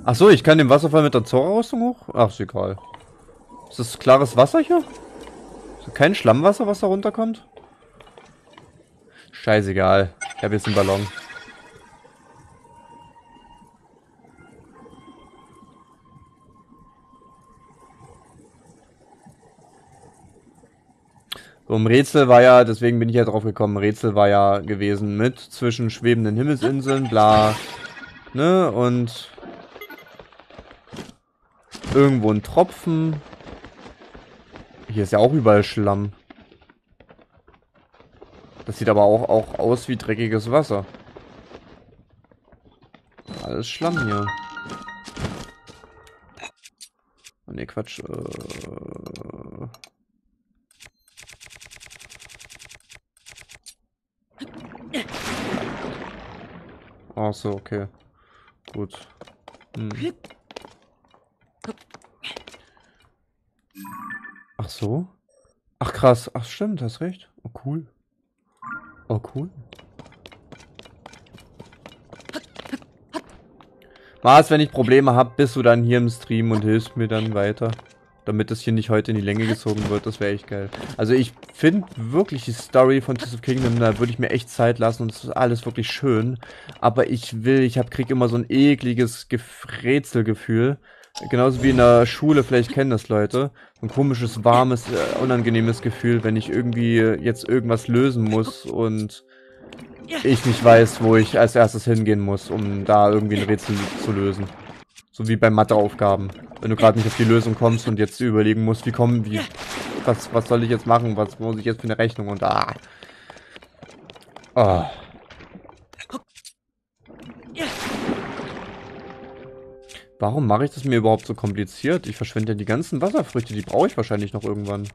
Ach so, ich kann den Wasserfall mit der Zora-Rüstung hoch? Ach, ist egal. Ist das klares Wasser hier? Kein Schlammwasser, was da runterkommt? Scheißegal. Ich habe jetzt einen Ballon. So, im Rätsel war ja, deswegen bin ich ja drauf gekommen, Rätsel war ja gewesen mit zwischen schwebenden Himmelsinseln, bla, ne, und irgendwo ein Tropfen. Hier ist ja auch überall Schlamm. Das sieht aber auch, auch aus wie dreckiges Wasser. Alles Schlamm hier. Oh, ne, Quatsch. Äh... Ach so, okay. Gut. Hm. Ach so? Ach krass. Ach stimmt, hast recht. Oh cool. Oh cool. Mars, wenn ich Probleme habe, bist du dann hier im Stream und hilfst mir dann weiter. Damit das hier nicht heute in die Länge gezogen wird, das wäre echt geil. Also ich finde wirklich die Story von Tears of Kingdom, da würde ich mir echt Zeit lassen und es ist alles wirklich schön. Aber ich will, ich hab, krieg immer so ein ekliges Rätselgefühl. Genauso wie in der Schule, vielleicht kennen das Leute. Ein komisches, warmes, äh, unangenehmes Gefühl, wenn ich irgendwie jetzt irgendwas lösen muss und ich nicht weiß, wo ich als erstes hingehen muss, um da irgendwie ein Rätsel zu lösen. So wie bei Matheaufgaben. Wenn du gerade nicht auf die Lösung kommst und jetzt überlegen musst, wie kommen, wie, was, was soll ich jetzt machen, was muss ich jetzt für eine Rechnung und ah. Ah. Warum mache ich das mir überhaupt so kompliziert? Ich verschwende ja die ganzen Wasserfrüchte, die brauche ich wahrscheinlich noch irgendwann.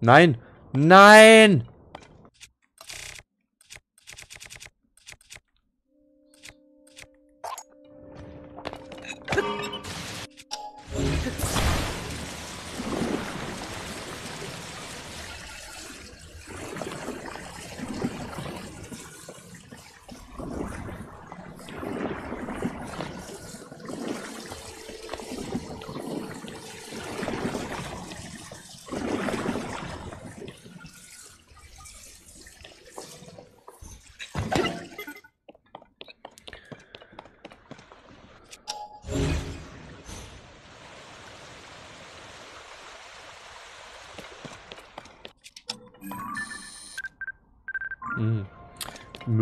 Nein! Nein!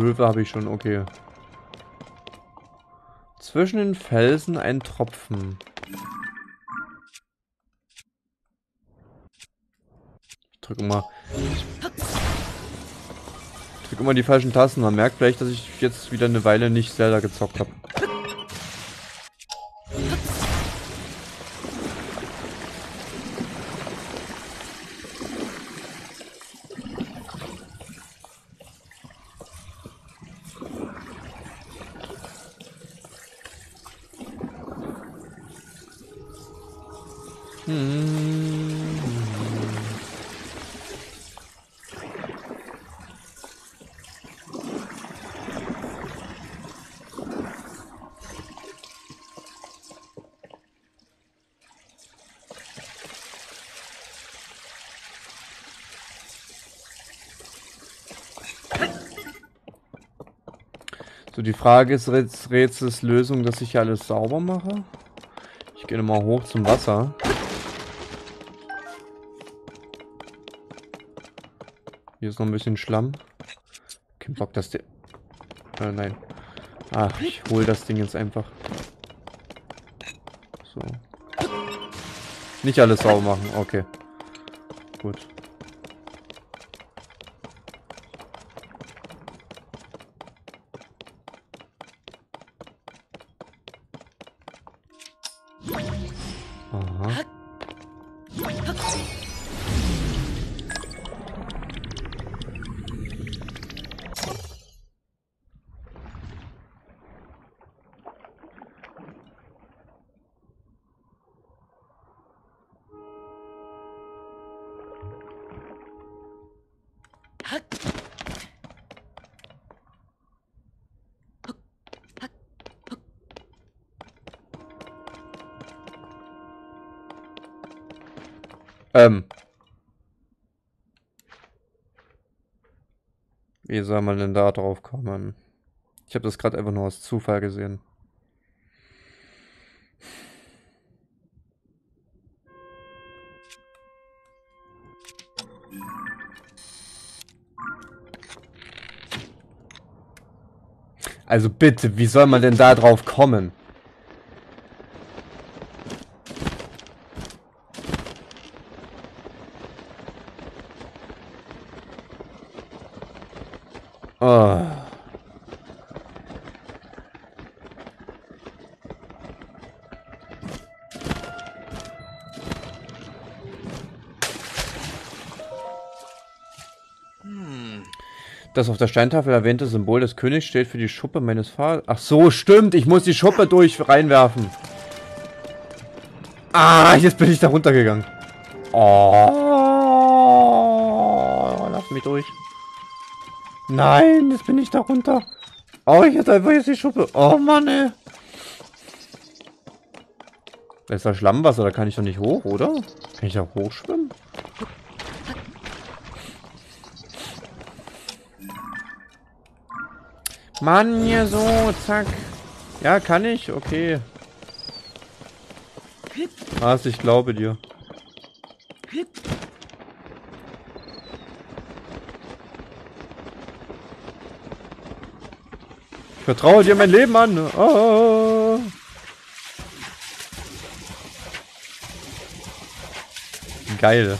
Möwe habe ich schon, okay. Zwischen den Felsen ein Tropfen. Ich drücke immer. Ich drücke immer die falschen Tasten. Man merkt vielleicht, dass ich jetzt wieder eine Weile nicht Zelda gezockt habe. Die Frage ist jetzt Rätsels Lösung, dass ich alles sauber mache. Ich gehe nochmal hoch zum Wasser. Hier ist noch ein bisschen Schlamm. Kein Bock, dass der... Äh, nein. Ach, ich hole das Ding jetzt einfach. So. Nicht alles sauber machen, okay. Gut. Soll man denn da drauf kommen? Ich habe das gerade einfach nur aus Zufall gesehen. Also bitte, wie soll man denn da drauf kommen? Das auf der Steintafel erwähnte Symbol des Königs steht für die Schuppe meines Vaters. Ach so, stimmt. Ich muss die Schuppe durch reinwerfen. Ah, jetzt bin ich da runtergegangen. Oh, lass mich durch. Nein, jetzt bin ich da runter. Oh, ich hätte einfach jetzt die Schuppe. Oh Mann, ey. Da ist da Schlammwasser, da kann ich doch nicht hoch, oder? Kann ich da hochschwimmen? Mann, hier so, zack. Ja, kann ich? Okay. Was, ich glaube dir. Ich vertraue dir mein Leben an. Oh. Geil.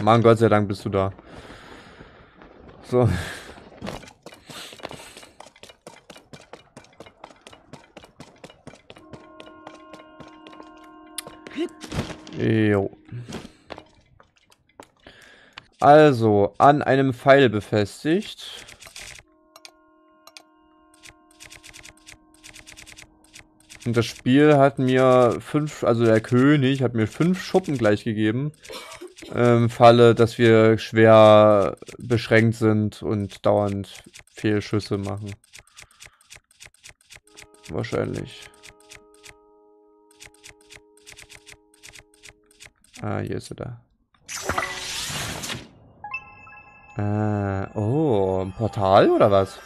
Mann, Gott sei Dank bist du da. So. Also, an einem Pfeil befestigt. Und das Spiel hat mir fünf, also der König hat mir fünf Schuppen gleich gegeben. Im Falle, dass wir schwer beschränkt sind und dauernd Fehlschüsse machen. Wahrscheinlich. Ah, hier ist er da. Ah, oh, ein Portal oder was?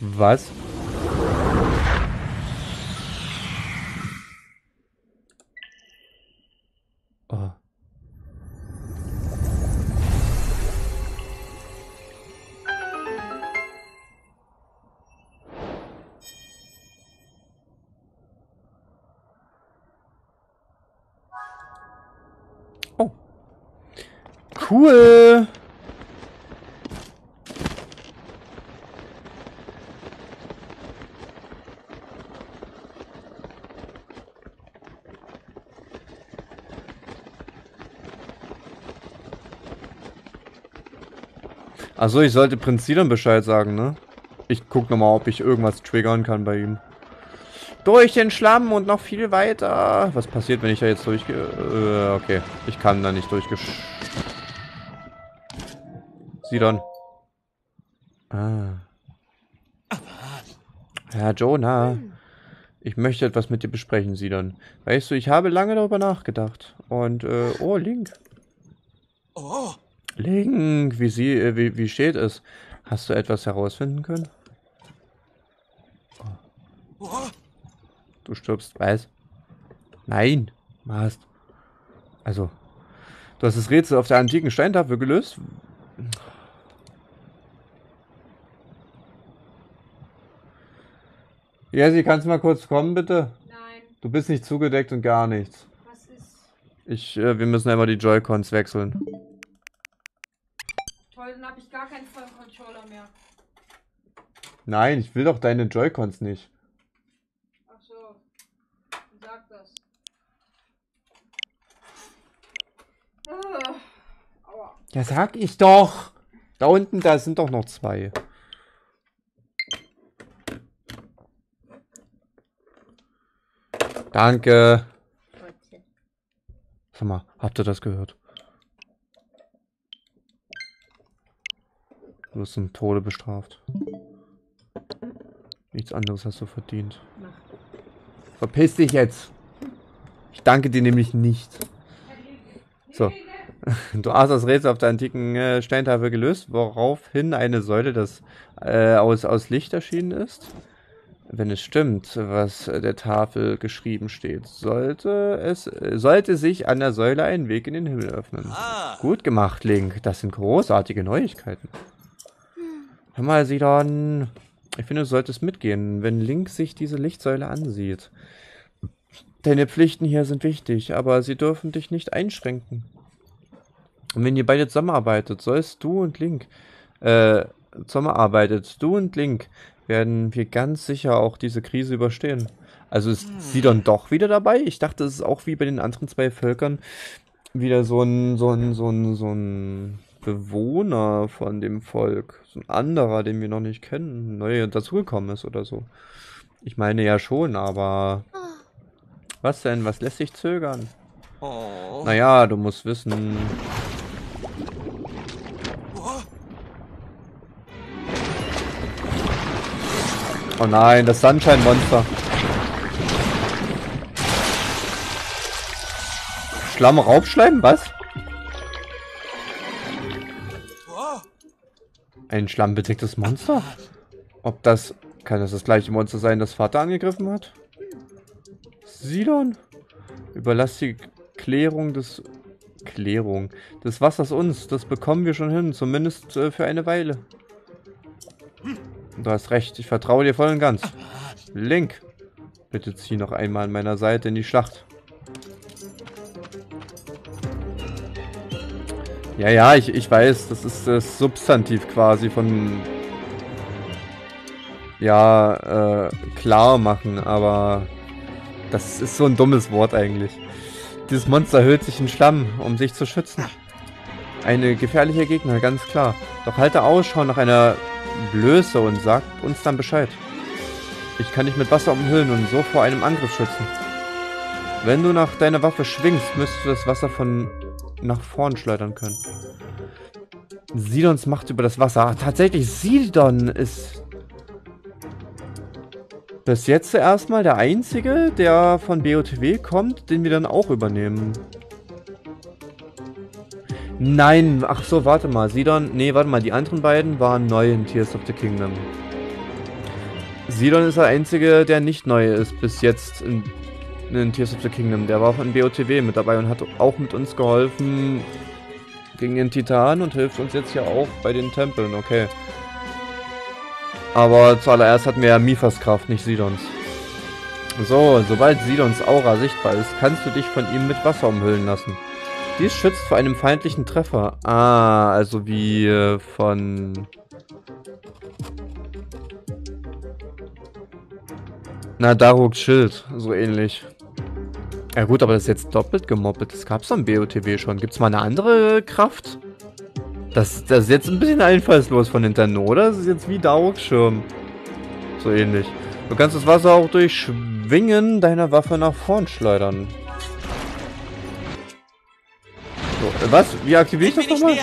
Was? Achso, ich sollte Prinz Sidon Bescheid sagen, ne? Ich guck nochmal, ob ich irgendwas triggern kann bei ihm. Durch den Schlamm und noch viel weiter. Was passiert, wenn ich da jetzt durchgehe? Äh, okay. Ich kann da nicht durchgesch... Sidon. Ah. Herr Jonah. Ich möchte etwas mit dir besprechen, Sidon. Weißt du, ich habe lange darüber nachgedacht. Und, äh, oh, Link. Link, wie, sie, äh, wie, wie steht es? Hast du etwas herausfinden können? oh, Du stirbst, weiß. Nein, hast. Also, du hast das Rätsel auf der antiken Steintafel gelöst. Jesse, kannst du mal kurz kommen, bitte? Nein, Du bist nicht zugedeckt und gar nichts. was ist? Ich, äh, wir müssen einfach die Joy-Cons wechseln. Toll, Dann habe ich gar keinen vollen Controller mehr. Nein, ich will doch deine Joy-Cons nicht. Ach so. Sag das. Ah. Aua. Ja, sag ich doch. Da unten, da sind doch noch zwei. Danke. Sag mal, habt ihr das gehört? Du wirst zum Tode bestraft. Nichts anderes hast du verdient. Verpiss dich jetzt. Ich danke dir nämlich nicht. So. Du hast das Rätsel auf der antiken äh, Steintafel gelöst, woraufhin eine Säule das, äh, aus, aus Licht erschienen ist. Wenn es stimmt, was der Tafel geschrieben steht, sollte es sollte sich an der Säule ein Weg in den Himmel öffnen. Ah. Gut gemacht, Link. Das sind großartige Neuigkeiten. Hör mal, Sidon. Ich finde, du solltest mitgehen, wenn Link sich diese Lichtsäule ansieht. Deine Pflichten hier sind wichtig, aber sie dürfen dich nicht einschränken. Und wenn ihr beide zusammenarbeitet, sollst du und Link, äh, zusammenarbeitet, du und Link, werden wir ganz sicher auch diese Krise überstehen. Also ist Sidon doch wieder dabei? Ich dachte, es ist auch wie bei den anderen zwei Völkern wieder so ein, so ein, so ein, so ein Bewohner von dem Volk. So ein anderer, den wir noch nicht kennen, neu dazugekommen ist oder so. Ich meine ja schon, aber. Was denn? Was lässt sich zögern? Oh. Naja, du musst wissen. Oh. Nein, das Sunshine-Monster. Schlamm Raubschleim? Was? Ein schlammbedecktes Monster? Ob das... Kann das das gleiche Monster sein, das Vater angegriffen hat? Sidon? Überlass die Klärung des... Klärung des Wassers uns. Das bekommen wir schon hin. Zumindest äh, für eine Weile. Du hast recht. Ich vertraue dir voll und ganz. Link. Bitte zieh noch einmal an meiner Seite in die Schlacht. Ja, ja, ich, ich weiß, das ist das Substantiv quasi von ja, äh, klar machen, aber das ist so ein dummes Wort eigentlich. Dieses Monster hüllt sich in Schlamm, um sich zu schützen. Eine gefährliche Gegner, ganz klar. Doch halte Ausschau nach einer Blöße und sag uns dann Bescheid. Ich kann dich mit Wasser umhüllen und so vor einem Angriff schützen. Wenn du nach deiner Waffe schwingst, müsstest du das Wasser von nach vorn schleudern können. Sidons Macht über das Wasser. Ach, tatsächlich, Sidon ist bis jetzt erstmal der einzige, der von BOTW kommt, den wir dann auch übernehmen. Nein, ach so, warte mal. Sidon, nee, warte mal, die anderen beiden waren neu in Tears of the Kingdom. Sidon ist der einzige, der nicht neu ist bis jetzt in, in Tears of the Kingdom. Der war von BOTW mit dabei und hat auch mit uns geholfen gegen den Titan und hilft uns jetzt hier auch bei den Tempeln, okay. Aber zuallererst hatten wir ja Mifas Kraft, nicht Sidons. So, sobald Sidons Aura sichtbar ist, kannst du dich von ihm mit Wasser umhüllen lassen. Dies schützt vor einem feindlichen Treffer. Ah, also wie äh, von... Na, Daruks Schild, so ähnlich. Ja gut, aber das ist jetzt doppelt gemoppelt. Das gab's am BOTW schon. Gibt's mal eine andere Kraft? Das, das ist jetzt ein bisschen einfallslos von Nintendo, oder? Das ist jetzt wie Daruks Schirm. So ähnlich. Du kannst das Wasser auch durch Schwingen deiner Waffe nach vorn schleudern. So, was? Wie aktiviere ich das nochmal?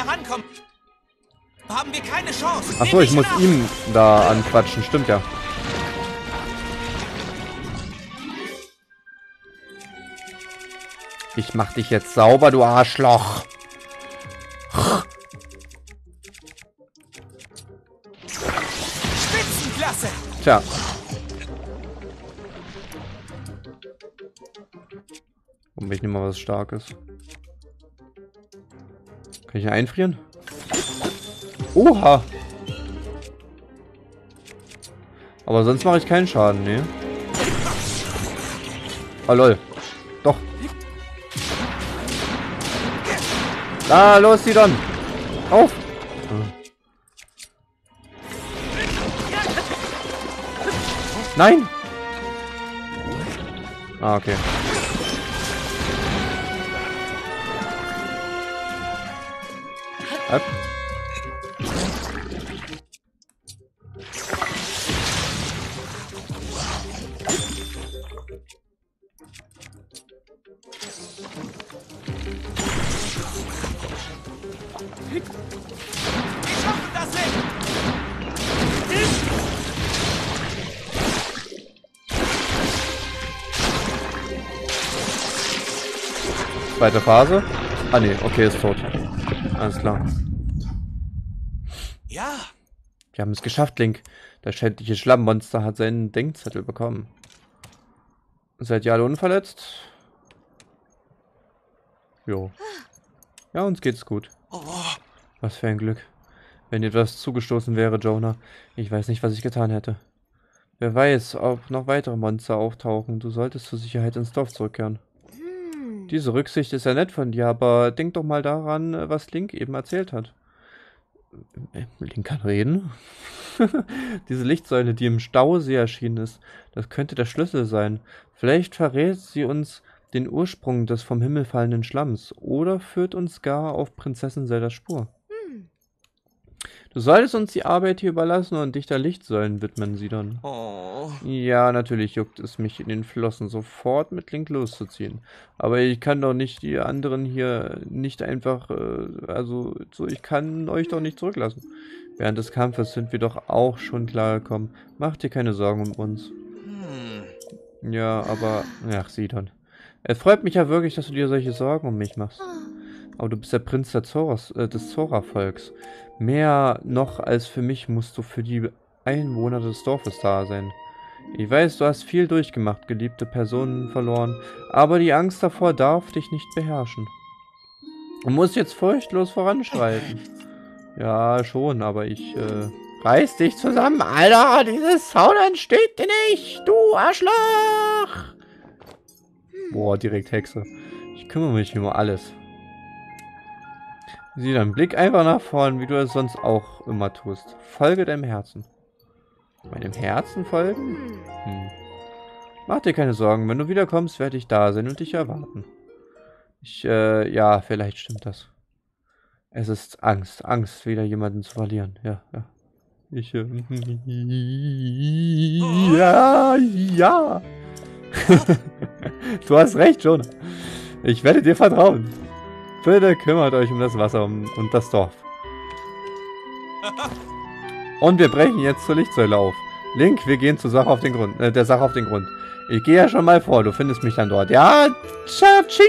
haben wir keine Chance. Achso, ich muss ihm da anquatschen. Stimmt ja. Ich mach dich jetzt sauber, du Arschloch. Spitzenklasse. Tja. Und ich nehme mal was Starkes. Kann ich ihn einfrieren? Oha! Aber sonst mache ich keinen Schaden, ne? Ah, lol. Da los, Sidon! Auf! Nein! Ah, okay. Up. Zweite Phase. Ah nee, okay, ist tot. Alles klar. Ja, Wir haben es geschafft, Link. Das schädliche Schlammmonster hat seinen Denkzettel bekommen. Seid ihr alle unverletzt? Jo. Ja, uns geht's gut. Was für ein Glück. Wenn dir etwas zugestoßen wäre, Jonah. Ich weiß nicht, was ich getan hätte. Wer weiß, ob noch weitere Monster auftauchen. Du solltest zur Sicherheit ins Dorf zurückkehren. Diese Rücksicht ist ja nett von dir, aber denk doch mal daran, was Link eben erzählt hat. Äh, Link kann reden? Diese Lichtsäule, die im Stausee erschienen ist, das könnte der Schlüssel sein. Vielleicht verrät sie uns den Ursprung des vom Himmel fallenden Schlamms oder führt uns gar auf Prinzessin Zeldas Spur. Du solltest uns die Arbeit hier überlassen und dich der Lichtsäulen widmen, Sidon. oh. Ja, natürlich juckt es mich in den Flossen, sofort mit Link loszuziehen. Aber ich kann doch nicht die anderen hier nicht einfach, äh, also so, ich kann euch doch nicht zurücklassen. Während des Kampfes sind wir doch auch schon klargekommen. Mach dir keine Sorgen um uns. Hm. Ja, aber, ach, Sidon. Es freut mich ja wirklich, dass du dir solche Sorgen um mich machst. Aber du bist der Prinz der Zoras, äh, des Zora-Volks. Mehr noch als für mich musst du für die Einwohner des Dorfes da sein. Ich weiß, du hast viel durchgemacht, geliebte Personen verloren, aber die Angst davor darf dich nicht beherrschen. Du musst jetzt furchtlos voranschreiten. Ja, schon, aber ich, äh, reiß dich zusammen, Alter! Dieses Zaun entsteht dir nicht, du Arschloch! Boah, direkt Hexe. Ich kümmere mich um alles. Sieh dann, blick einfach nach vorn, wie du es sonst auch immer tust. Folge deinem Herzen. Meinem Herzen folgen? Hm. Mach dir keine Sorgen, wenn du wiederkommst, werde ich da sein und dich erwarten. Ich, äh, ja, vielleicht stimmt das. Es ist Angst, Angst, wieder jemanden zu verlieren. Ja, ja. Ich, äh, ja, ja. du hast recht, Jonah. Ich werde dir vertrauen. Bitte kümmert euch um das Wasser und das Dorf. Und wir brechen jetzt zur Lichtsäule auf. Link, wir gehen zur Sache auf den Grund, äh, der Sache auf den Grund. Ich gehe ja schon mal vor, du findest mich dann dort. Ja, tschatsching!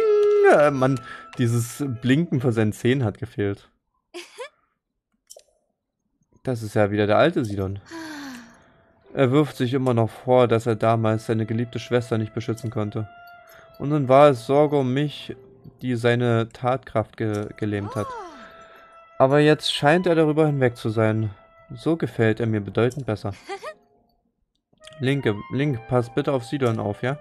Äh, Mann, dieses Blinken für seinen Zehen hat gefehlt. Das ist ja wieder der alte Sidon. Er wirft sich immer noch vor, dass er damals seine geliebte Schwester nicht beschützen konnte. Und nun war es Sorge um mich, die seine Tatkraft ge gelähmt hat. Aber jetzt scheint er darüber hinweg zu sein. So gefällt er mir bedeutend besser. Linke, Link, pass bitte auf Sidon auf, ja?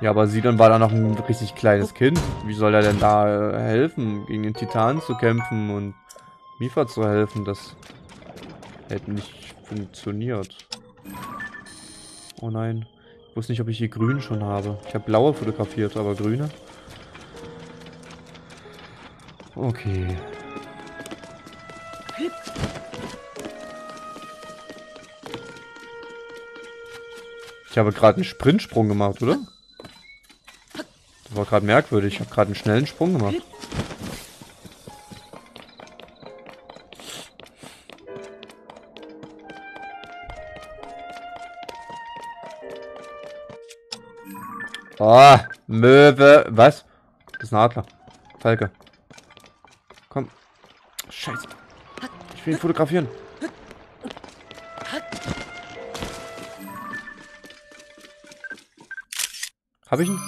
Ja, aber Sidon war da noch ein richtig kleines Kind. Wie soll er denn da äh, helfen, gegen den Titan zu kämpfen und Mifa zu helfen? Das hätte nicht funktioniert. Oh nein. Ich wusste nicht, ob ich hier grün schon habe. Ich habe blaue fotografiert, aber grüne? Okay. Ich habe gerade einen Sprintsprung gemacht, oder? Das war gerade merkwürdig. Ich habe gerade einen schnellen Sprung gemacht. Oh, Möwe. Was? Das ist ein Adler. Falke. Komm. Scheiße. Ich will ihn fotografieren. Hab ich ihn?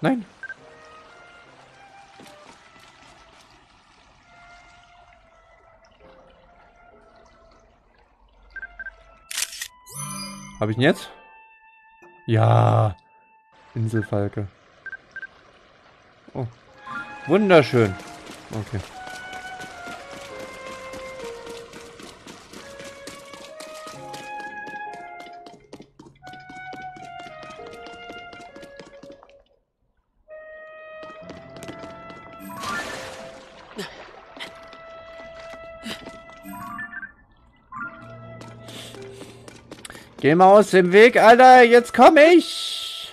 Nein. Hab ich ihn jetzt? Ja. Inselfalke. Oh. Wunderschön. Okay. Geh mal aus dem Weg, Alter. Jetzt komm ich.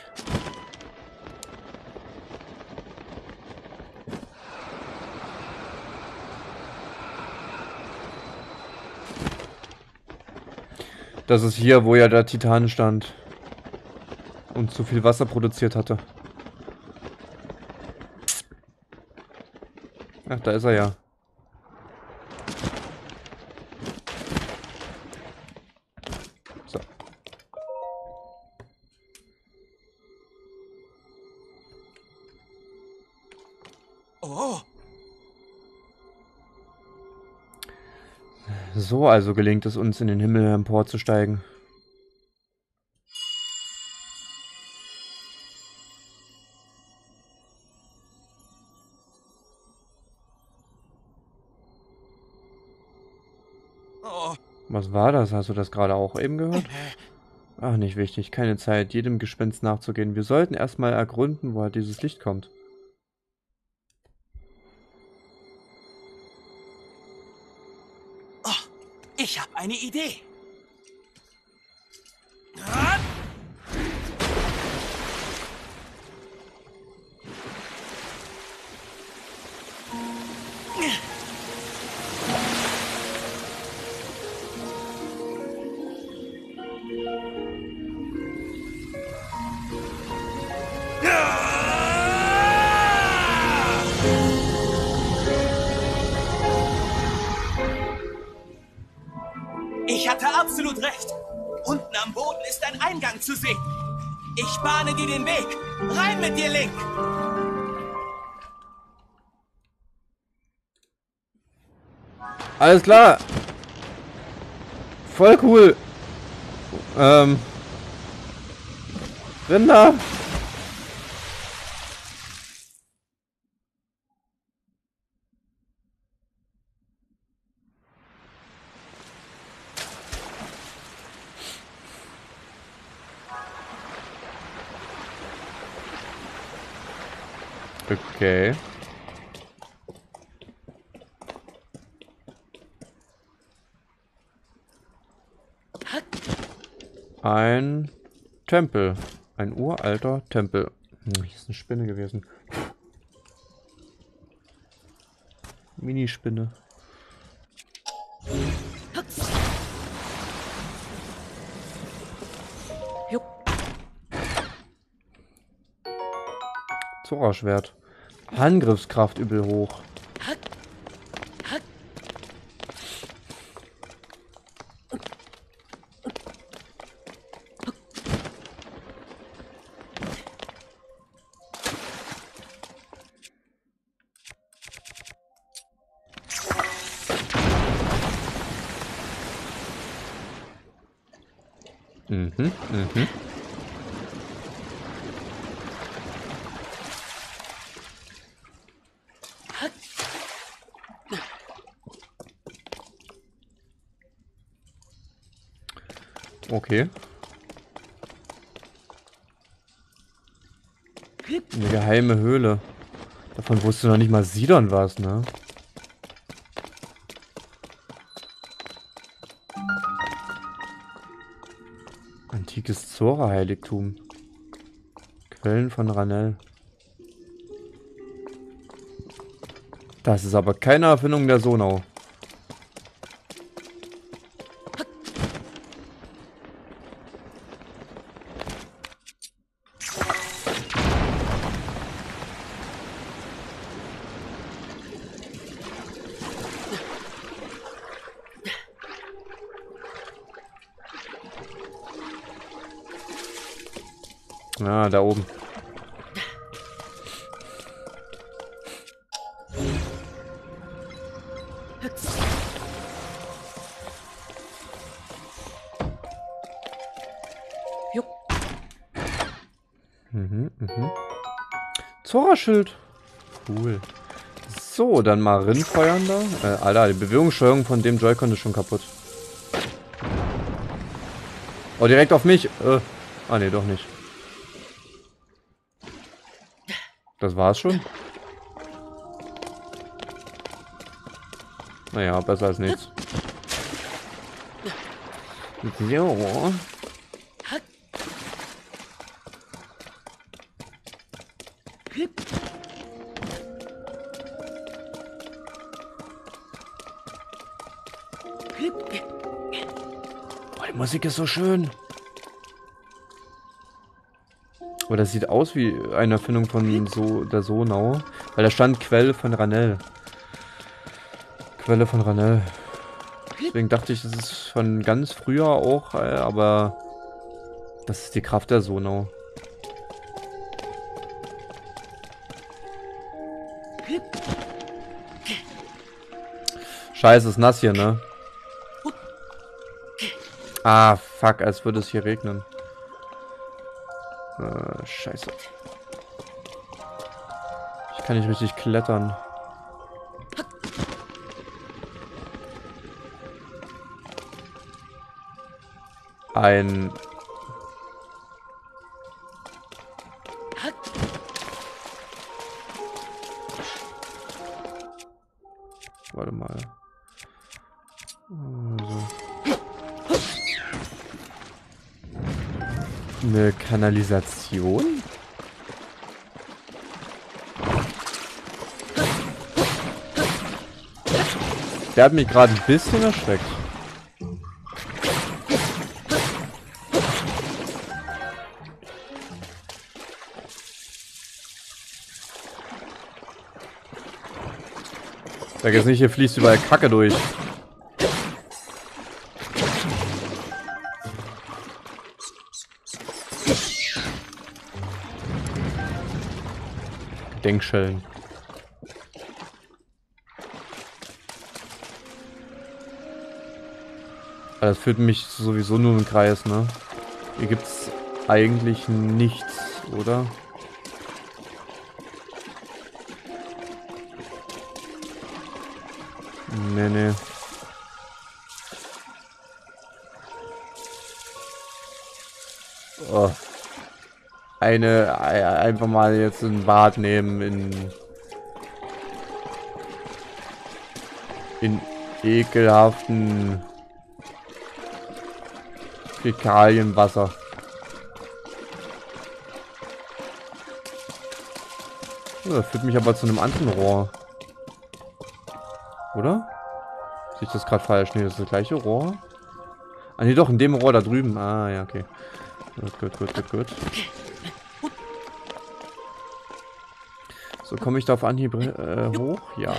Das ist hier, wo ja der Titan stand. Und zu viel Wasser produziert hatte. Ach, da ist er ja. Also gelingt es uns, in den Himmel emporzusteigen. Was war das? Hast du das gerade auch eben gehört? Ach, nicht wichtig. Keine Zeit, jedem Gespenst nachzugehen. Wir sollten erstmal ergründen, woher dieses Licht kommt. Eine Idee. Alles klar. Voll cool. Ähm. Rinder. Okay. Ein Tempel. Ein uralter Tempel. Hm, hier ist eine Spinne gewesen. Minispinne. Zora-Schwert. Angriffskraft übel hoch. Mhm, mhm. Okay. Eine geheime Höhle. Davon wusste noch nicht mal Sidon was, ne? Antikes Zora-Heiligtum. Quellen von Ranel. Das ist aber keine Erfindung der Sonau. Ah, da oben. Mhm, mhm. Zora-Schild. Cool. So, dann mal rinfeuern da. Äh, Alter, die Bewegungssteuerung von dem Joy-Con ist schon kaputt. Oh, direkt auf mich. Äh. Ah, nee, doch nicht. Das war's schon. Naja, besser als nichts. So. Die Musik ist so schön. Aber das sieht aus wie eine Erfindung von so der Sonau. Weil da stand Quelle von Ranell. Quelle von Ranell. Deswegen dachte ich, das ist von ganz früher auch, äh, aber das ist die Kraft der Sonau. Scheiße, ist nass hier, ne? Ah, fuck, als würde es hier regnen. Scheiße. Ich kann nicht richtig klettern. Ein... Kanalisation? Der hat mich gerade ein bisschen erschreckt. Sag jetzt nicht, hier fließt überall Kacke durch. Denkschellen. Das führt mich sowieso nur im Kreis, ne? Hier gibt's eigentlich nichts, oder? Nee, nee. Eine, ein- einfach mal jetzt ein Bad nehmen in, in ekelhaften Fäkalienwasser. Oh, das führt mich aber zu einem anderen Rohr. Oder? Sehe ich das gerade falsch? Nee, das ist das gleiche Rohr. Ah, nee, doch, in dem Rohr da drüben. Ah, ja, okay. Gut, gut, gut, gut, gut. So, komme ich da auf Anhieb äh, hoch? Ja.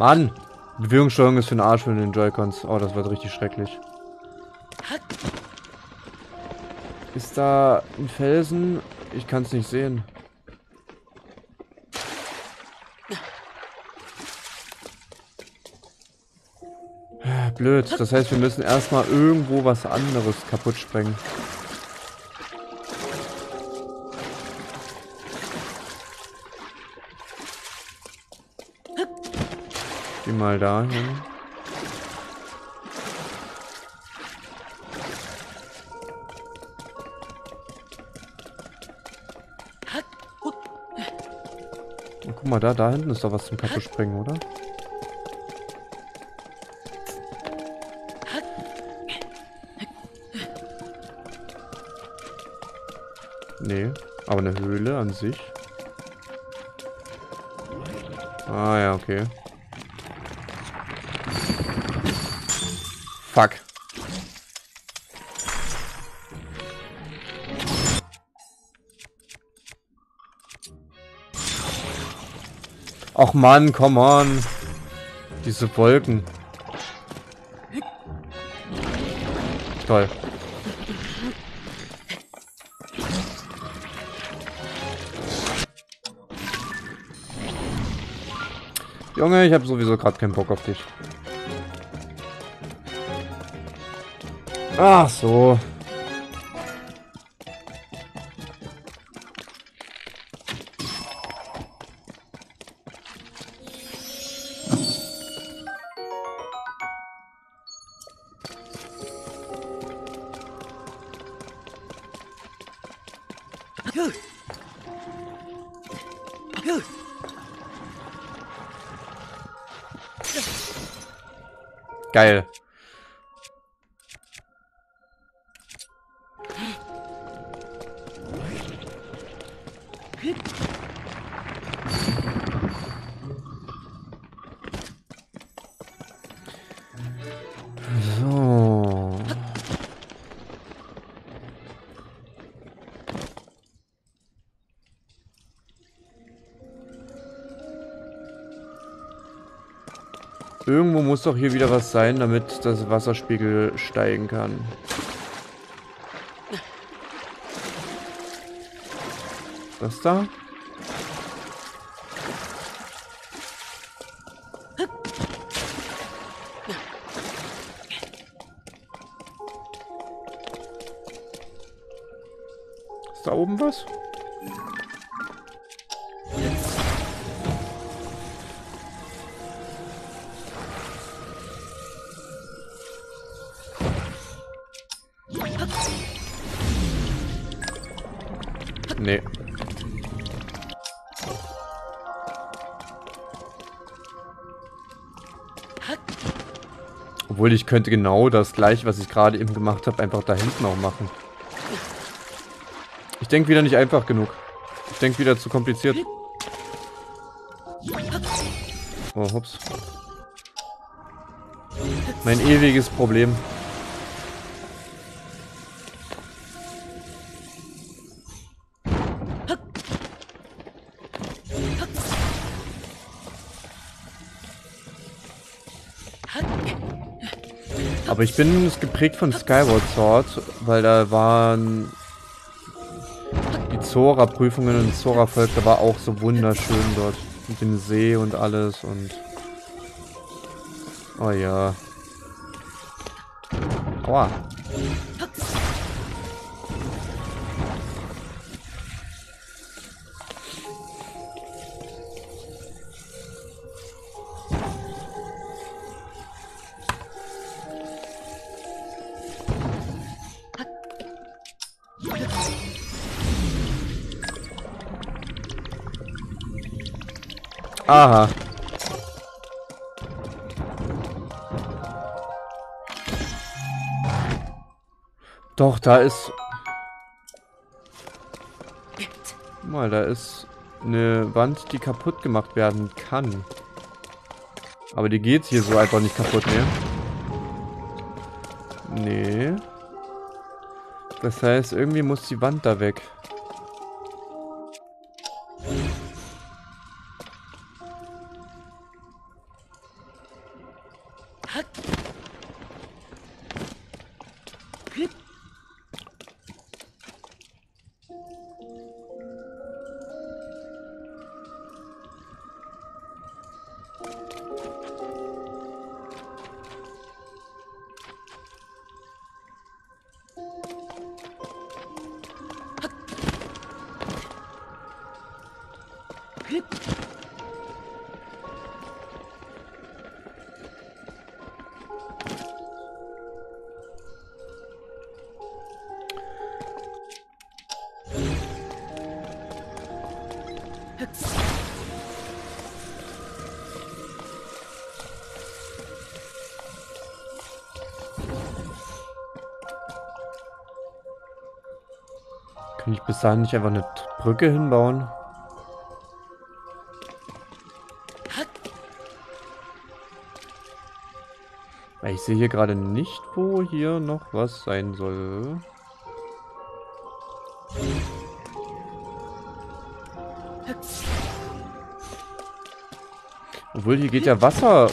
Mann! Bewegungssteuerung ist für den Arsch für den Joy-Cons. Oh, das wird richtig schrecklich. Ist da ein Felsen? Ich kann es nicht sehen. Blöd. Das heißt, wir müssen erstmal irgendwo was anderes kaputt sprengen. Mal dahin. Oh, guck mal, da, da hinten ist doch was zum kaputt sprengen, oder? Nee, aber eine Höhle an sich. Ah ja, okay. Och Mann, come on. Diese Wolken. Toll. Junge, ich habe sowieso gerade keinen Bock auf dich. Ach so. Geil. Muss doch hier wieder was sein, damit das Wasserspiegel steigen kann. Das da? Ist da oben was? Obwohl ich könnte genau das gleiche, was ich gerade eben gemacht habe, einfach da hinten auch machen. Ich denke wieder nicht einfach genug. Ich denke wieder zu kompliziert. Oh, hups. Mein ewiges Problem. Aber ich bin geprägt von Skyward Sword, weil da waren die Zora-Prüfungen und Zora-Volk, da war auch so wunderschön dort. Mit dem See und alles und... Oh ja. Aua. Aha. Doch, da ist... Mal, da ist eine Wand, die kaputt gemacht werden kann. Aber die geht hier so einfach nicht kaputt, ne? Nee. Das heißt, irgendwie muss die Wand da weg. Dahin nicht einfach eine Brücke hinbauen? Ich sehe hier gerade nicht, wo hier noch was sein soll. Obwohl, hier geht ja Wasser.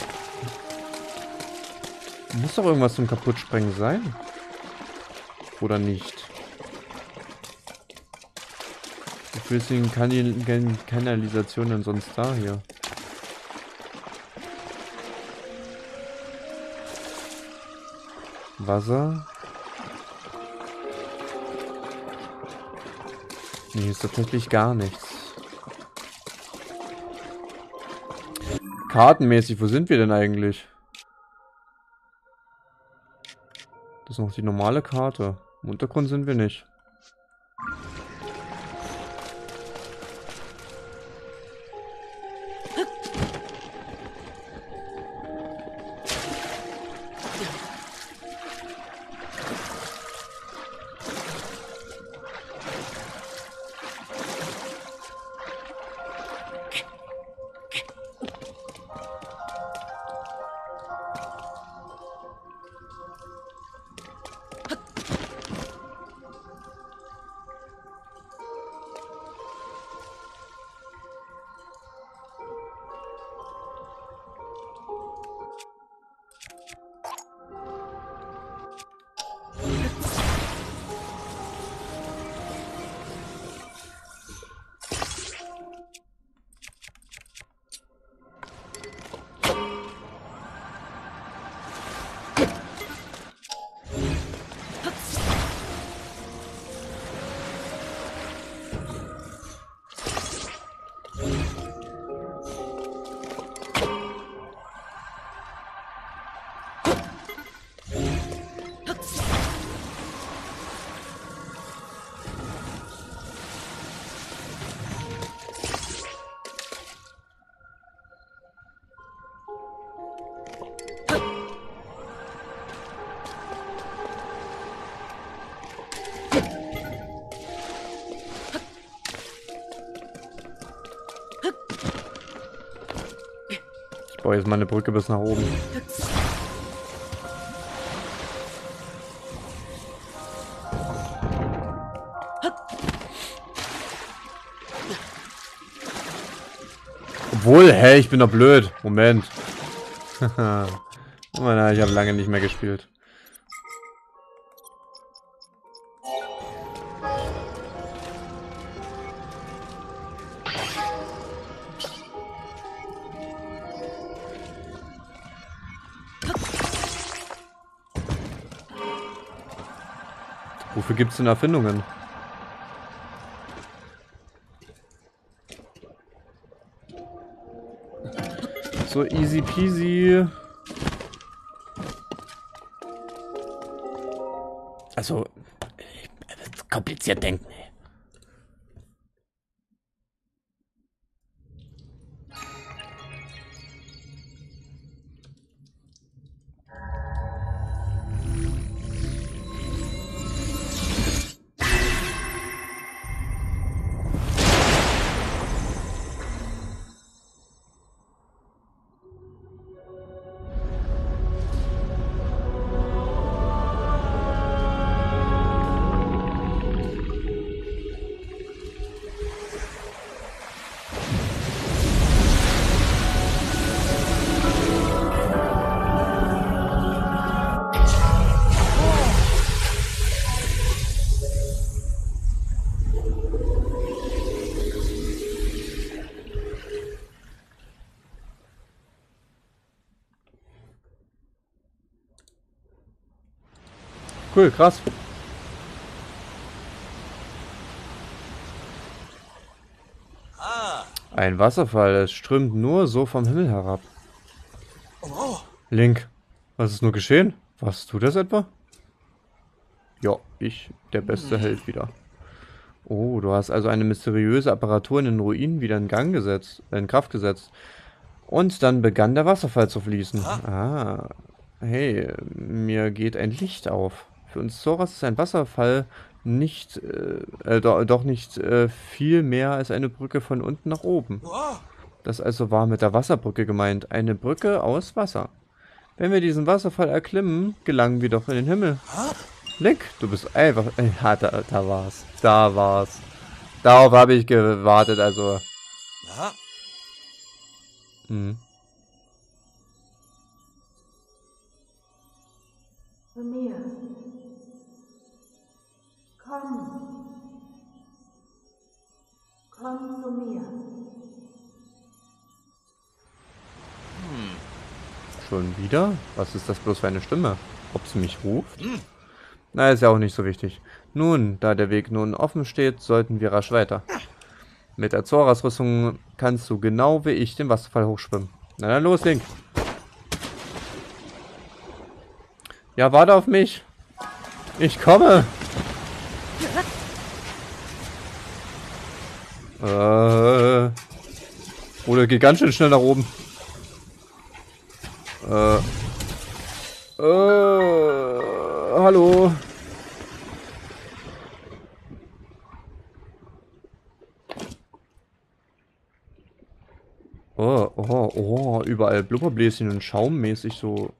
Muss doch irgendwas zum Kaputtsprengen sein. Oder nicht? Wofür ist denn Kanal Kan Kanalisation denn sonst da hier? Wasser? Nee, ist tatsächlich gar nichts. Kartenmäßig, wo sind wir denn eigentlich? Das ist noch die normale Karte. Im Untergrund sind wir nicht. Brauche jetzt mal eine Brücke bis nach oben. Obwohl, hä, ich bin doch blöd. Moment. oh nein, ich habe lange nicht mehr gespielt. Gibt's denn Erfindungen? So easy peasy. Also, kompliziert denken. Cool, krass. Ein Wasserfall, es strömt nur so vom Himmel herab. Link, was ist nur geschehen? Warst du das etwa? Ja, ich, der beste Held wieder. Oh, du hast also eine mysteriöse Apparatur in den Ruinen wieder in Gang gesetzt, in Kraft gesetzt. Und dann begann der Wasserfall zu fließen. Ah, hey, mir geht ein Licht auf. Für uns Zoras ist ein Wasserfall nicht, äh, äh, do, doch nicht äh, viel mehr als eine Brücke von unten nach oben. Das also war mit der Wasserbrücke gemeint. Eine Brücke aus Wasser. Wenn wir diesen Wasserfall erklimmen, gelangen wir doch in den Himmel. Link, du bist einfach... Äh, ja, da, da war's. Da war's. Darauf habe ich gewartet, also... Hm. Komm zu mir. Schon wieder? Was ist das bloß für eine Stimme? Ob sie mich ruft? Na, ist ja auch nicht so wichtig. Nun, da der Weg nun offen steht, sollten wir rasch weiter. Mit der Zoras-Rüstung kannst du genau wie ich den Wasserfall hochschwimmen. Na dann los, Link. Ja, warte auf mich. Ich komme. Äh. Oder geht ganz schön schnell nach oben. Äh. Äh. Hallo. Oh, oh, oh, überall Blubberbläschen und Schaummäßig so.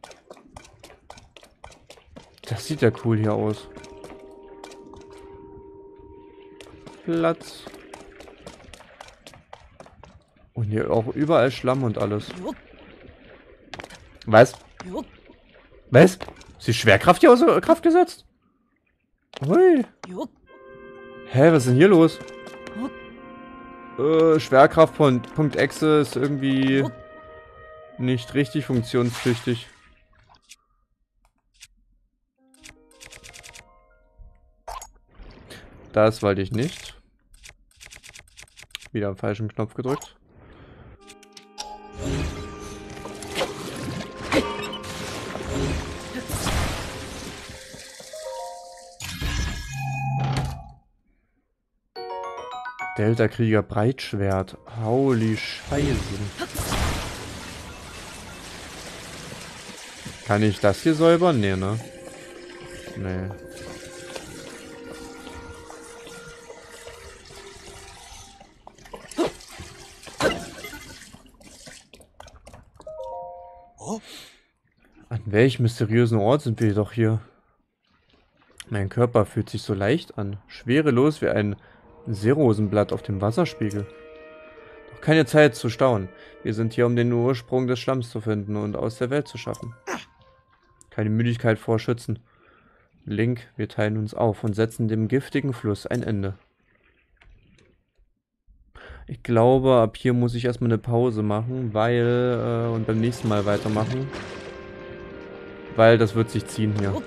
Das sieht ja cool hier aus. Platz. Hier auch überall Schlamm und alles. Was? Was? Ist die Schwerkraft hier außer Kraft gesetzt? Hui. Hä, was ist denn hier los? Äh, Schwerkraft von Punkt Exe ist irgendwie nicht richtig funktionstüchtig. Das wollte ich nicht. Wieder am falschen Knopf gedrückt. Delta-Krieger Breitschwert. Holy Scheiße. Kann ich das hier säubern? Nee, ne? Nee. An welchem mysteriösen Ort sind wir doch hier? Mein Körper fühlt sich so leicht an, schwerelos wie ein Seerosenblatt auf dem Wasserspiegel. Doch keine Zeit zu staunen. Wir sind hier, um den Ursprung des Stamms zu finden und aus der Welt zu schaffen. Keine Müdigkeit vor Schützen. Link, wir teilen uns auf und setzen dem giftigen Fluss ein Ende. Ich glaube, ab hier muss ich erstmal eine Pause machen, weil, äh, und beim nächsten Mal weitermachen. Weil das wird sich ziehen hier.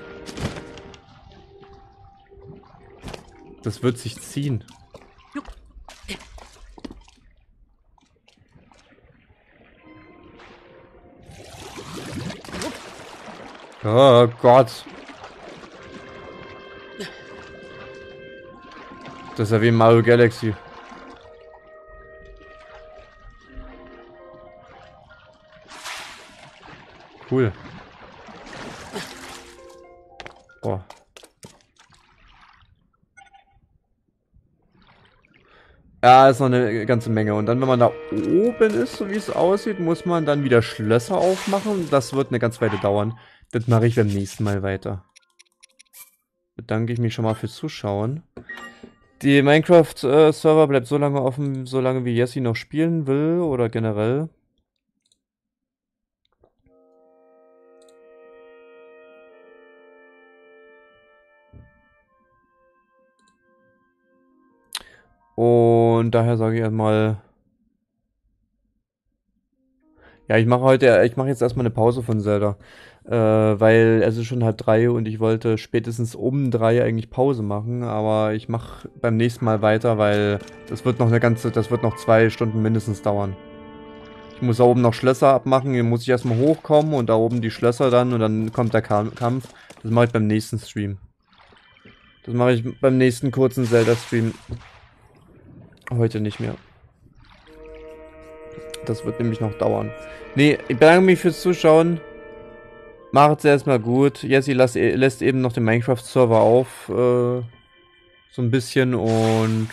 Das wird sich ziehen. Oh Gott. Das ist ja wie Mario Galaxy. Cool. Boah. Ja, ist noch eine ganze Menge. Und dann, wenn man da oben ist, so wie es aussieht, muss man dann wieder Schlösser aufmachen. Das wird eine ganze Weile dauern. Das mache ich beim nächsten Mal weiter. Bedanke ich mich schon mal fürs Zuschauen. Die Minecraft-Server bleibt so lange offen, solange wie Jesse noch spielen will oder generell. Und daher sage ich erstmal. Ja, ich mache heute, ich mache jetzt erstmal eine Pause von Zelda. Äh, weil es ist schon halb drei und ich wollte spätestens um drei eigentlich Pause machen, aber ich mache beim nächsten Mal weiter, weil das wird noch eine ganze, das wird noch zwei Stunden mindestens dauern. Ich muss da oben noch Schlösser abmachen, hier muss ich erstmal hochkommen und da oben die Schlösser dann und dann kommt der Kam Kampf. Das mache ich beim nächsten Stream. Das mache ich beim nächsten kurzen Zelda-Stream. Heute nicht mehr. Das wird nämlich noch dauern. Nee, ich bedanke mich fürs Zuschauen. Macht's erstmal gut. Jesse lässt, lässt eben noch den Minecraft-Server auf. Äh, so ein bisschen und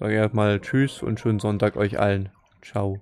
sage erstmal Tschüss und schönen Sonntag euch allen. Ciao.